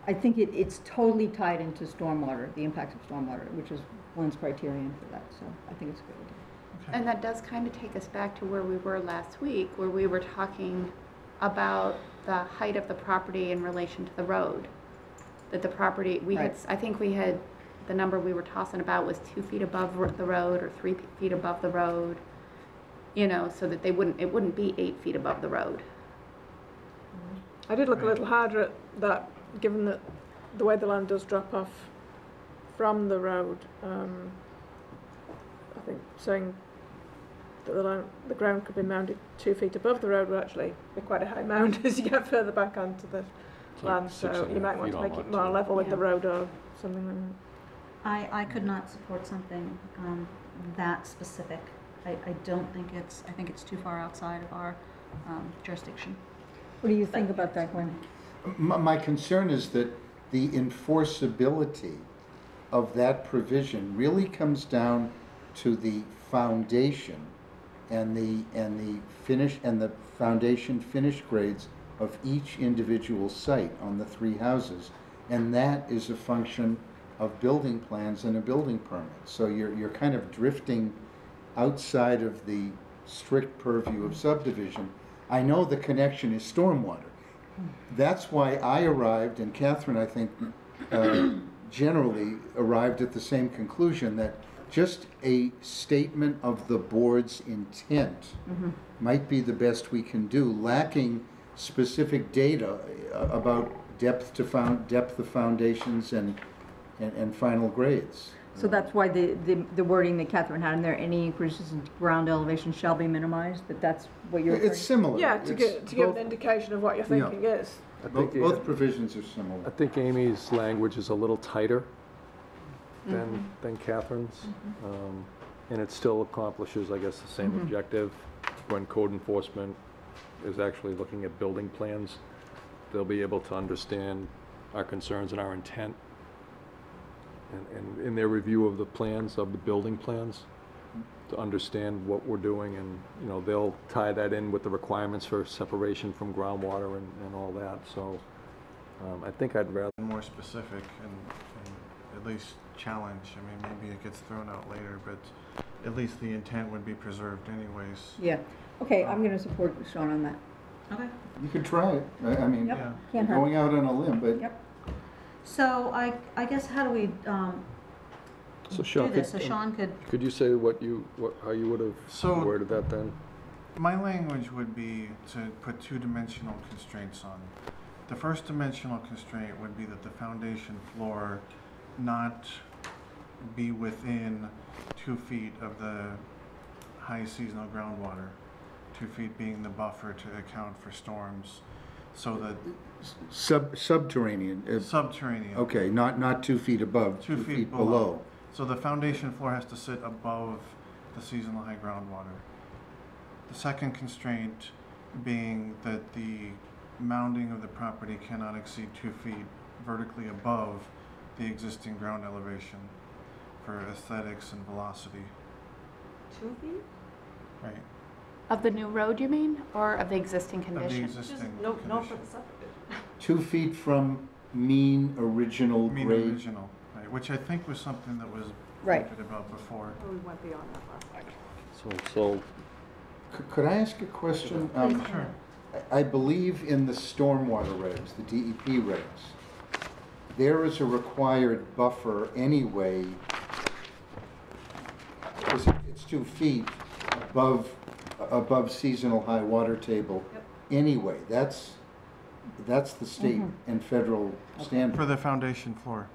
I think it, it's totally tied into stormwater, the impacts of stormwater, which is one's criterion for that, so I think it's a good idea. And that does kind of take us back to where we were last week, where we were talking about the height of the property in relation to the road. That the property, we had, Right. I think we had, the number we were tossing about was two feet above ro- the road or three feet above the road. You know, so that they wouldn't, it wouldn't be eight feet above the road. I did look a little harder at that, given that the way the land does drop off from the road. Um, I think saying that the, land, the ground could be mounded two feet above the road would actually be quite a high mound as you get further back onto the It's land. six So you might want to make it more too. level with the road or something like that. I, I could not support something um, that specific. I, I don't think it's, I think it's too far outside of our um, jurisdiction. What do you think about that, Glenn? My, concern is that the enforceability of that provision really comes down to the foundation and the, and the finish, and the foundation finish grades of each individual site on the three houses. And that is a function of building plans and a building permit. So you're, you're kind of drifting outside of the strict purview of subdivision. I know the connection is stormwater. That's why I arrived, and Catherine, I think, uh, generally arrived at the same conclusion, that just a statement of the board's intent might be the best we can do, lacking specific data uh, about depth to found, depth of foundations and, and, and final grades. So that's why the, the the wording that Catherine had in there, any increases in ground elevation shall be minimized, that that's what you're referring It's similar. Yeah, to It's get, to give both- an indication of what your Yeah. thinking is. I Both, think, both provisions are similar. I think Amy's language is a little tighter mm-hmm. than, than Catherine's. Mm-hmm. Um, And it still accomplishes, I guess, the same mm-hmm. objective. When code enforcement is actually looking at building plans, they'll be able to understand our concerns and our intent. And, and in their review of the plans, of the building plans, to understand what we're doing and, you know, they'll tie that in with the requirements for separation from groundwater and, and all that, so, um, I think I'd rather, more specific and, and at least challenge. I mean, maybe it gets thrown out later, but at least the intent would be preserved anyways. Yeah, okay, I'm gonna support Sean on that. Okay. You could try it. I, I mean, Yeah. Can't hurt. going out on a limb, but Yep. So I, I guess how do we, um, so do Sean, could, this? So Sean could, could you say what you, what, how you would have So- worded that then? My language would be to put two dimensional constraints on. The first dimensional constraint would be that the foundation floor not be within two feet of the high seasonal groundwater. Two feet being the buffer to account for storms, so that sub, subterranean, uh, subterranean. okay, not, not two feet above, Two two feet feet below. below. So the foundation floor has to sit above the seasonal high groundwater. The second constraint being that the mounding of the property cannot exceed two feet vertically above the existing ground elevation for aesthetics and velocity. Two feet? Right, Of the new road, you mean, or of the existing of the condition? existing No, no for condition. the subdivision. Two feet from mean original Mean grade. original, right, which I think was something that was Right. pointed about before. We went beyond that last time. So, so, C- Could I ask a question? Um, Sure. I I believe in the stormwater regs, the DEP regs, there is a required buffer anyway. 'cause it- It's two feet above, above seasonal high water table Yep. anyway. That's, that's the state and federal standard. For the foundation floor.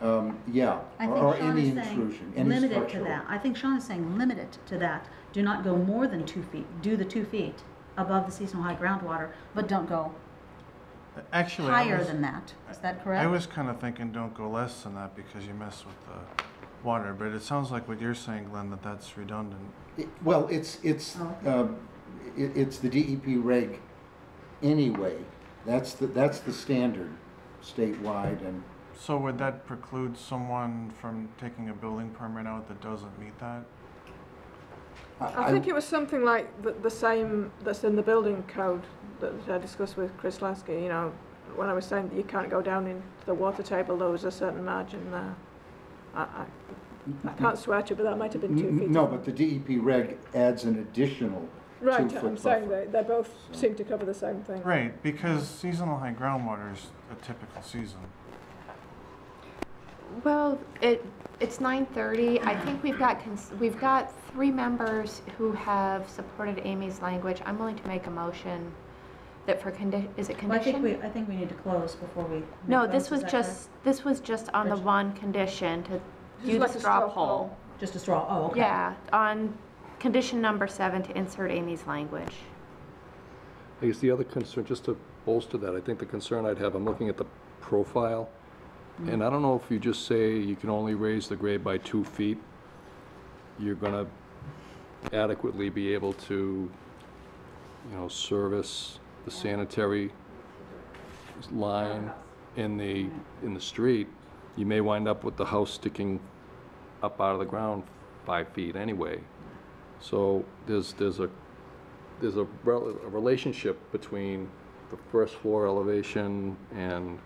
Um, Yeah, I or think or Sean any is saying, intrusion, any limit it to structural. that. I think Sean is saying, limit it to that. Do not go more than two feet. Do the two feet above the seasonal high groundwater, but don't go Actually, I higher was- than that. Is that correct? I was kind of thinking don't go less than that because you mess with the water, but it sounds like what you're saying, Glenn, that that's redundant. It- Well, it's, it's, Oh, okay. um, it, it's the DEP reg anyway. That's the, that's the standard statewide and, So would that preclude someone from taking a building permit out that doesn't meet that? I think it was something like the, the same that's in the building code that I discussed with Chris Lasky, you know, when I was saying that you can't go down into the water table, there was a certain margin there. I, I, I can't swear to, it, but that might have been two feet. No, but the DEP reg adds an additional Right, two-foot I'm saying buffer. they, they both So- seem to cover the same thing. Right, because seasonal high groundwater is a typical season. Well, it, it's nine thirty. I think we've got, cons- we've got three members who have supported Amy's language. I'm willing to make a motion that for condi, is it Well, I think condition? we, I think we need to close before we. No, this votes. was Is that just, this was just on the Rich? one condition to Just do the like a straw straw poll. poll. Just a straw, oh, okay. Yeah, on condition number seven to insert Amy's language. I guess the other concern, just to bolster that, I think the concern I'd have, I'm looking at the profile, mm-hmm. and I don't know if you just say you can only raise the grade by two feet, you're gonna adequately be able to, you know, service the sanitary line in the, in the street. You may wind up with the house sticking up out of the ground five feet anyway. So there's, there's a, there's a, rel- a relationship between the first floor elevation and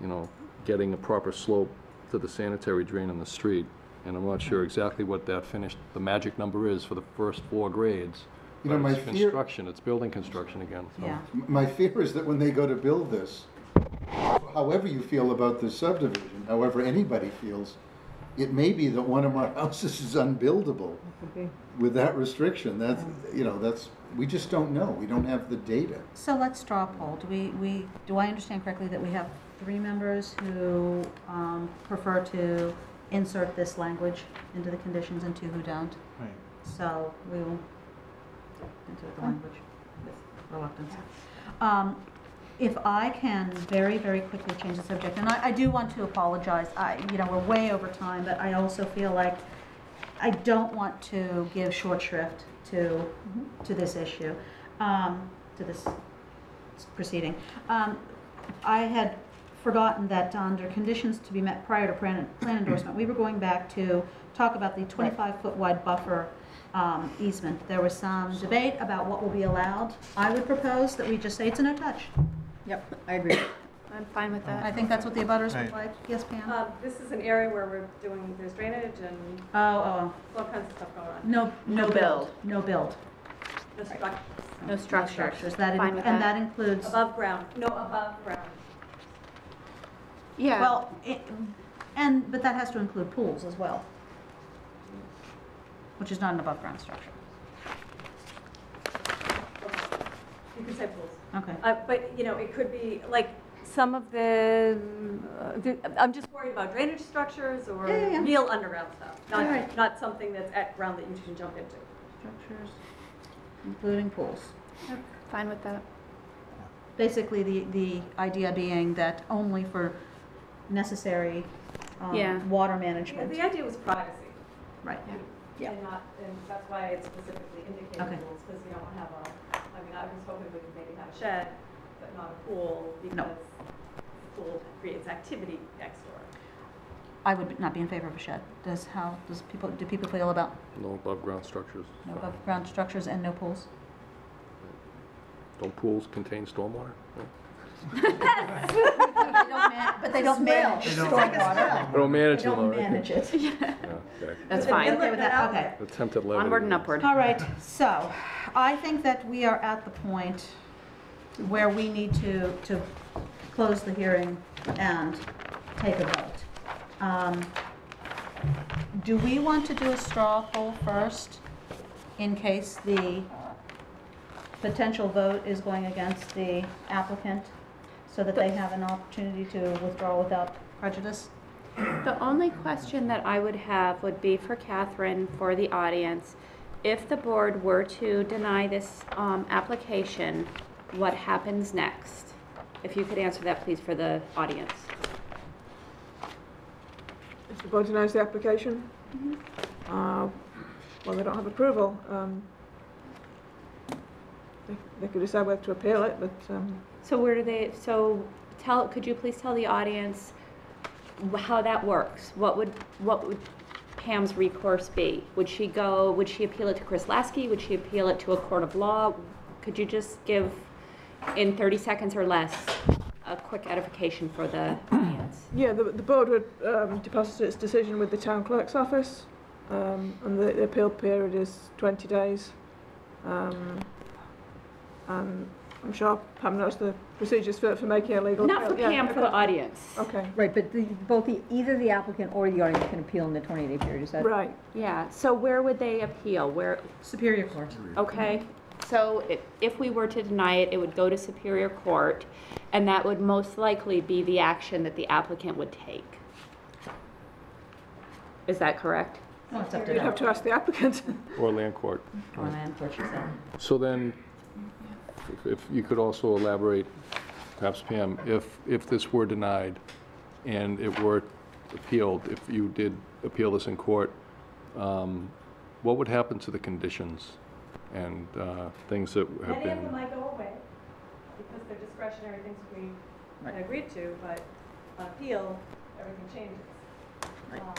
you know, getting a proper slope to the sanitary drain in the street. And I'm not sure exactly what that finished, the magic number is for the first four grades. You know, But my it's fear- construction, it's building construction again, so. Yeah. My fear is that when they go to build this, however you feel about this subdivision, however anybody feels, it may be that one of our houses is unbuildable Could with that restriction. That's, you know, that's, we just don't know. We don't have the data. So let's draw a poll. Do we, we, do I understand correctly that we have three members who um, prefer to insert this language into the conditions and two who don't? Right. So we will insert the language with reluctance. Um, If I can very, very quickly change the subject, and I, I do want to apologize, I, you know, we're way over time, but I also feel like I don't want to give short shrift to, to this issue, um, to this proceeding. Um, I had forgotten that under conditions to be met prior to plan, plan endorsement, we were going back to talk about the twenty-five foot wide buffer, um, easement. There was some debate about what will be allowed. I would propose that we just say it's a no touch. Yep, I agree. I'm fine with that. I that. think that's what the abutters would like. Yes, Pam? Uh, This is an area where we're doing, there's drainage and Oh, oh, all kinds of stuff going on. no, no No build, build. no build. No structure, No structures. That, in- Fine with and that. that includes, above ground, no above ground. Yeah. well, it, and, but that has to include pools as well, which is not an above ground structure. You can say pools. Okay. Uh, But, you know, it could be, like, some of the, uh, the- I'm just worried about drainage structures or Yeah, yeah, yeah. real underground stuff. All Not, right. not something that's at ground that you can jump into. Structures, including pools. Fine with that. Basically, the, the idea being that only for necessary, Yeah. um, water Yeah, management. The idea was privacy. Right. Yeah. And not, and that's why it's specifically indicated Okay. pools, because you don't have a, I mean, I was hoping we could maybe have a shed, but not a pool, because the pool creates activity next door. I would not be in favor of a shed. Does how, does people, do people feel about No above-ground structures. no above ground structures and no pools? Don't pools contain stormwater? No? But they don't manage They don't. stormwater. They don't manage They them, all don't right. manage it. Yeah, okay. That's Okay fine. with that, okay. Attempt at. Onward and upward. All right, so I think that we are at the point where we need to, to close the hearing and take a vote. Um, Do we want to do a straw poll first in case the potential vote is going against the applicant so that they have an opportunity to withdraw without prejudice? The only question that I would have would be for Catherine, for the audience. If the board were to deny this um, application, what happens next? If you could answer that, please, for the audience. If the board denies the application, uh, well, they don't have approval. Um, They they could decide whether to appeal it, but um, So where do they, so tell, could you please tell the audience wh- how that works? What would, what would Pam's recourse be? Would she go, would she appeal it to Chris Lasky? Would she appeal it to a court of law? Could you just give, in 30 seconds or less, a quick edification for the audience? Yeah, the, the board would um, deposit its decision with the town clerk's office, um, and the, the appeal period is 20 days. Um, and I'm sure Pam knows the procedures for, for making a legal appeal. Not for Yeah, Pam, for the audience. Okay, Right, but the, both the, either the applicant or the audience can appeal in the 20-day period, is that? right. Yeah, so where would they appeal? Where, Superior Court. Okay, so if, if we were to deny it, it would go to Superior Court, and that would most likely be the action that the applicant would take. Is that correct? No, it's up to You'd have to ask the applicant. Or land court. Or land court, she said. So then, if- if you could also elaborate, perhaps Pam, if, if this were denied and it were appealed, if you did appeal this in court, um, what would happen to the conditions and uh, things that have Many of them might go away, because they're discretionary things we had agreed to, but on appeal, everything changes. Um,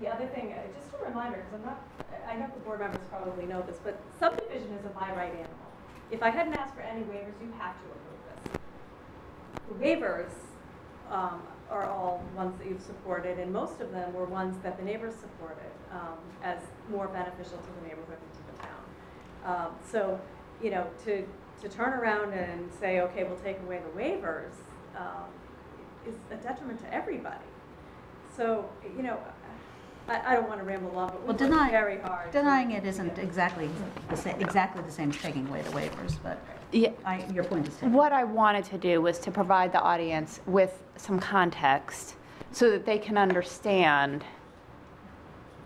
The other thing, uh, just a reminder, because I'm not, I I know the board members probably know this, but subdivision is a by right animal. If I hadn't asked for any waivers, you have to approve this. The waivers um, are all ones that you've supported, and most of them were ones that the neighbors supported um, as more beneficial to the neighborhood and to the town. Um, So, you know, to, to turn around and say, okay, we'll take away the waivers, um, is a detriment to everybody. So, you know, I, I don't want to ramble on, but we Well, deny- very hard. to- Denying it isn't exactly, the sa- exactly the same as taking away the waivers, but Yeah, I, your point is taken. What I wanted to do was to provide the audience with some context so that they can understand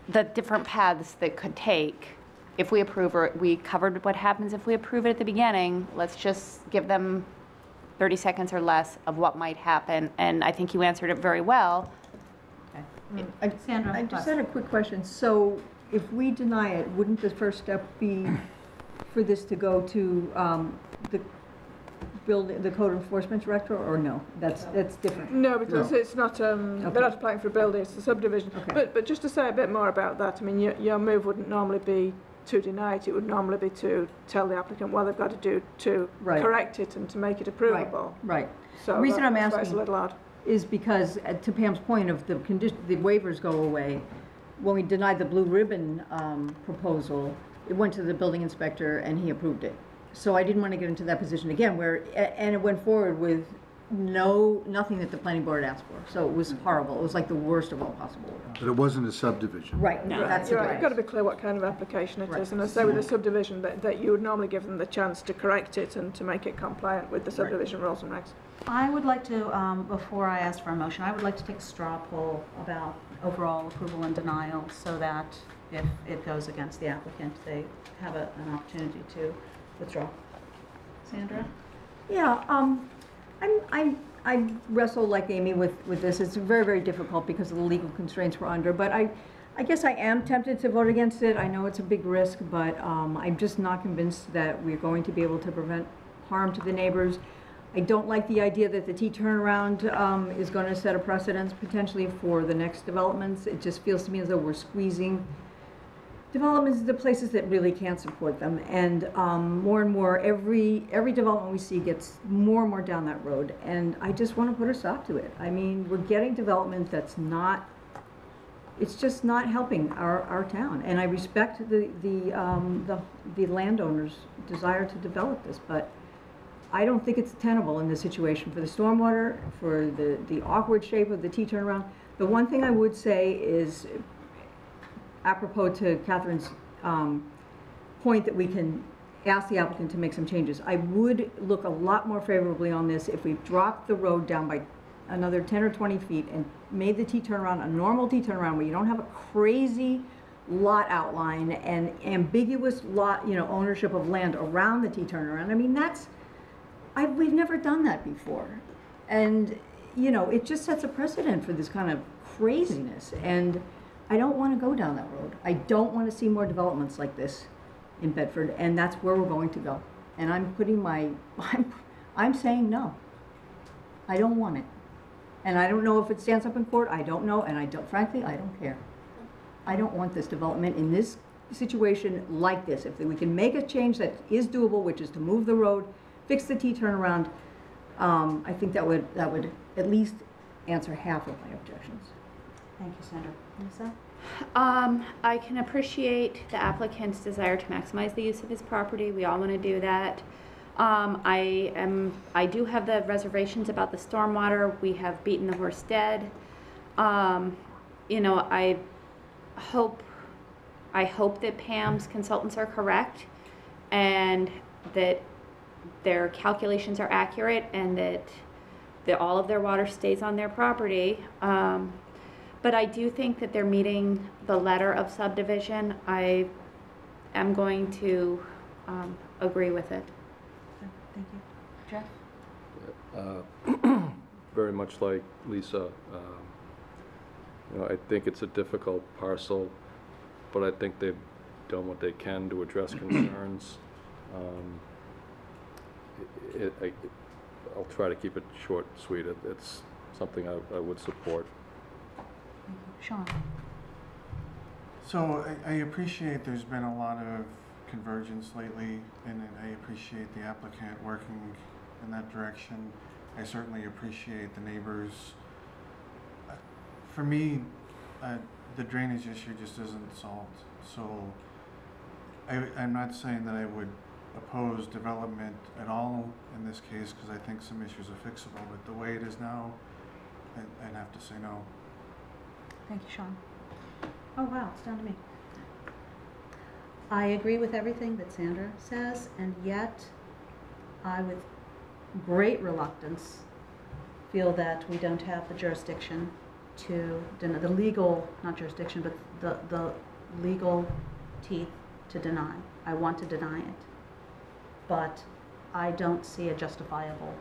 the different paths that could take if we approve, or we covered what happens if we approve it at the beginning. Let's just give them 30 seconds or less of what might happen, and I think you answered it very well. I- Sandra, I just had a quick question. So if we deny it, wouldn't the first step be for this to go to um, the building, the code enforcement director, or no? That's, that's different. No, because No. it's not, um, Okay. they're not applying for a building, it's a subdivision. Okay. But, but just to say a bit more about that, I mean, your, your move wouldn't normally be to deny it, it would normally be to tell the applicant what they've got to do to Right. correct it and to make it approvable. Right. So The reason that- I'm that's why it's a asking- little odd. is because, uh, to Pam's point of the condition, the waivers go away. When we denied the blue ribbon um, proposal, it went to the building inspector and he approved it. So I didn't want to get into that position again where, a- and it went forward with no, nothing that the planning board asked for. So it was horrible. It was like the worst of all possible. But it wasn't a subdivision. Right, no, that's You're right, you've got to be clear what kind of application it Right. is, and I say with a subdivision, that, that you would normally give them the chance to correct it and to make it compliant with the subdivision rules and regs. I would like to, um, before I ask for a motion, I would like to take a straw poll about overall approval and denial so that if it goes against the applicant, they have a, an opportunity to withdraw. Sandra? Yeah, um, I'm, I, I wrestle like Amy with, with this. It's very, very difficult because of the legal constraints we're under, but I, I guess I am tempted to vote against it. I know it's a big risk, but, um, I'm just not convinced that we're going to be able to prevent harm to the neighbors. I don't like the idea that the T turnaround, um, is gonna set a precedence potentially for the next developments. It just feels to me as though we're squeezing developments the places that really can't support them. And um, more and more, every, every development we see gets more and more down that road. And I just want to put a stop to it. I mean, we're getting development that's not, it's just not helping our, our town. And I respect the, the, um, the, the landowner's desire to develop this, but I don't think it's tenable in this situation for the stormwater, for the, the awkward shape of the T turnaround. The one thing I would say is, apropos to Catherine's um, point that we can ask the applicant to make some changes. I would look a lot more favorably on this if we dropped the road down by another 10 or 20 feet and made the T turnaround a normal T turnaround where you don't have a crazy lot outline and ambiguous lot, you know, ownership of land around the T turnaround. I mean, that's, I, we've never done that before. And, you know, it just sets a precedent for this kind of craziness. And I don't want to go down that road. I don't want to see more developments like this in Bedford, and that's where we're going to go. And I'm putting my, I'm, I'm saying no. I don't want it. And I don't know if it stands up in court, I don't know, and I don't, frankly, I don't care. I don't want this development in this situation like this. If we can make a change that is doable, which is to move the road, fix the T turnaround, um, I think that would, that would at least answer half of my objections. Thank you, Sandra. Lisa? Um, I can appreciate the applicant's desire to maximize the use of his property. We all want to do that. Um, I am, I do have the reservations about the stormwater. We have beaten the horse dead. Um, you know, I hope, I hope that Pam's consultants are correct and that their calculations are accurate and that, that all of their water stays on their property. Um, but I do think that they're meeting the letter of subdivision. I am going to um, agree with it. Thank you. Jeff? Uh, Very much like Lisa, um, you know, I think it's a difficult parcel, but I think they've done what they can to address concerns. Um, it- I- I'll try to keep it short, and sweet. It- It's something I I would support. Sean? So I, I appreciate there's been a lot of convergence lately, and I appreciate the applicant working in that direction. I certainly appreciate the neighbors. Uh, For me, uh, the drainage issue just isn't solved, so I, I'm not saying that I would oppose development at all in this case, because I think some issues are fixable, but the way it is now, I- I'd have to say no. Thank you, Sean. Oh, wow, it's down to me. I agree with everything that Sandra says, and yet I, with great reluctance, feel that we don't have the jurisdiction to, deny the legal, not jurisdiction, but the, the legal teeth to deny. I want to deny it. But I don't see a justifiable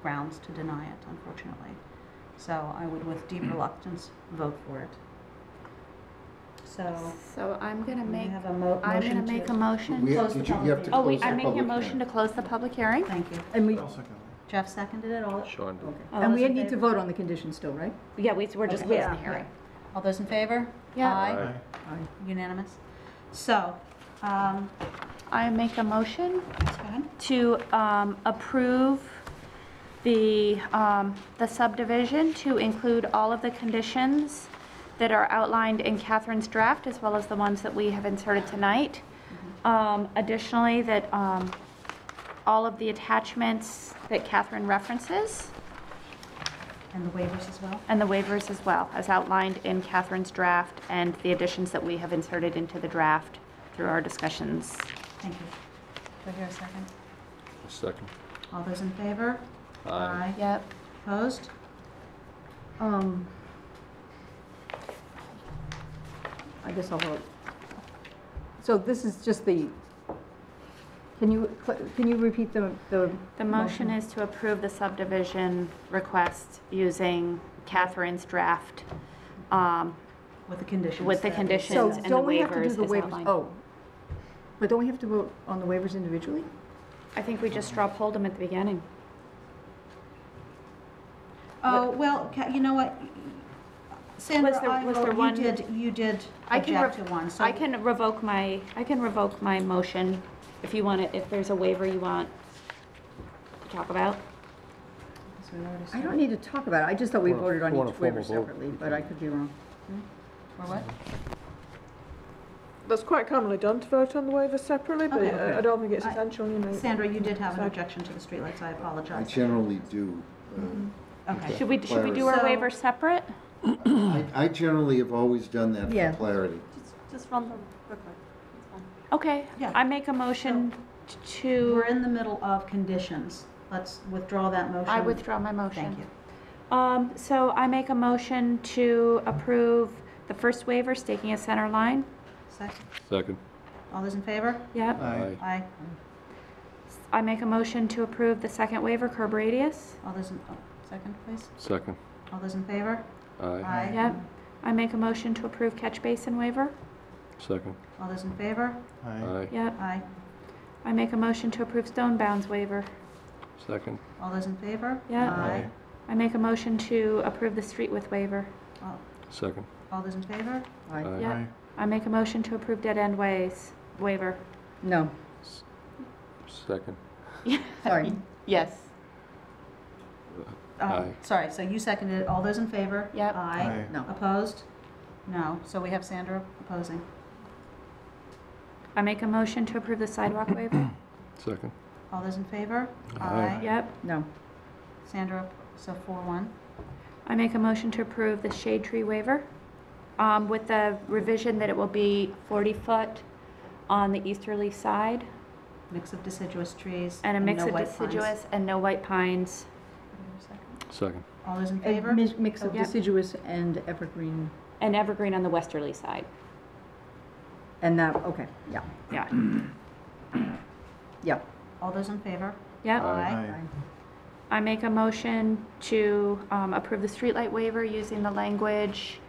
grounds to deny it, unfortunately. So I would, with deep reluctance, vote for it. So, So I'm gonna we make, have a mo- I'm gonna to. make a motion. We have, Close the did you, you have to Oh, close wait, the I'm making a public motion to hearing. close the public hearing? Thank you. And we, I'll second that. Jeff seconded it, all, Sean did. okay. All And those we in need to favor? vote on the condition still, right? Yeah, we, we're just Okay. closing the hearing. all those in favor? Yeah. Aye. Aye. Unanimous. So, um, I make a motion let's go ahead. to um, approve the, um, the subdivision to include all of the conditions that are outlined in Catherine's draft, as well as the ones that we have inserted tonight. Um, Additionally, that um, all of the attachments that Catherine references, And the waivers as well? and the waivers as well, as outlined in Catherine's draft, and the additions that we have inserted into the draft through our discussions. Thank you. Do I hear a second? A Second. All those in favor? Aye. Yep. Opposed? Um, I guess I'll vote. So this is just the, can you, can you repeat the, the? The motion is to approve the subdivision request using Catherine's draft um, With the conditions. with the that- conditions and the don't we have to do waivers the as waivers? outlined. Oh, but don't we have to vote on the waivers individually? I think we just straw polled them at the beginning. Oh, well, Ca- you know what? Sandra, Was there- I was there vote, you one- did, you did I can object rev- to one, so. I can revoke my, I can revoke my motion if you want it, if there's a waiver you want to talk about. So we already I don't need to talk about it, I just thought we Want a- voted on want a each waiver formal vote. separately, but I could be wrong. Or what? That's quite commonly done to vote on the waivers separately, but Okay. I I don't think it's I- essential, you know. Sandra, you did have an objection to the streetlights, I apologize. I apologize. generally do. uh, Okay. Should we, should we do our So- waiver separate? I, I generally have always done that Yeah. for clarity. Just, just run them quickly. It's fine. Okay, Yeah. I make a motion to, We're in the middle of conditions. Let's withdraw that motion. I withdraw my motion. Thank you. Um, so I make a motion to approve the first waiver, staking a center line. Second. Second. All those in favor? Yep. Aye. Aye. I make a motion to approve the second waiver, curb radius. All those in, oh, second, please. Second. All those in favor? Aye. Aye. Yep. I make a motion to approve catch basin waiver. Second. All those in favor? Aye. Aye. Yep. Aye. I make a motion to approve stone bounds waiver. Second. All those in favor? Yeah. Aye. I make a motion to approve the street width waiver. All- Second. All those in favor? Aye. Aye. Yep. Aye. I make a motion to approve dead end ways waiver. No, Second. sorry. Yes. Uh, Aye. Sorry, so you seconded it. All those in favor? Yep. Aye. Aye. No. Opposed? No. So we have Sandra opposing. I make a motion to approve the sidewalk waiver. Second. All those in favor? Aye. Yep. No, Sandra, so four, one. I make a motion to approve the shade tree waiver um, with the revision that it will be 40 foot on the easterly side Mix of deciduous trees. and a mix no of white pines. deciduous and no white pines. Second. All those in a favor? mi- mix of Yep. deciduous and evergreen, And evergreen on the westerly side. and that, okay, yeah, Yeah. yeah. All those in favor? Yep. Aye. Aye. I make a motion to um, approve the streetlight waiver using the language,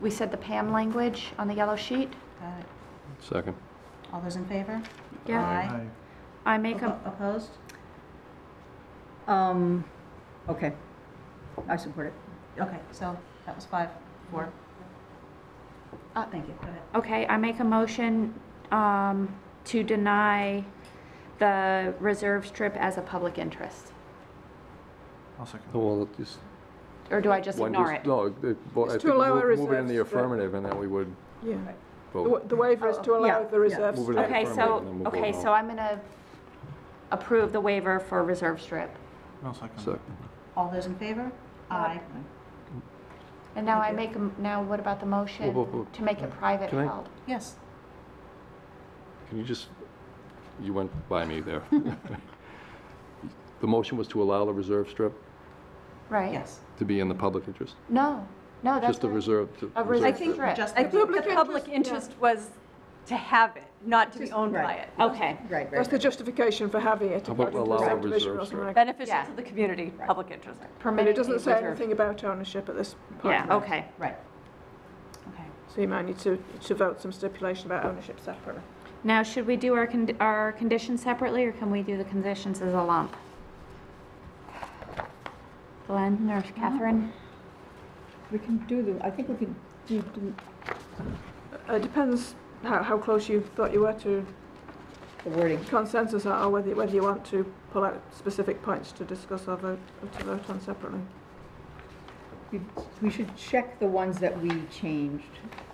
we said the PAM language on the yellow sheet. Got it. Second. All those in favor? Yeah. Aye. Aye. I make a, Oppo- Opposed? Um, okay, I support it. Okay, so that was five, four. Uh, Thank you, go ahead. okay, I make a motion um, to deny the reserve strip as a public interest. I'll second. Well, just. Or do I just one ignore it? No, it- well, I It's think to allow a move move it in reserve the strip. affirmative, and then we would Yeah. The vote. wa- The waiver is to allow yeah, the reserve Move it in. Okay, affirmative, so, and then we'll okay, vote so. I'm gonna approve the waiver for reserve strip. I'll second. Second. All those in favor? Aye. And now I Thank make, a m- now what about the motion Whoa, whoa, whoa. to make it private Can I- held? Yes. Can you just, you went by me there. The motion was to allow the reserve strip Right? Yes. to be in the public interest? No, no, that's Just a right. reserve, to- A reserve reserve I think strip. Just I the- think public the public interest was to have it, not to be owned by it. Okay, Right, That's the justification for having it. How about according to allow a subdivision reserve or strip? something. Beneficial Yeah. to the community, public interest. But permitting it doesn't say reserve. anything about ownership at this point. Yeah, okay. Right. Okay. So you might need to, to vote some stipulation about ownership separately. Now, should we do our, con- our conditions separately, or can we do the conditions as a lump? Glenn or Catherine? We can do the, I think we can do, do Uh, It depends how, how close you thought you were to the wording. consensus or whether, whether you want to pull out specific points to discuss or vote, or to vote on separately. We- We should check the ones that we changed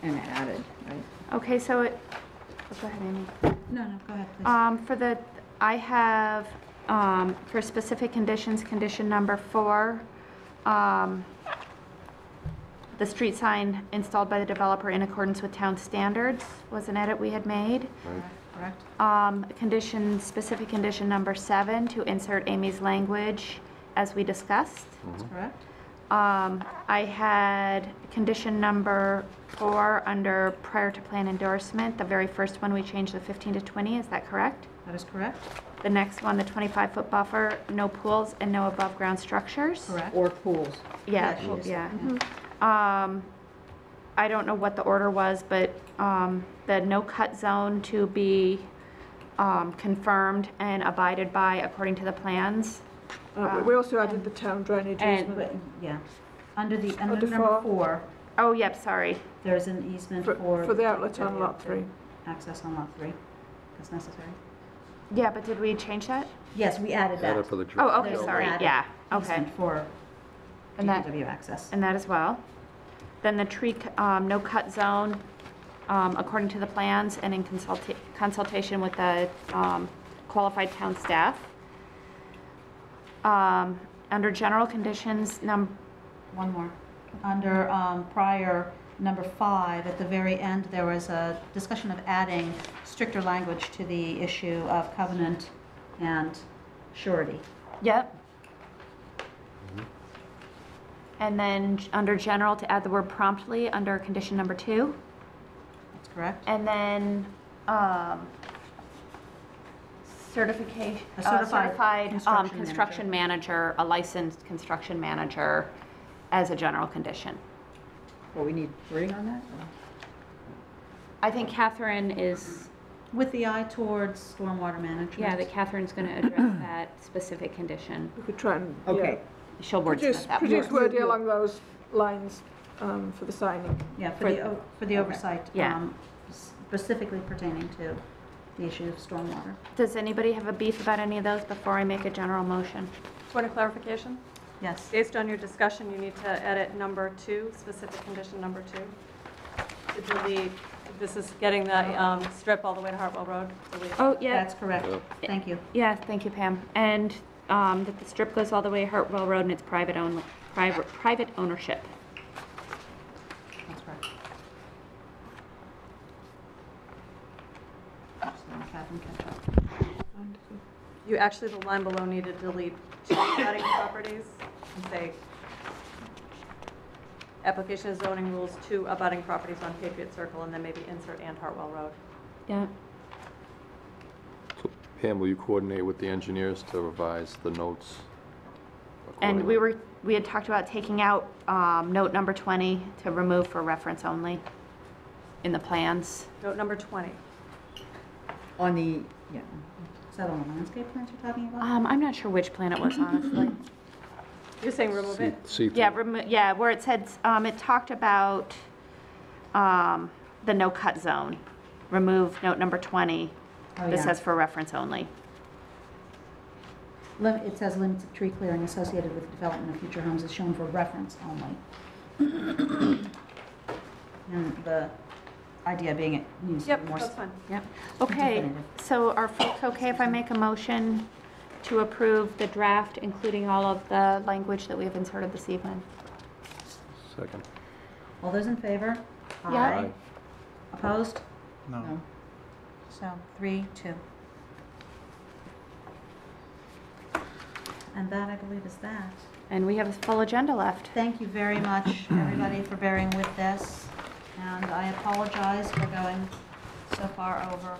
and added, right? Okay, so it, oh, go ahead, Amy. No, no, go ahead, please. Um, for the, I have, um, for specific conditions, condition number four, um, the street sign installed by the developer in accordance with town standards was an edit we had made. Correct? Um, condition, specific condition number seven, to insert Amy's language as we discussed. That's correct? Um, I had condition number four under prior to plan endorsement, the very first one we changed the 15 to 20, is that correct? That is correct? The next one, the 25-foot buffer, no pools and no above-ground structures? Correct? Or pools. Yeah, Yeah, she pool- just- yeah. yeah. Um, I don't know what the order was, but, um, the no-cut zone to be, um, confirmed and abided by according to the plans. Uh, but we also added the town drainage And- easement. But, yeah. Under the, under Under number four. four, Oh, yep, sorry. there's an easement For- for. for the outlet on lot three. Access on lot three, as necessary. Yeah, but did we change that? Yes, we added that. Add for the. Oh, okay, There's sorry, added yeah, okay. Easement for And that- DPW access. And that as well. Then the tree, c- um, no-cut zone, um, according to the plans and in consulta- consultation with the, um, qualified town staff. Um, under general conditions, num, One more. Under um, prior, number five, at the very end, there was a discussion of adding stricter language to the issue of covenant and surety. Yep. And then, g- under general, to add the word promptly, under condition number two. That's correct? And then, um, certification, A uh, certified certified, um, construction construction manager, a licensed construction manager as a general condition. Well, we need wording on that? I think Catherine is, With the eye towards stormwater management. yeah, that Catherine's gonna address that specific condition. We could try and, yeah, Okay, She'll produce, wordsmith that. produce for us. wording along those lines um, for the signing. Yeah, for For- the, o- for the oversight. Yeah. um, Specifically pertaining to the issue of stormwater. Does anybody have a beef about any of those before I make a general motion? Point of clarification? Yes. Based on your discussion, you need to edit number two, specific condition number two. To delete, this is getting the um, strip all the way to Hartwell Road. Delete. Oh, yeah, That's correct. Yep. Thank you. yeah, thank you, Pam. And um, that the strip goes all the way to Hartwell Road and it's private own, private, private ownership. That's correct. Just letting Catherine catch up. You, actually, the line below need to delete two abutting properties and say, application of zoning rules to abutting properties on Patriot Circle, and then maybe insert and Hartwell Road. Yeah. So, Pam, will you coordinate with the engineers to revise the notes? And we accordingly? were, we had talked about taking out um, note number 20 to remove for reference only in the plans. Note number 20. on the, yeah, Is that on the landscape plans you're talking about? Um, I'm not sure which plan it was, honestly. You're saying remove See- it? See Yeah, through. remo- yeah, where it said, um, it talked about um, the no-cut zone. Remove note number 20. Oh, This yeah. says for reference only. lim- it says limits of tree clearing associated with the development of future homes is shown for reference only. And the idea being it needs to Yep, be more. that's fine. Yep. Okay, Definitive. so are folks okay if I make a motion to approve the draft, including all of the language that we have inserted this evening? Second. All those in favor? Yeah. Aye. Opposed? No. So, three, two. And that, I believe, is that. And we have a full agenda left. Thank you very much, everybody, for bearing with this. And I apologize for going so far over.